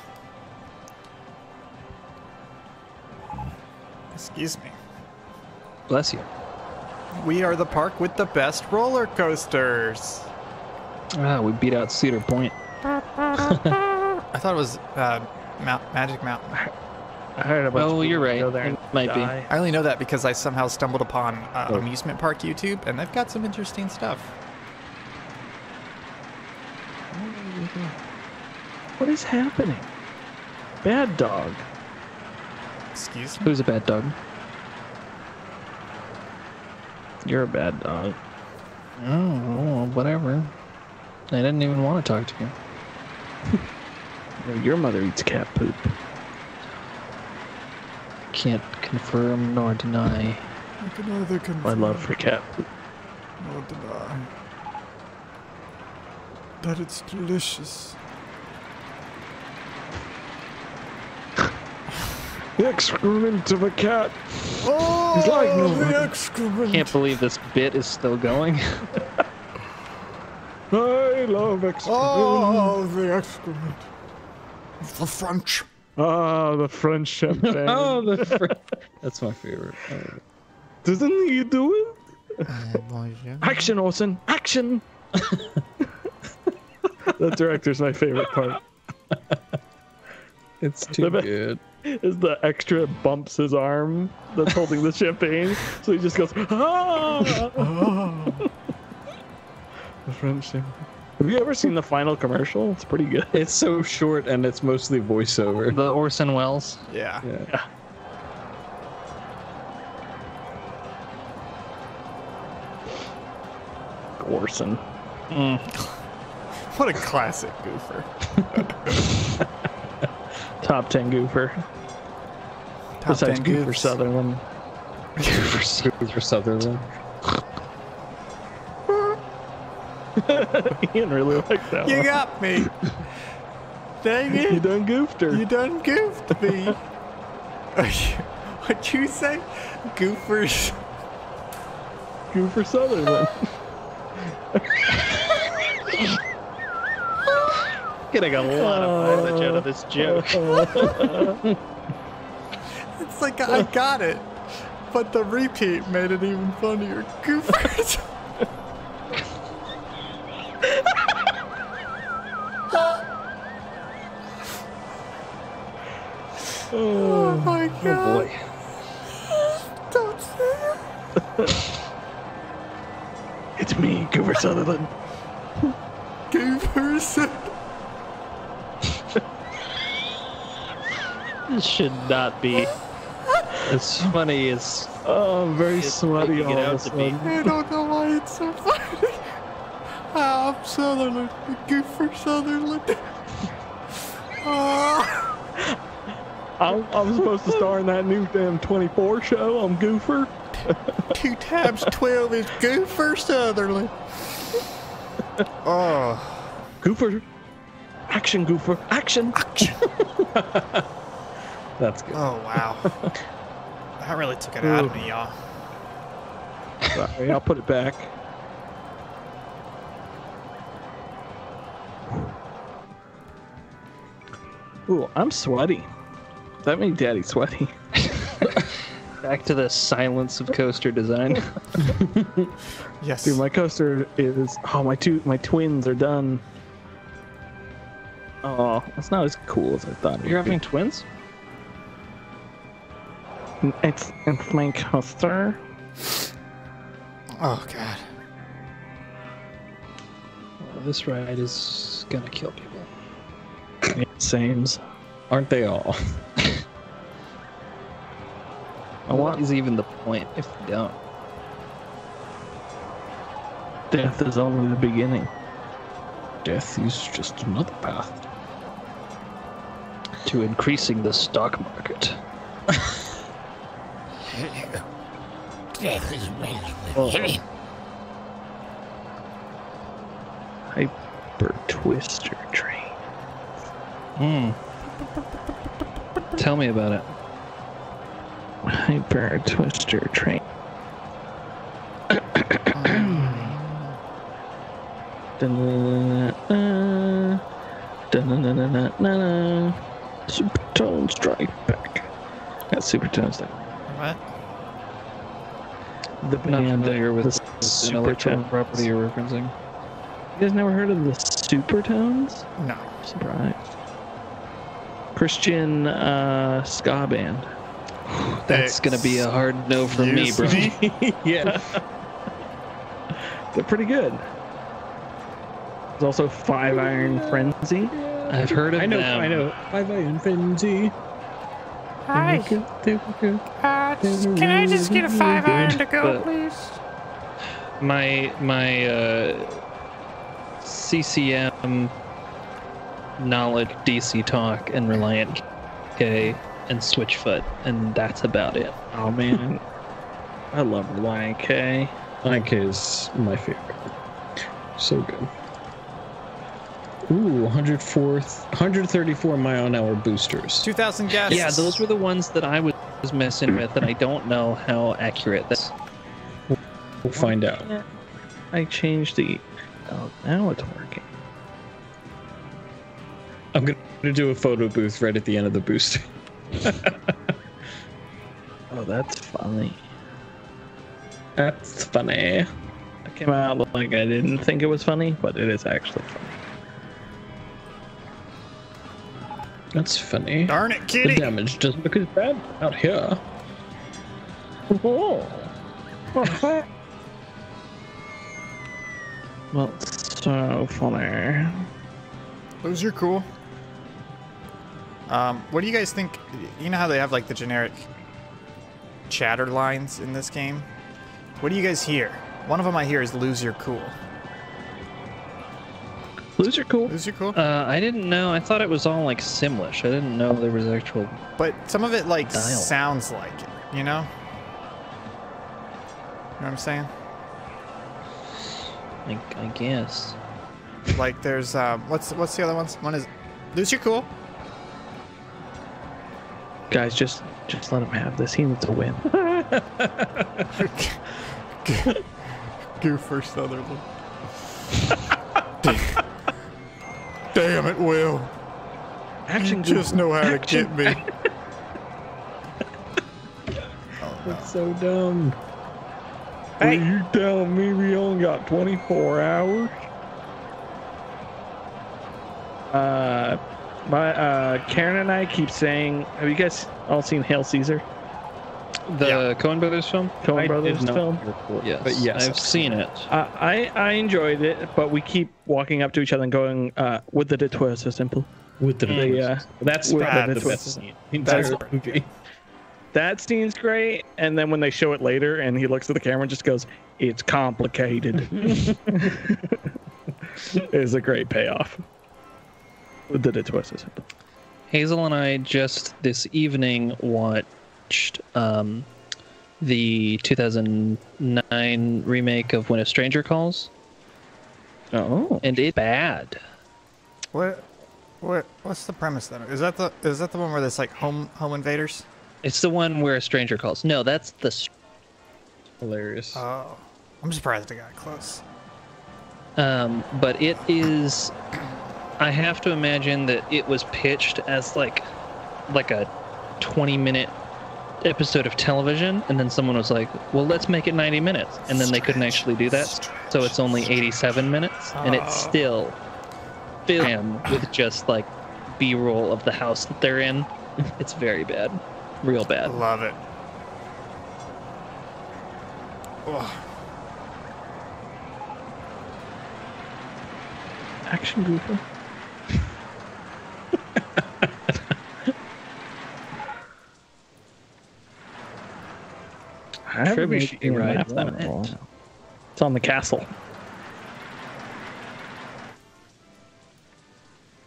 Excuse me. Bless you. We are the park with the best roller coasters. Ah, we beat out Cedar Point. I thought it was uh, Mount Magic Mountain. I heard about. Oh, you're right. Go there It and might be. I only know that because I somehow stumbled upon uh, Oh. amusement park YouTube, and they've got some interesting stuff. What is happening? Bad dog. Excuse me. Who's a bad dog? You're a bad dog. Oh, whatever. I didn't even want to talk to you. No, Your mother eats cat poop. Can't confirm nor deny. My love for cat poop. That it's delicious. The excrement of a cat. Oh, He's like no the one. excrement. Can't believe this bit is still going. I love excrement. Oh, the excrement. The French. Ah, the French champagne. Oh, the fr- that's my favorite. Oh. Doesn't he do it? Action, Olsen! Action! the director's my favorite part. It's too The- good. Is the extra bumps his arm that's holding the champagne, so he just goes ah. the French champagne. Have you ever seen the Findus commercial? It's pretty good. It's so short and it's mostly voiceover. the Orson Welles. Yeah. Yeah. Orson. Mm. What a classic goofer. Top 10 goofer. Top Besides 10 Goofer goofs. Sutherland. for Sutherland. Ian really liked that You one. got me. Dang it. You it. done goofed her. You done goofed me. What'd you say? Goofers. Goofer Sutherland. Getting a lot of oh. mileage out of this joke. It's like I got it. But the repeat made it even funnier. Goofers. Oh my god. Boy. Don't say it. It's me, Goofer Sutherland. Goofers. This should not be as funny as Oh, I'm very sweaty making all it of a out to be. sudden. I don't know why it's so funny. I'm Sutherland. Goofer Sutherland. Ah. I'm, I'm supposed to star in that new damn 24 show. I'm Goofer. Two times twelve is Goofer Sutherland. Oh, Goofer. Action, Goofer. Action. Action. That's good. oh wow. That really took it out of me, y'all. Sorry, I'll put it back. Ooh, I'm sweaty. That made Daddy sweaty. back to the silence of coaster design. Yes. Dude, my coaster is. Oh, my two, my twins are done. Oh, it's not as cool as I thought. You're would be. having twins? It's it's my coaster. oh god. Well, this ride is gonna kill people. Yeah, sames. Aren't they all? I want What is even the point if we don't? death is only the beginning. Death is just another path. To increasing the stock market. Hyper twister train. Hmm. Tell me about it. Hyper twister train. Supertone strike back. Got supertone strike. What? The Not band, familiar with the the intellectual supertones. property you're referencing. You guys never heard of the supertones? No. Surprise. Christian uh, ska band. That's gonna be a hard no for me, bro. Me? yeah. They're pretty good. There's also Five Iron Frenzy. I've heard of I know. them. I know. Five Iron Frenzy. Hi. Uh, can I just get a five iron to go, But- please? my my uh, CCM knowledge, DC talk, and Relient K and Switchfoot, and that's about it. Oh man, I love Relient K. IK is my favorite. So good. Ooh, 104th, 134 mile an hour boosters. 2,000 gas. Yeah, those were the ones that I was messing with, and I don't know how accurate that's. We'll find out. I changed the. Oh, now it's working. I'm gonna do a photo booth right at the end of the booster. Oh, that's funny. That's funny. It came out like I didn't think it was funny, but it is actually funny. That's funny. Darn it, kitty! The kitty. damage doesn't look as bad out here. Well, so funny. Those are cool. Um, what do you guys think? You know how they have like the generic chatter lines in this game? What do you guys hear? One of them I hear is "lose your cool." Those are cool. Lose your cool. Uh, I didn't know. I thought it was all like Simlish. I didn't know there was actual. But some of it like Dial. sounds like it. You know? You know what I'm saying? I, I guess. Like there's um, what's what's the other ones? One is "lose your cool." Guys, just just let him have this. He needs a win. Goofer Sutherland. Damn it, Will. Action You just know how to get me. That's so dumb. Hey. Are you telling me we only got 24 hours? Uh, my uh, Karen and I keep saying, have you guys all seen Hail Caesar? The Yeah. Coen Brothers film? Coen Brothers film. report, Yes. but yes, I've seen it. Uh, I I enjoyed it, but we keep walking up to each other and going, uh, "Would that it were so simple." with the The, uh, That's with probably the the best scene. in the entire movie. That scene's great, and then when they show it later, and he looks at the camera and just goes, "It's complicated." it's a great payoff. Would that it were so simple. Hazel and I just this evening watched um, the 2009 remake of When a Stranger Calls, Oh, and it's bad. What? What? What's the premise then? Is that the is that the one where there's like home home invaders? It's the one where a stranger calls. No, that's the. Hilarious. Oh, I'm surprised it got close. Um, but it is. I have to imagine that it was pitched as like, like a 20 minute episode of television, and then someone was like, "Well, let's make it 90 minutes," and then they couldn't actually do that, so it's only 87 minutes, and it's Oh. still film with just like B-roll of the house that they're in. It's very bad, real bad. Love it. Ugh. action goofer. I haven't been Trebuchet seeing ride that on in a while. It's on the castle.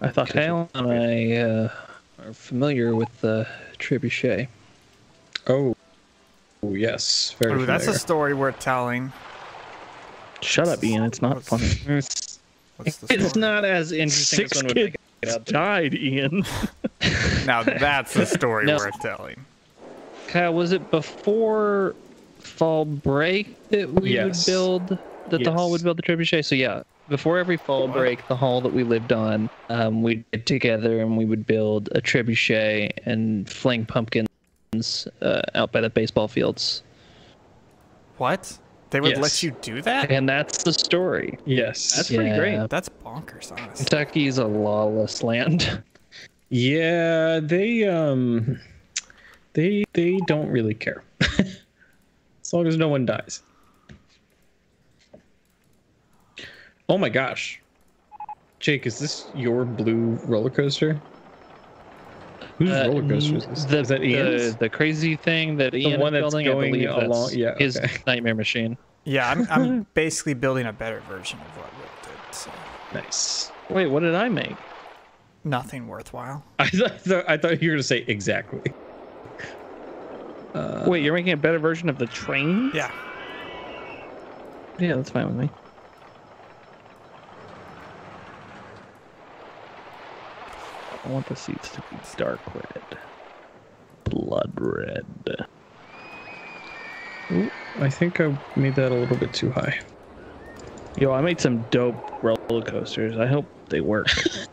I thought this Kyle was- and I uh, are familiar with the trebuchet. oh. Oh, yes. Very Ooh, that's a story worth telling. Shut up, Ian. It's not What's- funny. It's, What's it's not as interesting Six as one would kids make it out. died, Ian. Now that's a story No. worth telling. Kyle, was it before fall break that we Yes. would build that the hall would build the trebuchet? So yeah, before every fall break, the hall that we lived on, um, we'd get together and we would build a trebuchet and fling pumpkins uh, out by the baseball fields. What? They would Yes. let you do that? And that's the story. Yes. That's pretty great. That's bonkers, honestly. Kentucky's a lawless land. Yeah, they um they they don't really care. as long as no one dies. Oh my gosh. Jake, is this your blue roller coaster? Whose Uh, roller coaster is this? The, is that the, Ian's? the crazy thing that Ian one is that's building, I going believe along- that's yeah, his nightmare machine. Yeah, I'm, I'm basically building a better version of what Rick did. So Nice. Wait, what did I make? nothing worthwhile. I thought I thought you were gonna say exactly. Wait, you're making a better version of the train? Yeah. Yeah, that's fine with me. I want the seats to be dark red. Blood red. Ooh, I think I made that a little bit too high. Yo, I made some dope roller coasters. I hope they work.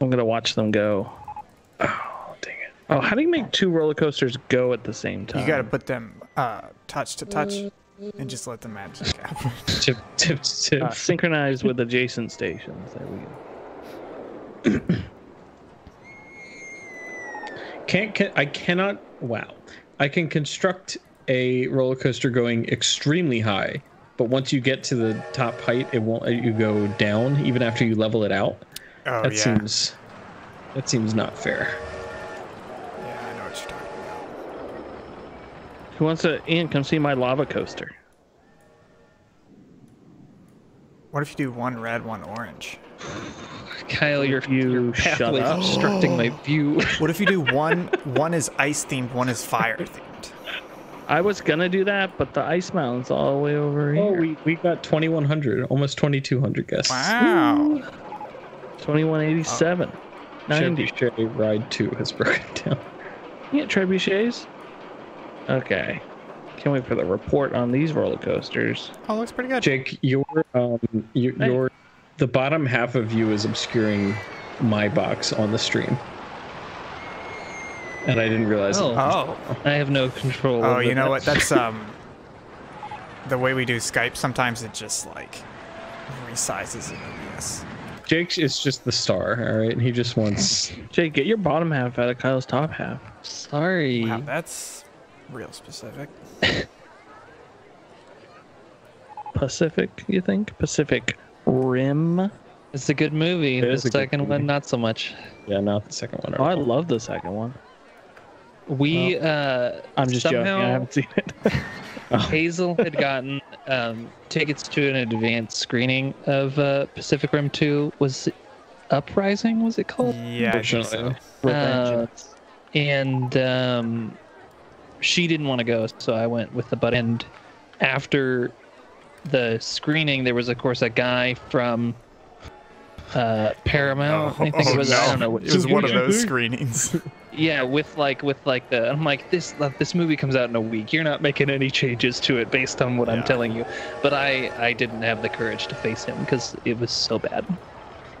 I'm gonna watch them go. Oh dang it! Oh, how do you make two roller coasters go at the same time? You got to put them uh, touch to touch and just let the magic happen. Tip tip tip. uh, synchronize with adjacent stations. There we go. Can't can, I cannot. Wow, I can construct a roller coaster going extremely high, but once you get to the top height, it won't let you go down even after you level it out. Oh, that yeah. seems that seems not fair. Who wants to? Ian, come see my lava coaster. What if you do one red, one orange? Kyle, your, You your shut pathway's up. obstructing my view. What if you do one one is ice themed, one is fire themed? I was gonna do that, but the ice mountain's all the way over Oh, here. Oh, we, we got 2100, almost 2200 guests. Wow. 2187. 90. Trebuchet Ride 2 has broken down. Yeah, trebuchets. Okay. Can't wait for the report on these roller coasters. Oh, looks pretty good. Jake, your um, your, Hey. your the bottom half of you is obscuring my box on the stream, and I didn't realize. it. Oh. Oh. I have no control. Oh, over you know that. what? That's um the way we do Skype. Sometimes it just like resizes in OBS. Jake is just the star, all right. And he just wants. Jake, get your bottom half out of Kyle's top half. Sorry. Wow, that's real specific. Pacific, you think? Pacific Rim. It's a good movie. It The is a good second movie. one, not so much. yeah, not the second one. Oh, I love the second one. We uh I'm just somehow joking. I haven't seen it. Hazel had gotten um, tickets to an advanced screening of uh, Pacific Rim 2. Was it Uprising? Was it called? Yeah, I think so. Uh, and um, she didn't want to go, so I went with the butt. And after the screening, there was, of course, a guy from uh, Paramount. I think it was. I don't know what. Oh, It was one of those screenings. Yeah, with like with like the. I'm like this. uh, This movie comes out in a week. You're not making any changes to it based on what I'm telling you. But I I didn't have the courage to face him because it was so bad.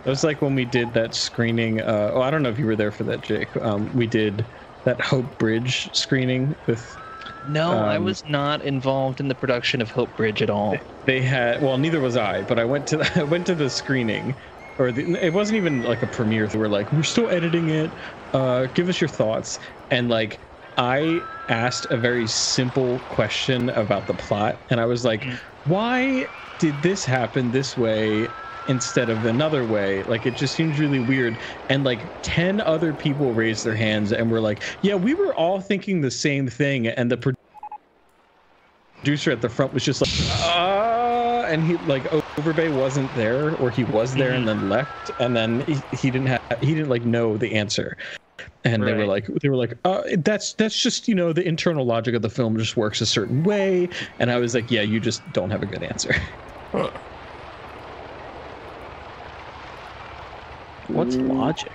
It was like when we did that screening. Uh, oh, I don't know if you were there for that, Jake. Um, we did that Hope Bridge screening with. No, I Um, was not involved in the production of Hope Bridge at all. They had well, neither was I, but I went to the, I went to the screening, or the, it wasn't even like a premiere. They were like, "We're still editing it. Uh, give us your thoughts." And like, I asked a very simple question about the plot, and I was like, "Why did this happen this way?" Instead of another way. Like it just seems really weird. And like 10 other people raised their hands and were like yeah we were all thinking the same thing. And the pro- producer at the front was just like uh and he like overbay wasn't there or he was there and then left and then he, he didn't have he didn't like know the answer. And they were like they were like uh that's that's just you know the internal logic of the film just works a certain way. And i was like yeah you just don't have a good answer What's logic?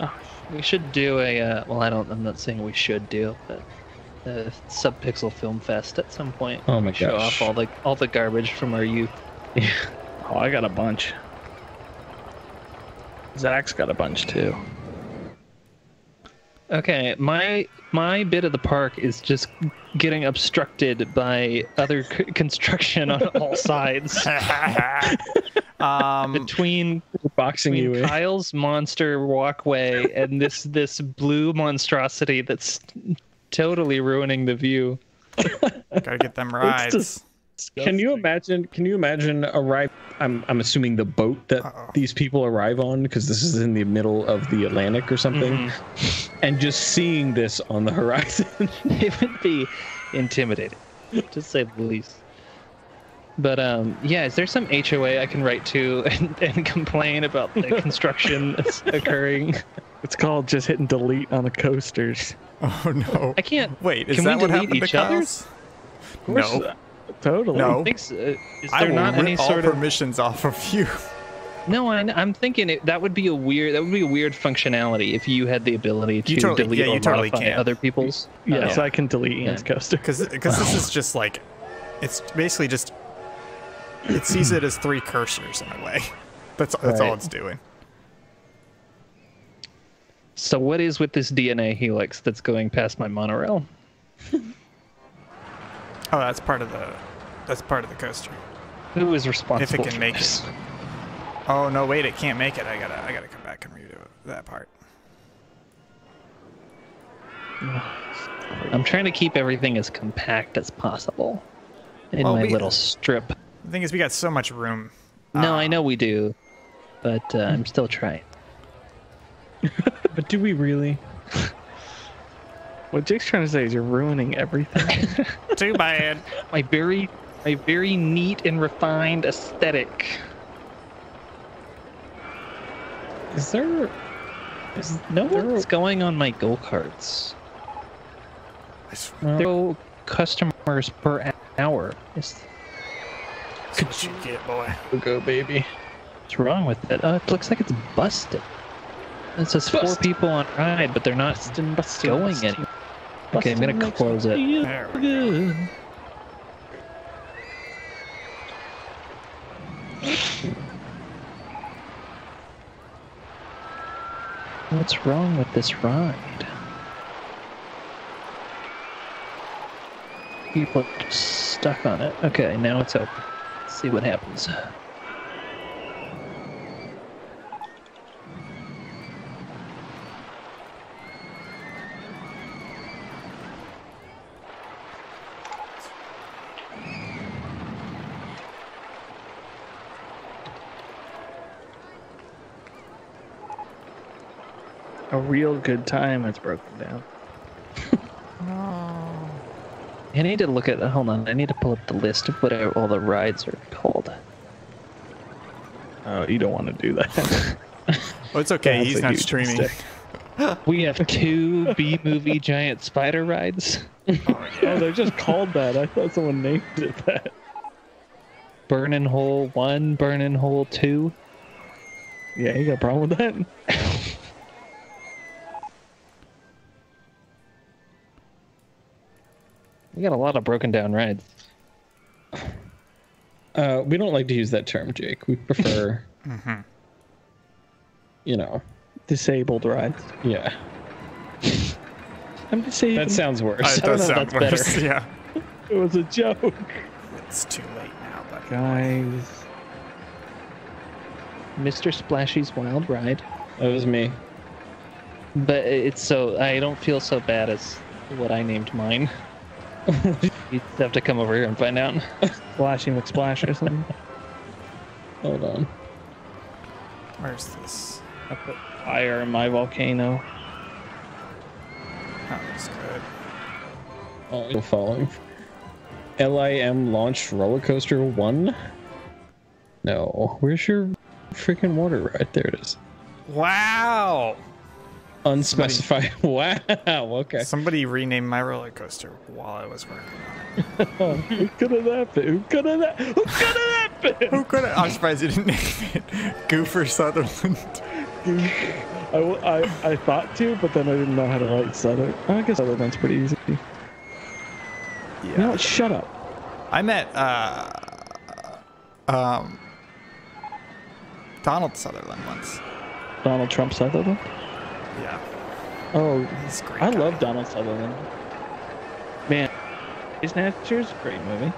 Oh, we should do a. Uh, well, I don't. I'm not saying we should do, but a Subpixel Film Fest at some point. Oh my Show gosh. off all the all the garbage from our youth. Yeah. Oh, I got a bunch. Zach's got a bunch too. Okay, my my bit of the park is just getting obstructed by other c- construction on all sides um, between Boxing you between in. Kyle's monster walkway and this this blue monstrosity that's totally ruining the view. gotta get them rides. just- Can you imagine? Can you imagine arrive? I'm I'm assuming the boat that Uh-oh. these people arrive on because this is in the middle of the Atlantic or something, and just seeing this on the horizon. it would be intimidating, to say the least. But um, yeah, is there some HOA I can write to and, and complain about the construction that's occurring? It's called just hitting delete on the coasters. Oh no! I can't. Wait, is can that we what delete happened to each other's? Kyle's? No, Totally. No. Think so. Uh, is I there will not rip any all sort of? permissions off of you. No, I, I'm thinking it, that would be a weird. That would be a weird functionality if you had the ability to You totally- delete yeah, or totally modify can. other people's. Yes, So I can delete Ian's Yeah. coaster. because because this is just like it's basically just it sees it as three cursors in a way. That's that's all Right. it's doing. So what is with this DNA helix that's going past my monorail? Oh, that's part of the that's part of the coaster. Who is responsible? If it can for make it. Oh no, wait, it can't make it. I gotta I gotta come back and redo that part. I'm trying to keep everything as compact as possible in Well, my we- little strip. The thing is, we got so much room. No, Ah. I know we do, but uh, I'm still trying. but do we really? What Jake's trying to say is you're ruining everything. Too bad. My very, my very neat and refined aesthetic. Is there? Is No there? one's going on my go karts. I swear. There are customers per hour. Is That's what you get, boy. go baby. what's wrong with it? Uh, it looks like it's busted. It says four people on ride, but they're not Bustin', bustin', going bustin'. Anywhere. Okay, I'm gonna close it. feel There good. What's wrong with this ride? People are just stuck on it. Okay, now it's open. Let's see what happens. A real good time has broken down. I need to look at. Hold on. I need to pull up the list of what all the rides are called. Oh, you don't want to do that. Well, it's okay. That's He's not streaming. mistake. We have two B movie giant spider rides. oh, they're just called that. I thought someone named it that. Burning Hole One, Burning Hole Two. Yeah, you got a problem with that? We got a lot of broken down rides. Uh, we don't like to use that term, Jake. We prefer, you know, Disabled rides. yeah. I'm disabled. That sounds worse. Uh, it I don't does know sound if that's worse. Yeah. it was a joke. It's too late now, buddy. Guys. Mr. Splashy's Wild Ride. that was me. But it's so I don't feel so bad as what I named mine. you have to come over here and find out. Splashy McSplash or something. Hold on. Where's this? I put fire in my volcano. That looks good. Oh, you're following. LIM launched roller coaster one. No, where's your freaking water Right There it is. Wow. Unspecified. Wow. Okay. Somebody renamed my roller coaster while I was working on it. Who could have that been? Who could have that? Who could have that been? Who could have? I'm surprised you didn't name it Goofer Sutherland. I I I thought to, but then I didn't know how to write Sutherland. I guess Sutherland's pretty easy. Yeah. what? Shut up. I met uh, um, Donald Sutherland once. Donald Trump Sutherland. Yeah. Oh, He's great. I guy. love Donald Sutherland. Man, Snatchers, great movie.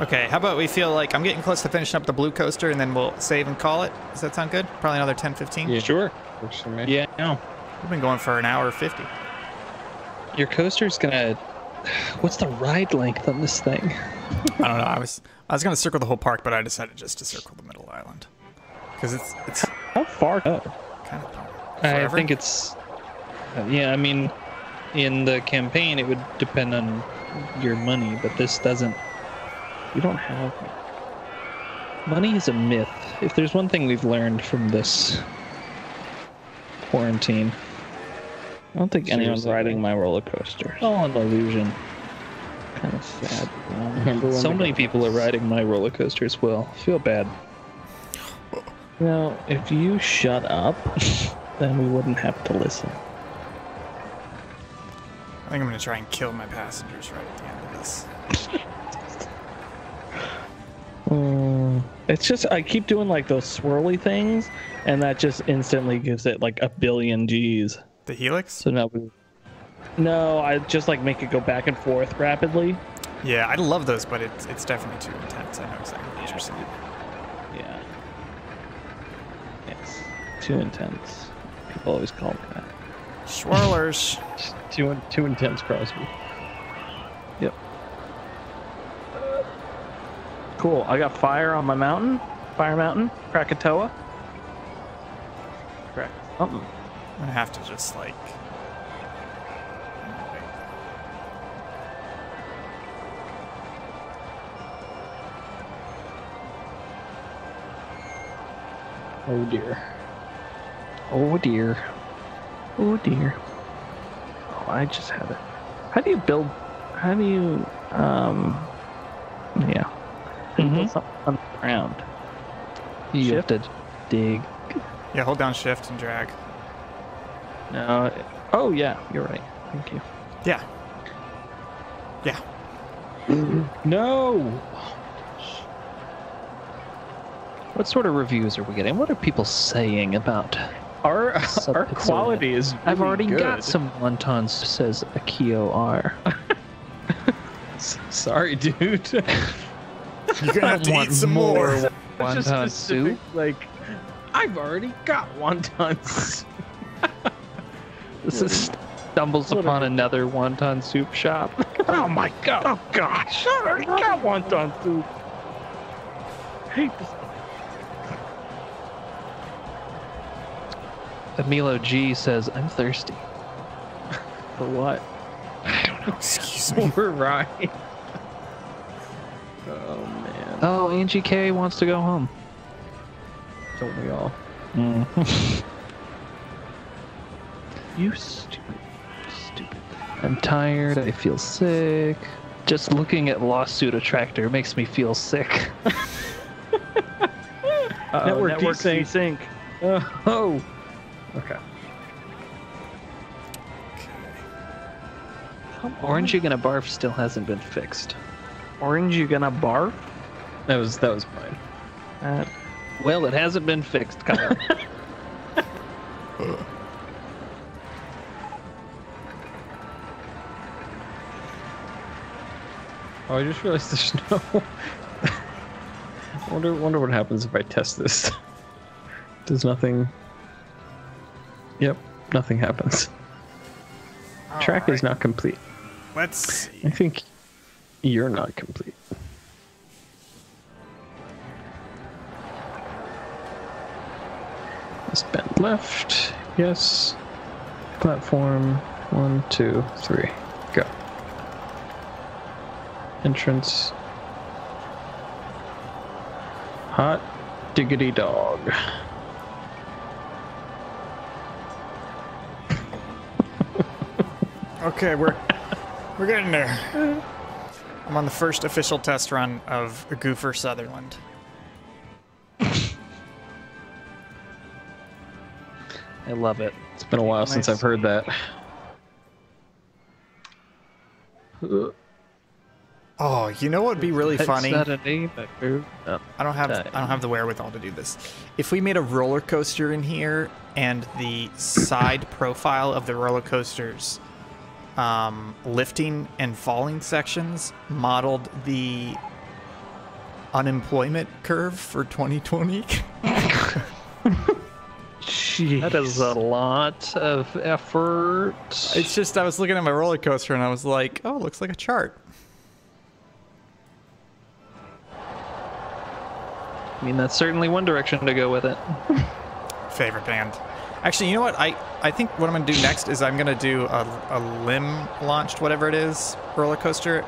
Okay, how about we feel like I'm getting close to finishing up the blue coaster and then we'll save and call it? Does that sound good? Probably another 10, 15? Yeah. Sure. Works for me. Yeah, no. We've been going for an hour 50. Your coaster's gonna. What's the ride length on this thing? I don't know. I was I was gonna circle the whole park, but I decided just to circle the middle island because it's it's How far? Oh, kind of. I think it's. uh, Yeah, I mean, in the campaign, it would depend on your money, but this doesn't. you don't have. Money is a myth. If there's one thing we've learned from this quarantine, I don't think anyone's riding my roller coaster. it's all an illusion. Kind of sad. Remember when So many got- people are riding my roller coaster as well. Feel bad. Now, if you shut up, then we wouldn't have to listen. I think I'm gonna try and kill my passengers right at the end of this. Mm, it's just I keep doing like those swirly things, and that just instantly gives it like a billion G's. The helix? So now we. No, I just like make it go back and forth rapidly. Yeah, I love those, but it's it's definitely too intense. I know exactly what you're saying. Yeah. It's too intense. People always call me that. Swirlers. Too, too intense, Crosby. Yep. Cool. I got fire on my mountain. Fire mountain. Krakatoa. Crack. Something. I'm gonna have to just like. Oh dear. Oh dear. Oh dear. Oh, I just had it. How do you build? How do you? Um. Yeah. How do you build Mhm. something on the ground? You Shift? have to dig. Yeah, hold down shift and drag. No. Oh yeah, you're right. Thank you. Yeah. Yeah. No. What sort of reviews are we getting? What are people saying about? Our our Sub-Pizzeria. quality is. I've already good. got some wontons, says Akio R. S- Sorry, dude. You're gonna have to eat some more. It's just Wonton specific, soup? Like, I've already got wontons. This is stumbles upon another wonton soup shop. Oh my god. Oh gosh. I already got wonton soup. Hate this. Emilo G says, I'm thirsty. For what? I don't know. Excuse me. We're right. Oh man. Oh, Angie K wants to go home. Don't we all? You stupid. Stupid. I'm tired. I feel sick. Just looking at lawsuit attractor makes me feel sick. Uh-oh, Network network desync. desync. Uh, oh. Okay. Come. Orange You Gonna Barf still hasn't been fixed. Orange, you gonna barf? That was that was fine. Uh, Well, it hasn't been fixed, Kyle. Oh, I just realized there's no. wonder wonder what happens if I test this. Does nothing? Yep, nothing happens. Track is not complete. Let's see. I think you're not complete. Let's bend left. Yes. Platform. One, two, three. Go. Entrance. Hot diggity dog. Okay, we're we're getting there. I'm on the first official test run of Goofer Sutherland. I love it. It's been a while since I've heard that. Oh, you know what would be really funny? not name, but. I don't have. I don't have the wherewithal to do this. If we made a roller coaster in here and the side profile of the roller coasters um, lifting and falling sections modeled the unemployment curve for 2020. Jeez. That is a lot of effort. it's just I was looking at my roller coaster and I was like, oh, it looks like a chart. I mean, that's certainly one direction to go with it. favorite band. Actually, you know what? I, I think what I'm going to do next is I'm going to do a, a limb launched, whatever it is, roller coaster.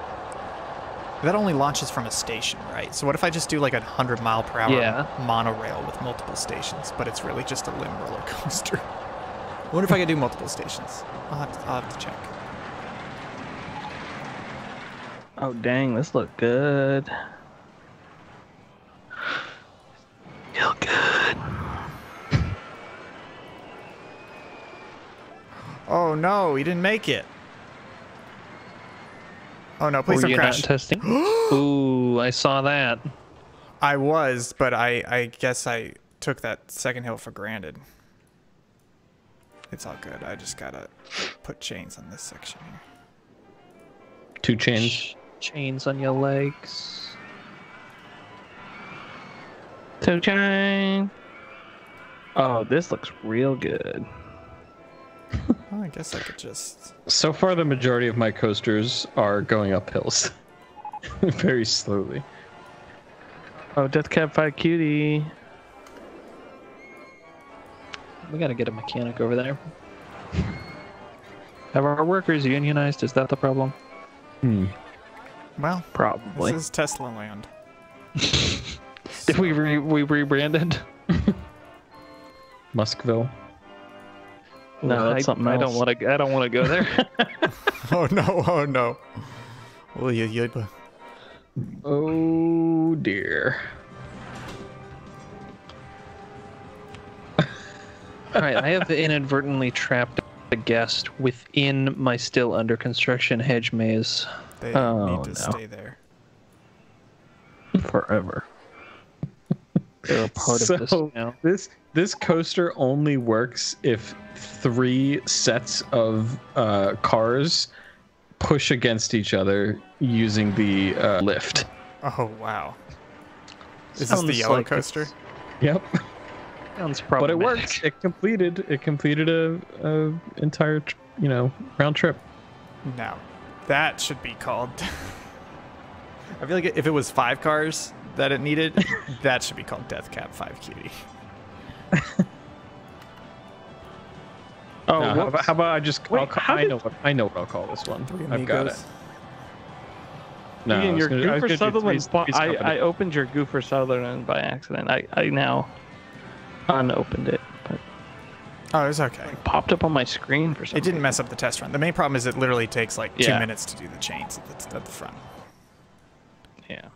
That only launches from a station, right? So what if I just do like a 100 mile per hour Yeah. monorail with multiple stations, but it's really just a limb roller coaster? I wonder if I could do multiple stations. I'll have to, I'll have to check. Oh dang, this look good. Feel good. Oh no, he didn't make it. Oh no, please Were don't you crash. not testing? Ooh, I saw that. I was, but I, I guess I took that second hill for granted. It's all good. I just gotta put chains on this section here. Two chains. Ch- chains on your legs. Two chain. Oh, this looks real good. Well, I guess I could just. So far, the majority of my coasters are going up hills, very slowly. Oh, Death Cab 5 Cutie. We gotta get a mechanic over there. Have our workers unionized? Is that the problem? Hmm. Well, Probably. this is Tesla land. Did we re- we rebranded? Muskville. No, that's I, something I don't want to. I don't want to go there. Oh no! Oh no! Oh yeah, yeah. but- Oh dear. All right, I have inadvertently trapped a guest within my still under construction hedge maze. They Oh, need to no. stay there. Forever. They're a part so of this now. this this coaster only works if three sets of uh, cars push against each other using the uh, lift. Oh wow! Is this Sounds the yellow like coaster? it's- Yep. Sounds probably. But it worked. It completed. It completed a, a entire, you know, round trip. No, that should be called. I feel like if it was five cars that it needed, that should be called Death Cab Five Cutie. Oh, No, how, about, how about I just? Wait, I'll I did- know what I know what I'll call this one. Three I've got it. No, I your gonna- Goofer Sutherland. Three's- bo- Three's I, I opened your Goofer Sutherland by accident. I, I now unopened it, but Oh, it's okay. it popped up on my screen for some It didn't reason. mess up the test run. The main problem is it literally takes like two minutes to do the chains at the, at the front. Yeah.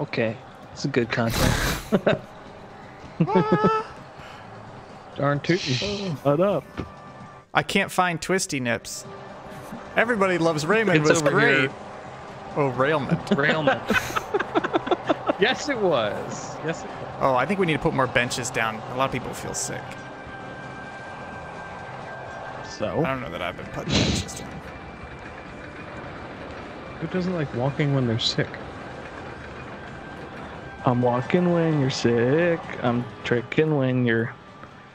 Okay, it's a good content. Darn tootin'. What up? I can't find Twisty Nips. Everybody loves Raymond It's was over great. here. Oh, Railman. Railman. yes, it was. Yes, it was. Oh, I think we need to put more benches down. A lot of people feel sick. So? I don't know that I've been putting benches down. Who doesn't like walking when they're sick? I'm walking when you're sick. I'm tricking when you're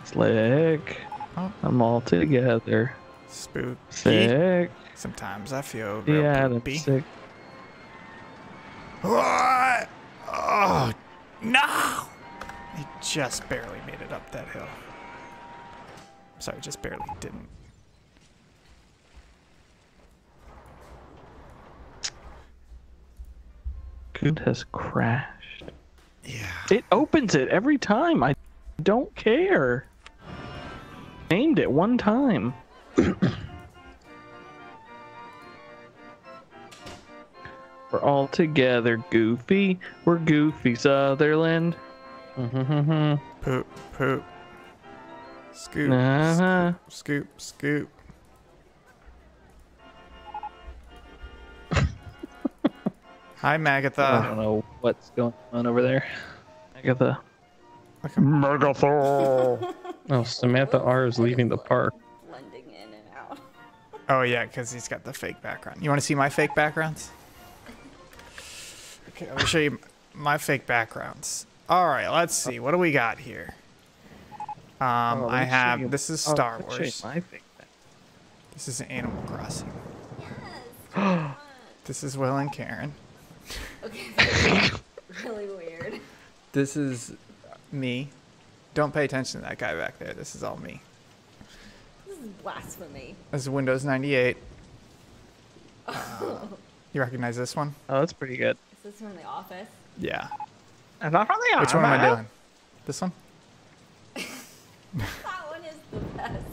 slick. Oh. I'm all together. Spooky. Sick. Sometimes I feel real Yeah, I'm poopy. sick. What? Oh, no! He just barely made it up that hill. Sorry, just barely didn't. Good has crashed. Yeah. It opens it every time. I don't care. Named it one time. We're all together, Goofy. We're Goofy Sutherland. Mhm. Poop, poop. Scoop, Uh-huh. scoop, scoop. Hi, I Magatha. I don't know what's going on over there. Magatha. Agatha. Oh, Samantha R is leaving the park. blending in and out. Oh yeah, because he's got the fake background. You want to see my fake backgrounds? Okay, let me show you my fake backgrounds. All right, let's see. What do we got here? Um, Oh, I have. you- This is oh, Star let me show Wars. my thing. This is Animal Crossing. This is Will and Karen. Okay, really weird. This is me. Don't pay attention to that guy back there. This is all me. This is blasphemy. This is Windows 98. Uh, you recognize this one? Oh, that's pretty good. Is this from The Office? Yeah. And not from the Office. Which one am I doing? This one? That one is the best.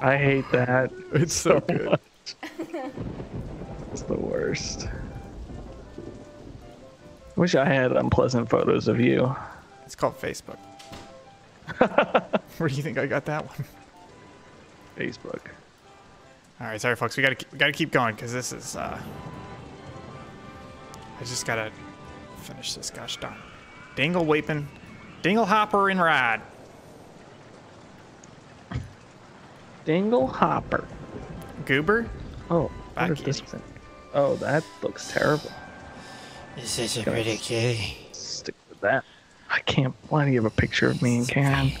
I hate that. It's so good. It's the worst. Wish I had unpleasant photos of you. It's called Facebook. Where do you think I got that one? Facebook. All right, sorry, folks. We gotta we gotta keep going because this is. uh I just gotta finish this. Gosh darn. Dingle Wapin, Dingle Hopper and Ride. Dingle Hopper. Goober. Oh, what is this thing? Oh, that looks terrible. This is a pretty kitty. Stick with that. I can't. Why do you have a picture of me and Karen?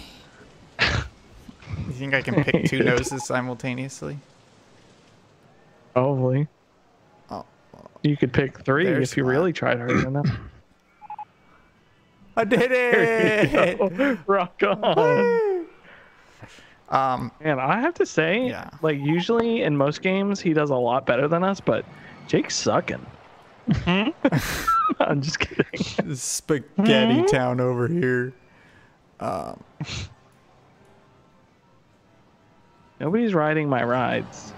You think I can pick two noses simultaneously? Probably. Oh, You could pick three There's if you one. really tried hard enough. I did it! go. Rock on. um, Man, I have to say, Yeah. like usually in most games he does a lot better than us, but Jake's sucking. I'm just kidding. spaghetti town over here. Um, Nobody's riding my rides.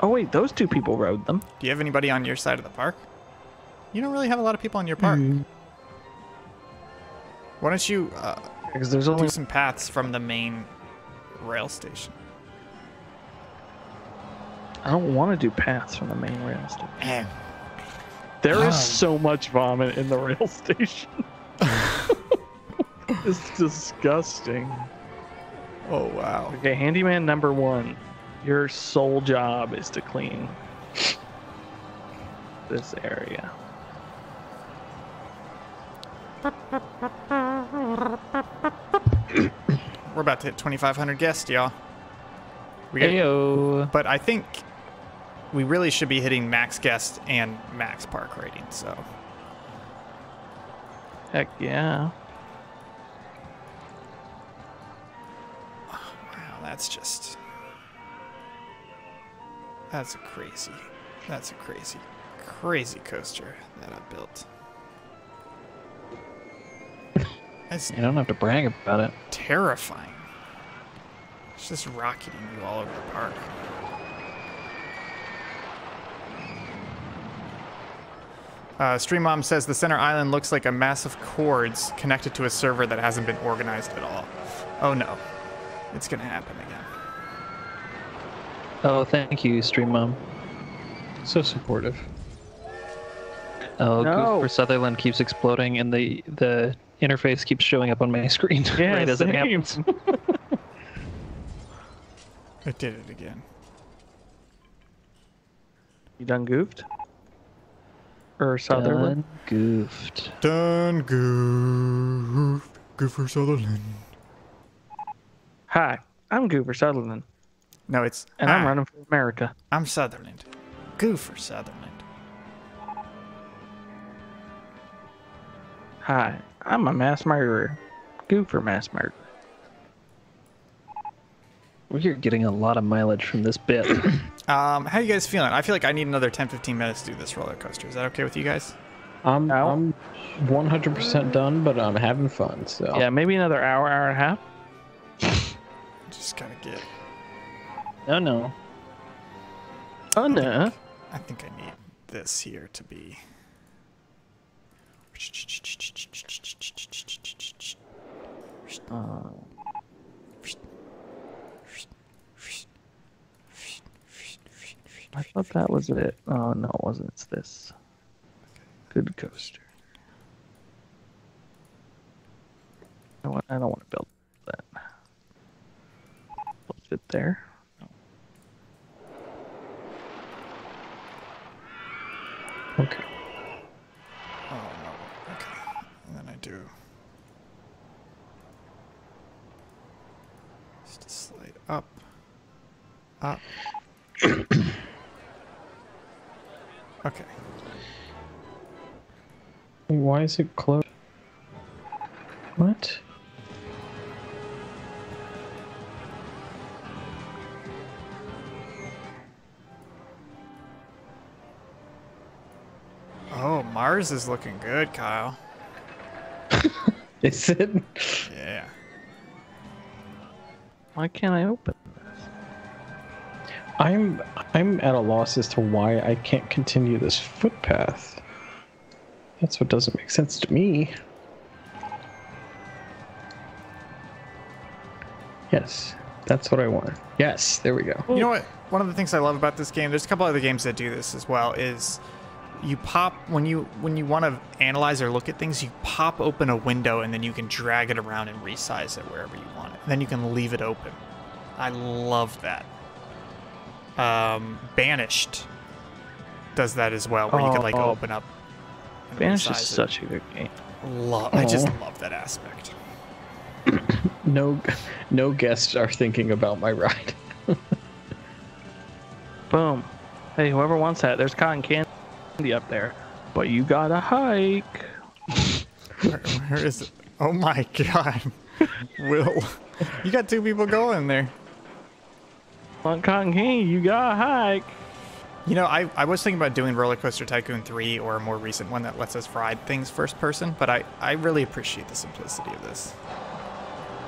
Oh wait, those two people rode them. do you have anybody on your side of the park? You don't really have a lot of people on your park. Why don't you uh, Because there's do only some paths from the main rail station? I don't want to do paths from the main rail station. There is so much vomit in the rail station. it's disgusting. Oh wow. Okay, handyman number one. Your sole job is to clean this area. We're about to hit 2,500 guests, y'all. We got, Heyo. but I think we really should be hitting max guest and max park rating. So Heck yeah. wow, that's just that's a crazy, that's a crazy, crazy coaster that I built. That's You don't have to brag about it. terrifying. It's just rocketing you all over the park. Uh, Stream Mom says the center island looks like a mass of cords connected to a server that hasn't been organized at all. Oh no, it's gonna happen again. Oh, thank you, Stream Mom. So supportive. Oh, No. Goof for Sutherland keeps exploding, and the the interface keeps showing up on my screen Yeah, right as it happens. It did it again. You done goofed? Or Sutherland? Done goofed. Done goof, Goofer Sutherland. Hi, I'm Goofer Sutherland, No, it's and I'm running for America. I'm Sutherland. Goofer Sutherland. Hi, I'm a mass murderer. Goofer mass murderer. We're getting a lot of mileage from this bit. Um, how you guys feeling? I feel like I need another 10, 15 minutes to do this roller coaster. Is that okay with you guys? I'm No. I'm 100% done, but I'm having fun. So Yeah, maybe another hour, hour and a half. Just gotta get. Oh no. Oh no. I think I need this here to be. I thought that was it. Oh no, it wasn't. It's this. Good coaster. I don't want, I don't want to build that. Will it fit there? No. Okay. Oh no. Okay. And then I do. Just a slide up. Ah. Up. okay. Wait, Why is it closed? What? Oh, Mars is looking good, Kyle. Is it? Yeah. Why can't I open? I'm I'm at a loss as to why I can't continue this footpath. That's what doesn't make sense to me. Yes, that's what I want. Yes, there we go. You know what? One of the things I love about this game, there's a couple other games that do this as well, is you pop when you when you want to analyze or look at things, you pop open a window and then you can drag it around and resize it wherever you want it. And then you can leave it open. I love that. Um, Banished does that as well, where you can like Oh. open up. Banished is resize it. such a good game. Love, I just love that aspect. No, no guests are thinking about my ride. Boom. Hey, whoever wants that, there's cotton candy up there. But you gotta hike. Where, where is it? Oh my god, Will, you got two people going there. Want cotton candy, you got a hike. You know, I, I was thinking about doing Roller Coaster Tycoon 3 or a more recent one that lets us ride things first person, but I, I really appreciate the simplicity of this.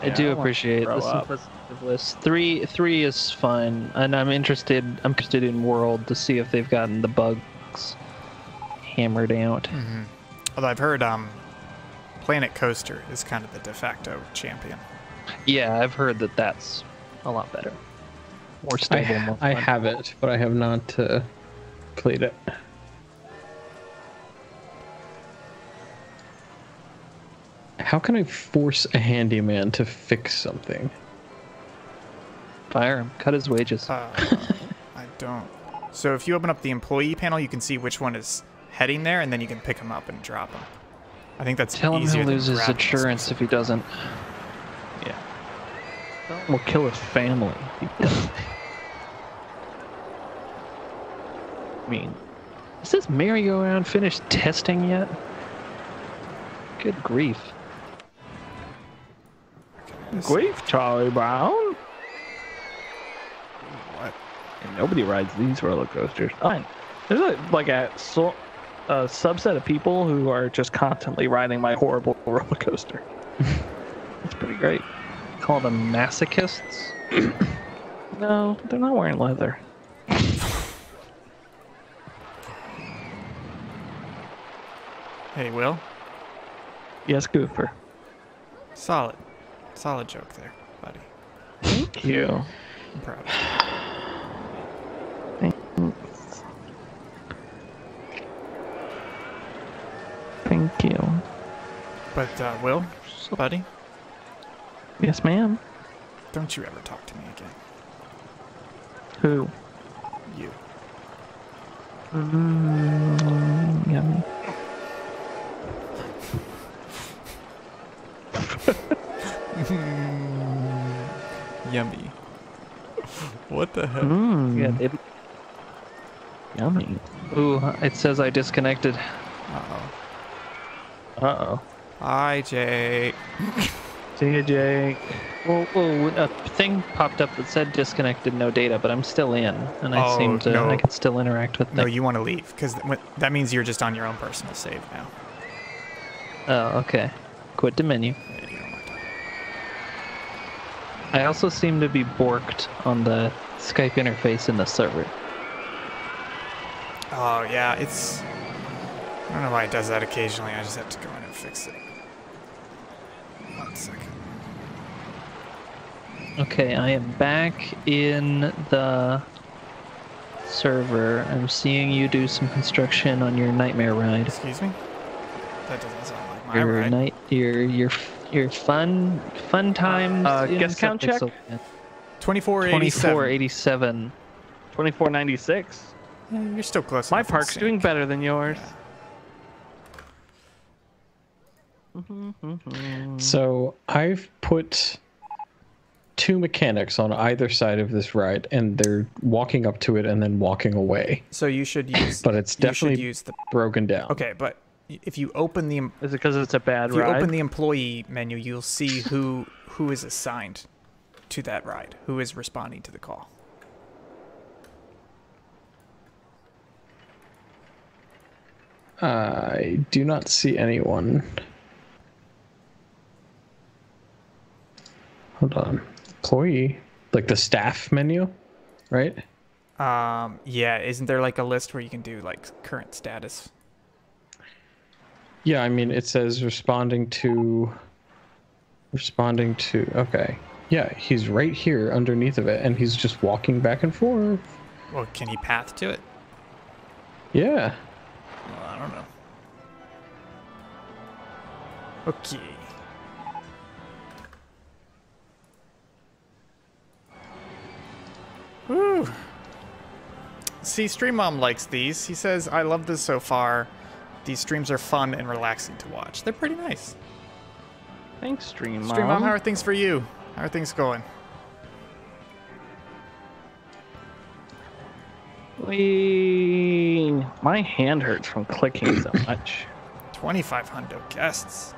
I Yeah, do wanna appreciate grow the up. simplicity of this. Three three is fun, and I'm interested. I'm interested in World to see if they've gotten the bugs hammered out. Although I've heard um, Planet Coaster is kind of the de facto champion. Yeah, I've heard that that's a lot better, more I, more I have it, but I have not uh, played it. How can I force a handyman to fix something? Fire him, cut his wages. Uh, I don't. So if you open up the employee panel, you can see which one is heading there, and then you can pick him up and drop him. I think that's Tell him easier he'll than lose his insurance if he doesn't. Yeah. We'll kill his family. if he does. I mean, is this merry-go-round finished testing yet? Good grief. Grief, Charlie Brown. What? And nobody rides these roller coasters. Fine. There's a, like a, so, a subset of people who are just constantly riding my horrible roller coaster. It's pretty great. Call them masochists. No, they're not wearing leather. Hey, Will. Yes, Goofer. Solid. Solid joke there, buddy. Thank you. I'm proud of you. Thanks. Thank you. But, uh, Will, buddy, Yes, ma'am. don't you ever talk to me again. Who? You. Mm, What the heck? Mm, Yeah, it, yummy. ooh, it says I disconnected. Uh-oh. Uh oh. Hi, Jake. See you, Jake. Well, well, a thing popped up that said disconnected, no data, but I'm still in, and I Oh, seem to, no. I can still interact with No, you want to leave, because that means you're just on your own personal save now. Oh, okay. Quit the menu. Yeah, you don't want to. I also seem to be borked on the Skype interface in the server. Oh, yeah, it's... I don't know why it does that occasionally. I just have to go in and fix it. One second. Okay, I am back in the server. I'm seeing you do some construction on your nightmare ride. Excuse me? That doesn't sound like my Your ride. night, your your your fun fun times. uh, in guess count check? Subpixel. 2487. 2487. 2496. Yeah, you're still close. My park's doing better than yours. So I've put two mechanics on either side of this ride, and they're walking up to it and then walking away. So you should use. But it's definitely use the. broken down. Okay, but if you open the Is it because it's a bad if you ride? open the employee menu, you'll see who who is assigned to that ride, who is responding to the call. I do not see anyone. Hold on. Employee, like the staff menu, right? Um, yeah, isn't there like a list where you can do like current status? Yeah, I mean it says responding to responding to okay. Yeah, he's right here underneath of it and he's just walking back and forth. Well, can he path to it? Yeah. Well, I don't know. Okay. Woo. See, Stream Mom likes these. He says, I love this so far. These streams are fun and relaxing to watch. They're pretty nice. Thanks, Stream Stream Mom, Mom. how are things for you? How are things going? Wee. My hand hurts from clicking so much. 25 hundo guests.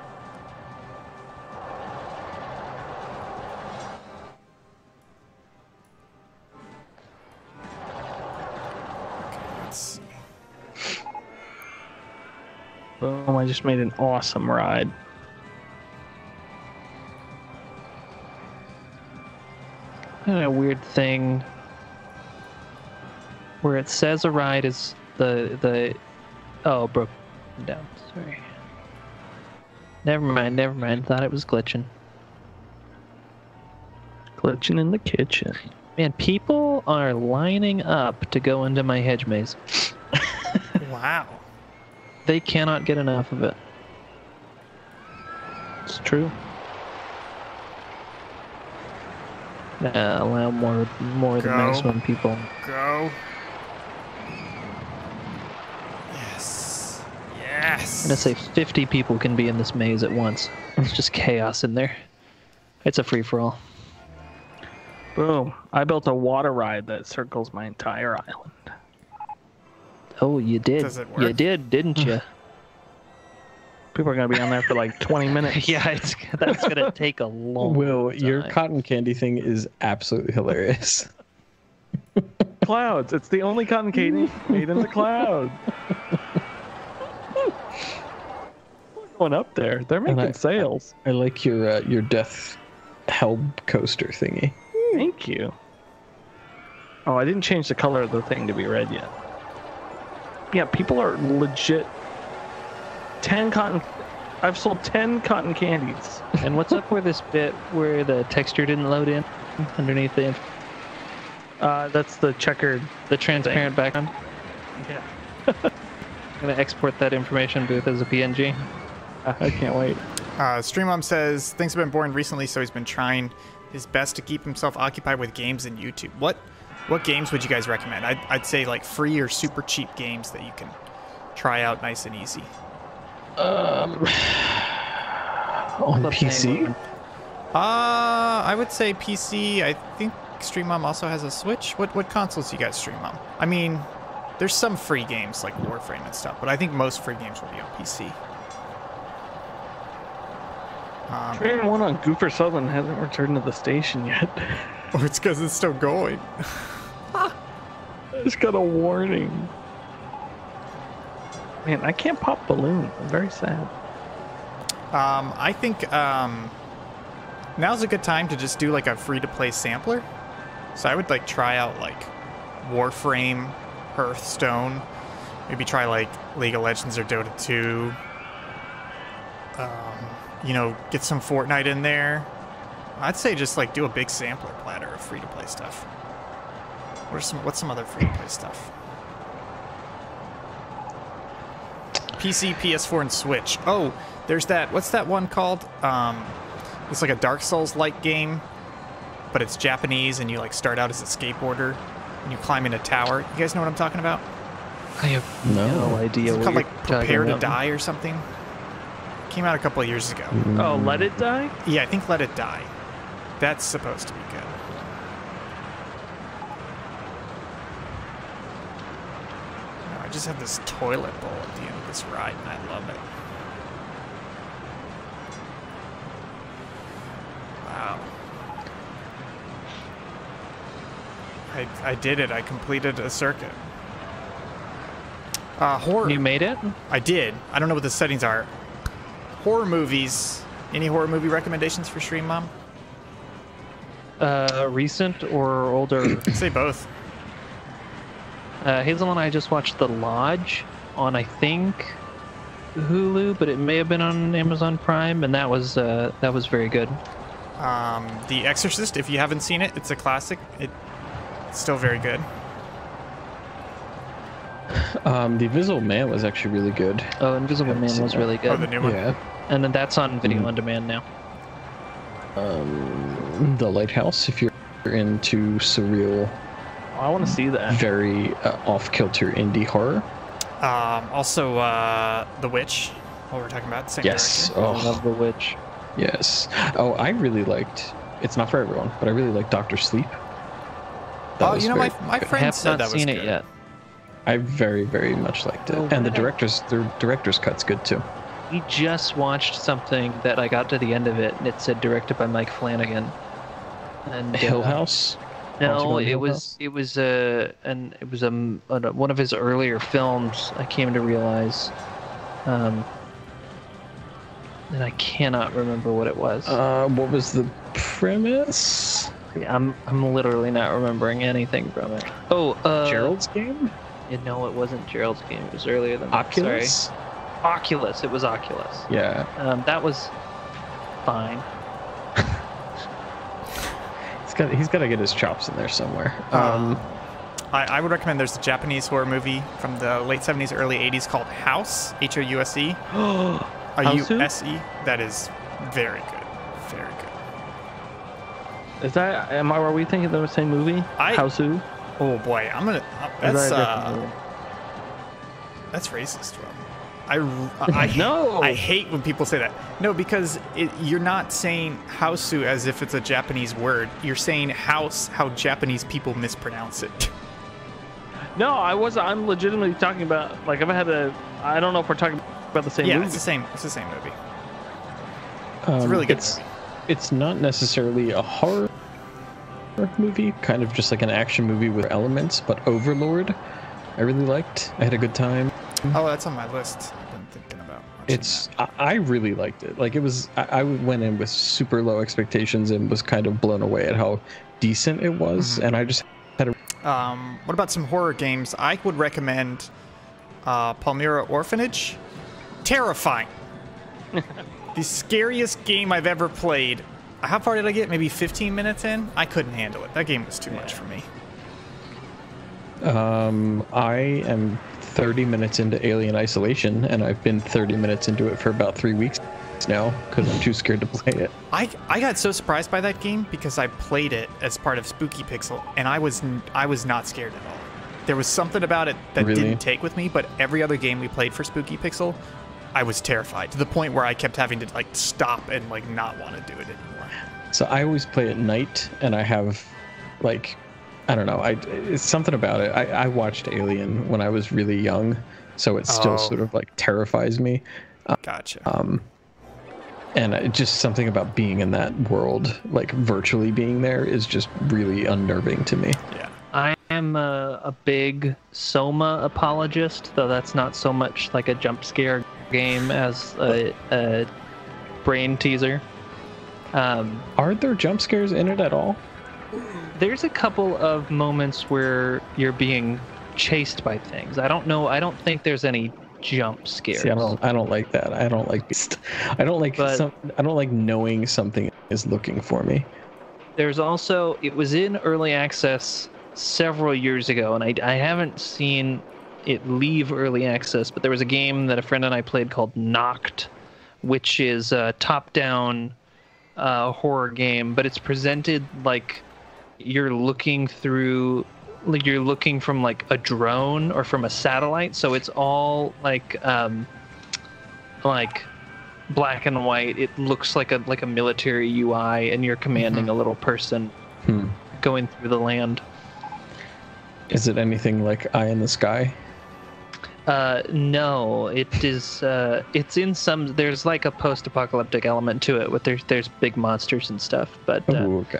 Boom, I just made an awesome ride. Kind of a weird thing where it says a ride is the the oh broke down. Sorry. Never mind. Never mind. Thought it was glitching. Glitching in the kitchen. Man, people are lining up to go into my hedge maze. Wow. They cannot get enough of it. It's true. Uh, allow more more than maximum people. Go. Yes. Yes. I'm gonna say 50 people can be in this maze at once. It's just chaos in there. It's a free for all. Boom. I built a water ride that circles my entire island. Oh, you did. Does it You did, didn't you? People are gonna be on there for like 20 minutes. yeah, it's that's gonna take a long. Will, your cotton candy thing is absolutely hilarious. Clouds. It's the only cotton candy made in the cloud. Going up there. They're making I- sales. I like your uh, your death hell coaster thingy. Thank you. Oh, I didn't change the color of the thing to be red yet. Yeah, people are legit. 10 cotton. I've sold 10 cotton candies. And what's up with this bit where the texture didn't load in underneath the Uh, that's the checkered. the transparent background? Yeah. I'm gonna export that information booth as a PNG. I can't wait. Uh, Stream Mom says things have been boring recently, so he's been trying his best to keep himself occupied with games and YouTube. What what games would you guys recommend? I'd, I'd say like free or super cheap games that you can try out nice and easy. On PC? name. Uh, I would say PC. I think Stream Mom also has a Switch. What what consoles do you guys stream on? I mean, there's some free games like Warframe and stuff, but I think most free games will be on PC. Um, Train one on Goofer Sutherland hasn't returned to the station yet. or it's because it's still going. I just got a warning. Man, I can't pop balloons. I'm very sad. Um, I think um, now's a good time to just do like a free to play sampler. So I would like try out like Warframe, Hearthstone, Maybe try like League of Legends or Dota 2. Um, you know, get some Fortnite in there. I'd say just like do a big sampler platter of free to play stuff. What are some what's some other free to play stuff? PC, PS4, and Switch. Oh, there's that. What's that one called? Um, it's like a Dark Souls like game, but it's Japanese, and you like start out as a skateboarder, and you climb in a tower. You guys know what I'm talking about? I have No. no, idea It's called like Prepare to about. Die or something. Came out a couple of years ago. Oh, let it die. Yeah, I think Let It Die. That's supposed to be good. No, I just have this toilet bowl at the end of this ride, and I love it. Wow. I, I did it. I completed a circuit. Uh, horror. You made it? I did. I don't know what the settings are. Horror movies. Any horror movie recommendations for Stream Mom? Uh, recent or older? Say both. Uh, Hazel and I just watched The Lodge on, I think, Hulu, but it may have been on Amazon Prime, and that was uh, that was very good. Um, the Exorcist. If you haven't seen it, it's a classic. It, it's still very good. Um, the Invisible Man was actually really good. Oh, Invisible Man was that. really good. Oh, the new one. Yeah. and then that's on video Mm. on demand now. Um, the Lighthouse, if you're into surreal, I want to see that. very uh, off-kilter indie horror. Um, also, uh, The Witch. What we're talking about. Same Yes. director. I Oh, love The Witch. yes. Oh, I really liked. It's not for everyone, but I really like Doctor Sleep. That Oh, you know, my, very my good. friend have said not that was seen good. it yet. I very, very much liked it, Oh, and the director's the director's cut's good too. We just watched something that I got to the end of it, and it said directed by Mike Flanagan. And Hill uh, House. No, it was it was a and it was a, a- one of his earlier films. I came to realize, um, and I cannot remember what it was. Uh, what was the premise? I'm I'm literally not remembering anything from it. Oh, uh, Gerald's game. yeah, no, it wasn't Gerald's game. It was earlier than that. Oculus. Sorry. Oculus. It was Oculus. Yeah, Um, that was fine. he's got he's got to get his chops in there somewhere. Um, I, I would recommend there's a Japanese horror movie from the late 70s, early 80s called House, H O U S E. A U Houseu? S E. That is very good. Very good. Is that? Am I? Are we thinking of the same movie? I- Howsu? Oh boy, I'm gonna. Uh, that's that uh, that's racist, Rob. I, r- I No. I hate when people say that. No, because it, you're not saying hausu as if it's a Japanese word. You're saying house how Japanese people mispronounce it. No, I was. I'm legitimately talking about. Like, if I had to, I don't know if we're talking about the same yeah, movie. it's the same. It's the same movie. um, It's a really good. It's, movie. it's not necessarily a horror movie, kind of just like an action movie with elements, but Overlord, I really liked. I had a good time. Oh, that's on my list. I've been thinking about. It's I, I really liked it. Like it was I, I went in with super low expectations and was kind of blown away at how decent it was, Mhm. and I just had a. Um, what about some horror games? I would recommend uh, Palmyra Orphanage. Terrifying. the scariest game I've ever played. How far did I get? Maybe 15 minutes in? I couldn't handle it. That game was too much for me. Um, I am 30 minutes into Alien Isolation, and I've been 30 minutes into it for about three weeks now because I'm too scared to play it. I, I got so surprised by that game because I played it as part of Spooky Pixel and I was n- I was not scared at all. There was something about it that Really? didn't take with me, but every other game we played for Spooky Pixel, I was terrified to the point where I kept having to like stop and like not want to do it anymore. So I always play at night, and I have, like, I don't know. I it's something about it. I, I watched Alien when I was really young, so it still Oh. sort of like terrifies me. Gotcha. Um, and it just something about being in that world, like virtually being there, is just really unnerving to me. yeah. I am a, a big Soma apologist, though that's not so much like a jump scare game as a, a brain teaser. Um, Are there jump scares in it at all? There's a couple of moments where you're being chased by things. I don't know. I don't think there's any jump scares. See, I don't. I don't like that. I don't like. I don't like But- some. I don't like knowing something is looking for me. There's also it was in early access several years ago, and I, I haven't seen it leave early access. But there was a game that a friend and I played called NOCT, which is a top-down uh, horror game, but it's presented like you're looking through like you're looking from like a drone or from a satellite so it's all like um like black and white it looks like a like a military ui and you're commanding a little person Hmm. going through the land Is it anything like Eye in the Sky? uh no it is uh it's in some there's like a post-apocalyptic element to it with there's there's big monsters and stuff but uh, Oh, okay.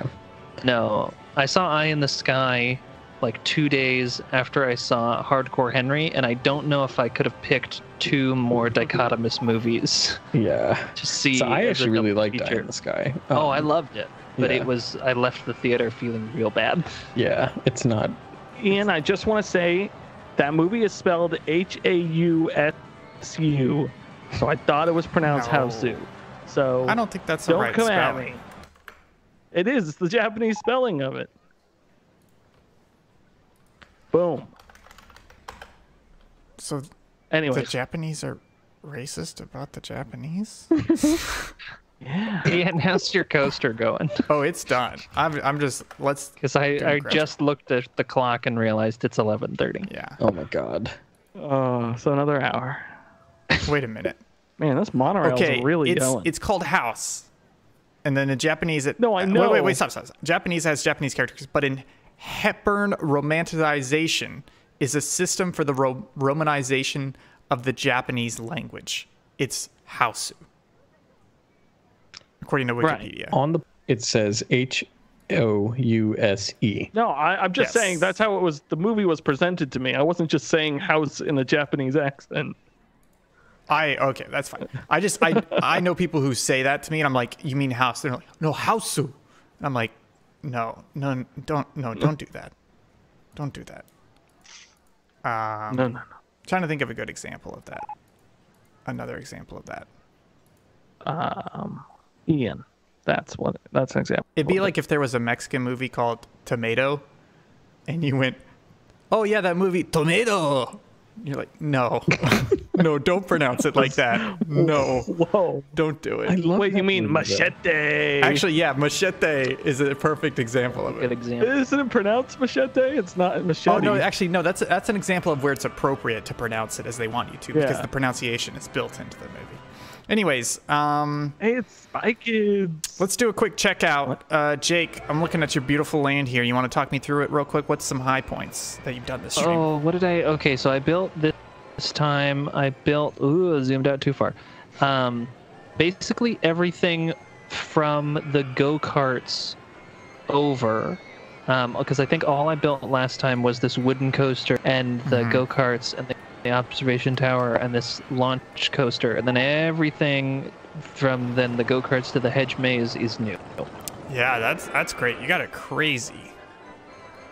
No, I saw Eye in the Sky like two days after I saw Hardcore Henry, and I don't know if I could have picked two more dichotomous movies Yeah. to see. So I as a actually really double liked Eye in the Sky. Oh, I Um, loved it, but yeah. it was I left the theater feeling real bad. Yeah, it's not. Ian, I just want to say that movie is spelled H A U S U, so I thought it was pronounced No. Hausu. So I don't think that's the don't right come spelling. at me. It is. It's the Japanese spelling of it. Boom. So anyway, the Japanese are racist about the Japanese? yeah. Ian, how's your coaster going? oh, it's done. I'm, I'm just let's. Because I, I just looked at the clock and realized it's 11:30. Yeah. Oh my god. Oh, so another hour. Wait a minute. Man, this monorail's Okay, really it's going. it's called House, and then in Japanese it. No, I uh, know. Wait, wait, wait, stop, stop, stop. Japanese has Japanese characters, but in Hepburn romanticization is a system for the ro- romanization of the Japanese language. It's Hausu, according to Right. Wikipedia. On the it says H O U S E. no, I, I'm just Yes. saying that's how it was. The movie was presented to me. I wasn't just saying house in a Japanese accent. I okay, that's fine. I just I I know people who say that to me, and I'm like, you mean house? They're like, no, Hausu. And I'm like, no, no, don't, no, don't do that. Don't do that. Um, No, no, no. trying to think of a good example of that. Another example of that. Um, Ian, that's what. That's an example. It'd be like if there was a Mexican movie called Tomato, and you went, "Oh yeah, that movie Tomato." You're like, "No, no, don't pronounce it like that. No, Whoa. don't do it." I love Wait, you mean movie, though. machete? Actually, yeah, machete is a perfect example of it. Good example. Isn't it pronounced machete? It's not machete. Oh no, actually no. That's that's an example of where it's appropriate to pronounce it as they want you to because the pronunciation is built into the movie. Anyways, um, Hey, it's Spy Kids. let's do a quick checkout. Uh, Jake, I'm looking at your beautiful land here. You want to talk me through it real quick? What's some high points that you've done this stream? Oh, what did I? Okay, so I built this, this time. I built. Ooh, I zoomed out too far. Um, basically everything from the go karts over. Um, because I think all I built last time was this wooden coaster and the go karts and the, the observation tower and this launch coaster, and then everything from then the go karts to the hedge maze is new. Yeah, that's that's great. You got a crazy,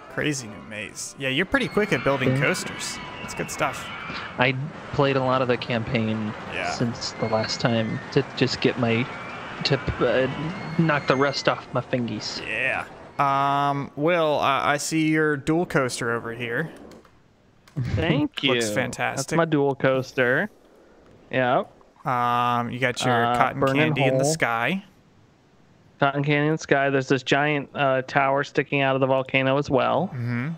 crazy new maze. Yeah, you're pretty quick at building coasters. That's good stuff. I played a lot of the campaign Yeah. since the last time to just get my to uh, knock the rust off my fingies. Yeah. Um, Will, I I see your dual coaster over here. Thank you. Looks fantastic. That's my dual coaster. Yep. Um, you got your Uh, cotton candy in the sky. Cotton Canyon Sky. There's this giant uh, tower sticking out of the volcano as well. Mhm.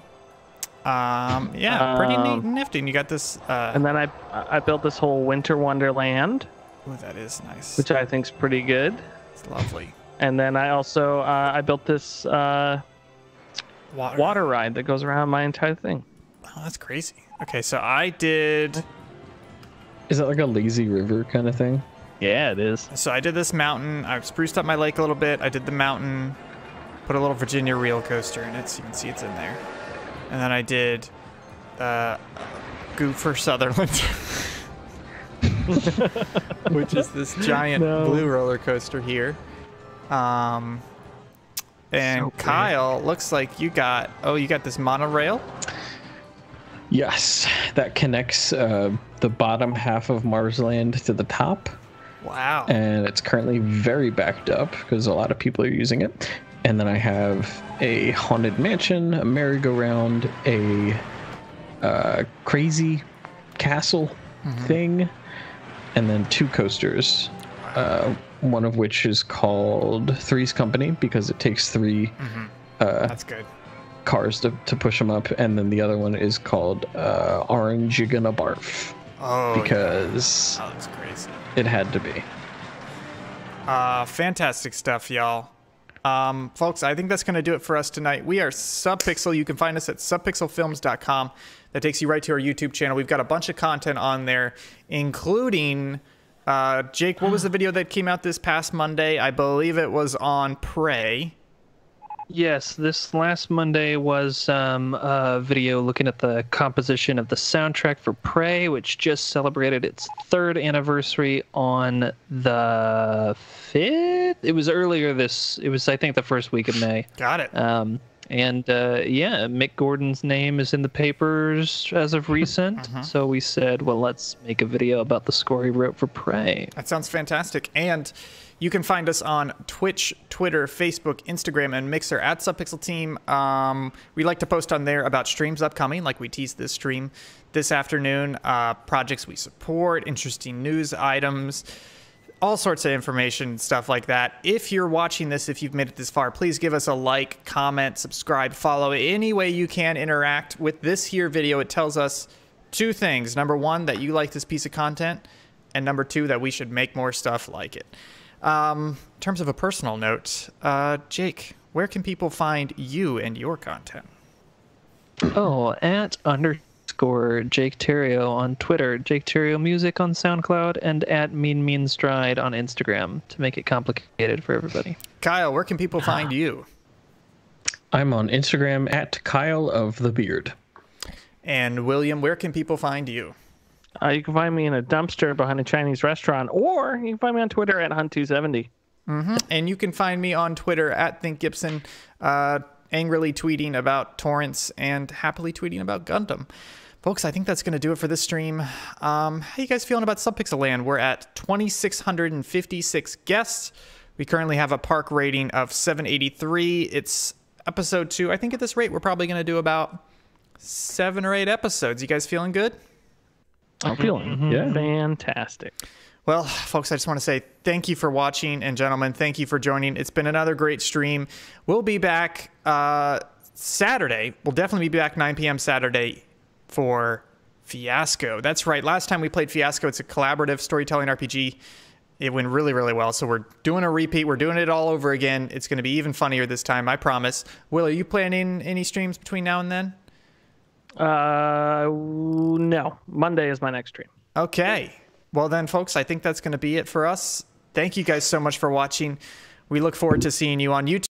Um, yeah, pretty neat Um, and nifty. And you got this. Uh, And then I I built this whole winter wonderland, ooh, that is nice. which I think's pretty good. It's lovely. And then I also uh, I built this uh, Water. water ride that goes around my entire thing. Oh, that's crazy. Okay, so I did. Is it like a lazy river kind of thing? Yeah, it is. So I did this mountain. I spruced up my lake a little bit. I did the mountain. Put a little Virginia reel coaster in it, so you can see it's in there. And then I did uh, Goofer Sutherland, which is this giant No. blue roller coaster here. Um, and So. Kyle, looks like you got oh, you got this monorail. Yes, that connects uh, the bottom half of Marsland to the top, Wow. and it's currently very backed up because a lot of people are using it. And then I have a haunted mansion, a merry-go-round, a uh, crazy castle thing, and then two coasters. Uh, one of which is called Three's Company because it takes 3 That's good. Cars to, to push them up, and then the other one is called uh, Orange You Gonna Barf Oh, yeah. because Oh, that's crazy. it had to be. Uh, fantastic stuff, y'all. Um, folks, I think that's going to do it for us tonight. We are Subpixel. You can find us at subpixelfilms.com. That takes you right to our YouTube channel. We've got a bunch of content on there, including uh, Jake. What was the video that came out this past Monday? I believe it was on Prey. Yes, this last Monday was um, a video looking at the composition of the soundtrack for Prey, which just celebrated its third anniversary on the fifth. It was earlier this. It was, I think, the first week of May. Got it. Um, and uh, yeah, Mick Gordon's name is in the papers as of recent. So we said, well, let's make a video about the score he wrote for Prey. That sounds fantastic. And you can find us on Twitch, Twitter, Facebook, Instagram, and Mixer at Subpixel Team. Um, we like to post on there about streams upcoming, like we teased this stream this afternoon, uh, projects we support, interesting news items, all sorts of information stuff like that. If you're watching this, if you've made it this far, please give us a like, comment, subscribe, follow. Any way you can interact with this here video, it tells us two things. Number one, that you like this piece of content, and number two, that we should make more stuff like it. Um, in terms of a personal note, uh, Jake, where can people find you and your content? Oh, at underscore Jake Theriault on Twitter, Jake Theriault Music on SoundCloud, and at Mean Mean Stride on Instagram to make it complicated for everybody. Kyle, where can people find you? I'm on Instagram at Kyle of the Beard. And William, where can people find you? Uh, you can find me in a dumpster behind a Chinese restaurant, or you can find me on Twitter at Hunt270. And you can find me on Twitter at Think Gibson, uh, angrily tweeting about torrents and happily tweeting about Gundam. Folks, I think that's going to do it for this stream. Um, how you guys feeling about Subpixel Land? We're at 2,656 guests. We currently have a park rating of 783. It's episode two. I think at this rate, we're probably going to do about seven or eight episodes. You guys feeling good? I'm feeling Yeah. fantastic. Well, folks, I just want to say thank you for watching, and gentlemen, thank you for joining. It's been another great stream. We'll be back uh, Saturday. We'll definitely be back 9 p.m. Saturday for Fiasco. That's right. Last time we played Fiasco, it's a collaborative storytelling RPG. It went really, really well. So we're doing a repeat. We're doing it all over again. It's going to be even funnier this time, I promise. Will, are you planning any streams between now and then? Uh, no, Monday is my next stream. Okay. Well, then, folks, I think that's going to be it for us. Thank you guys so much for watching. We look forward to seeing you on YouTube.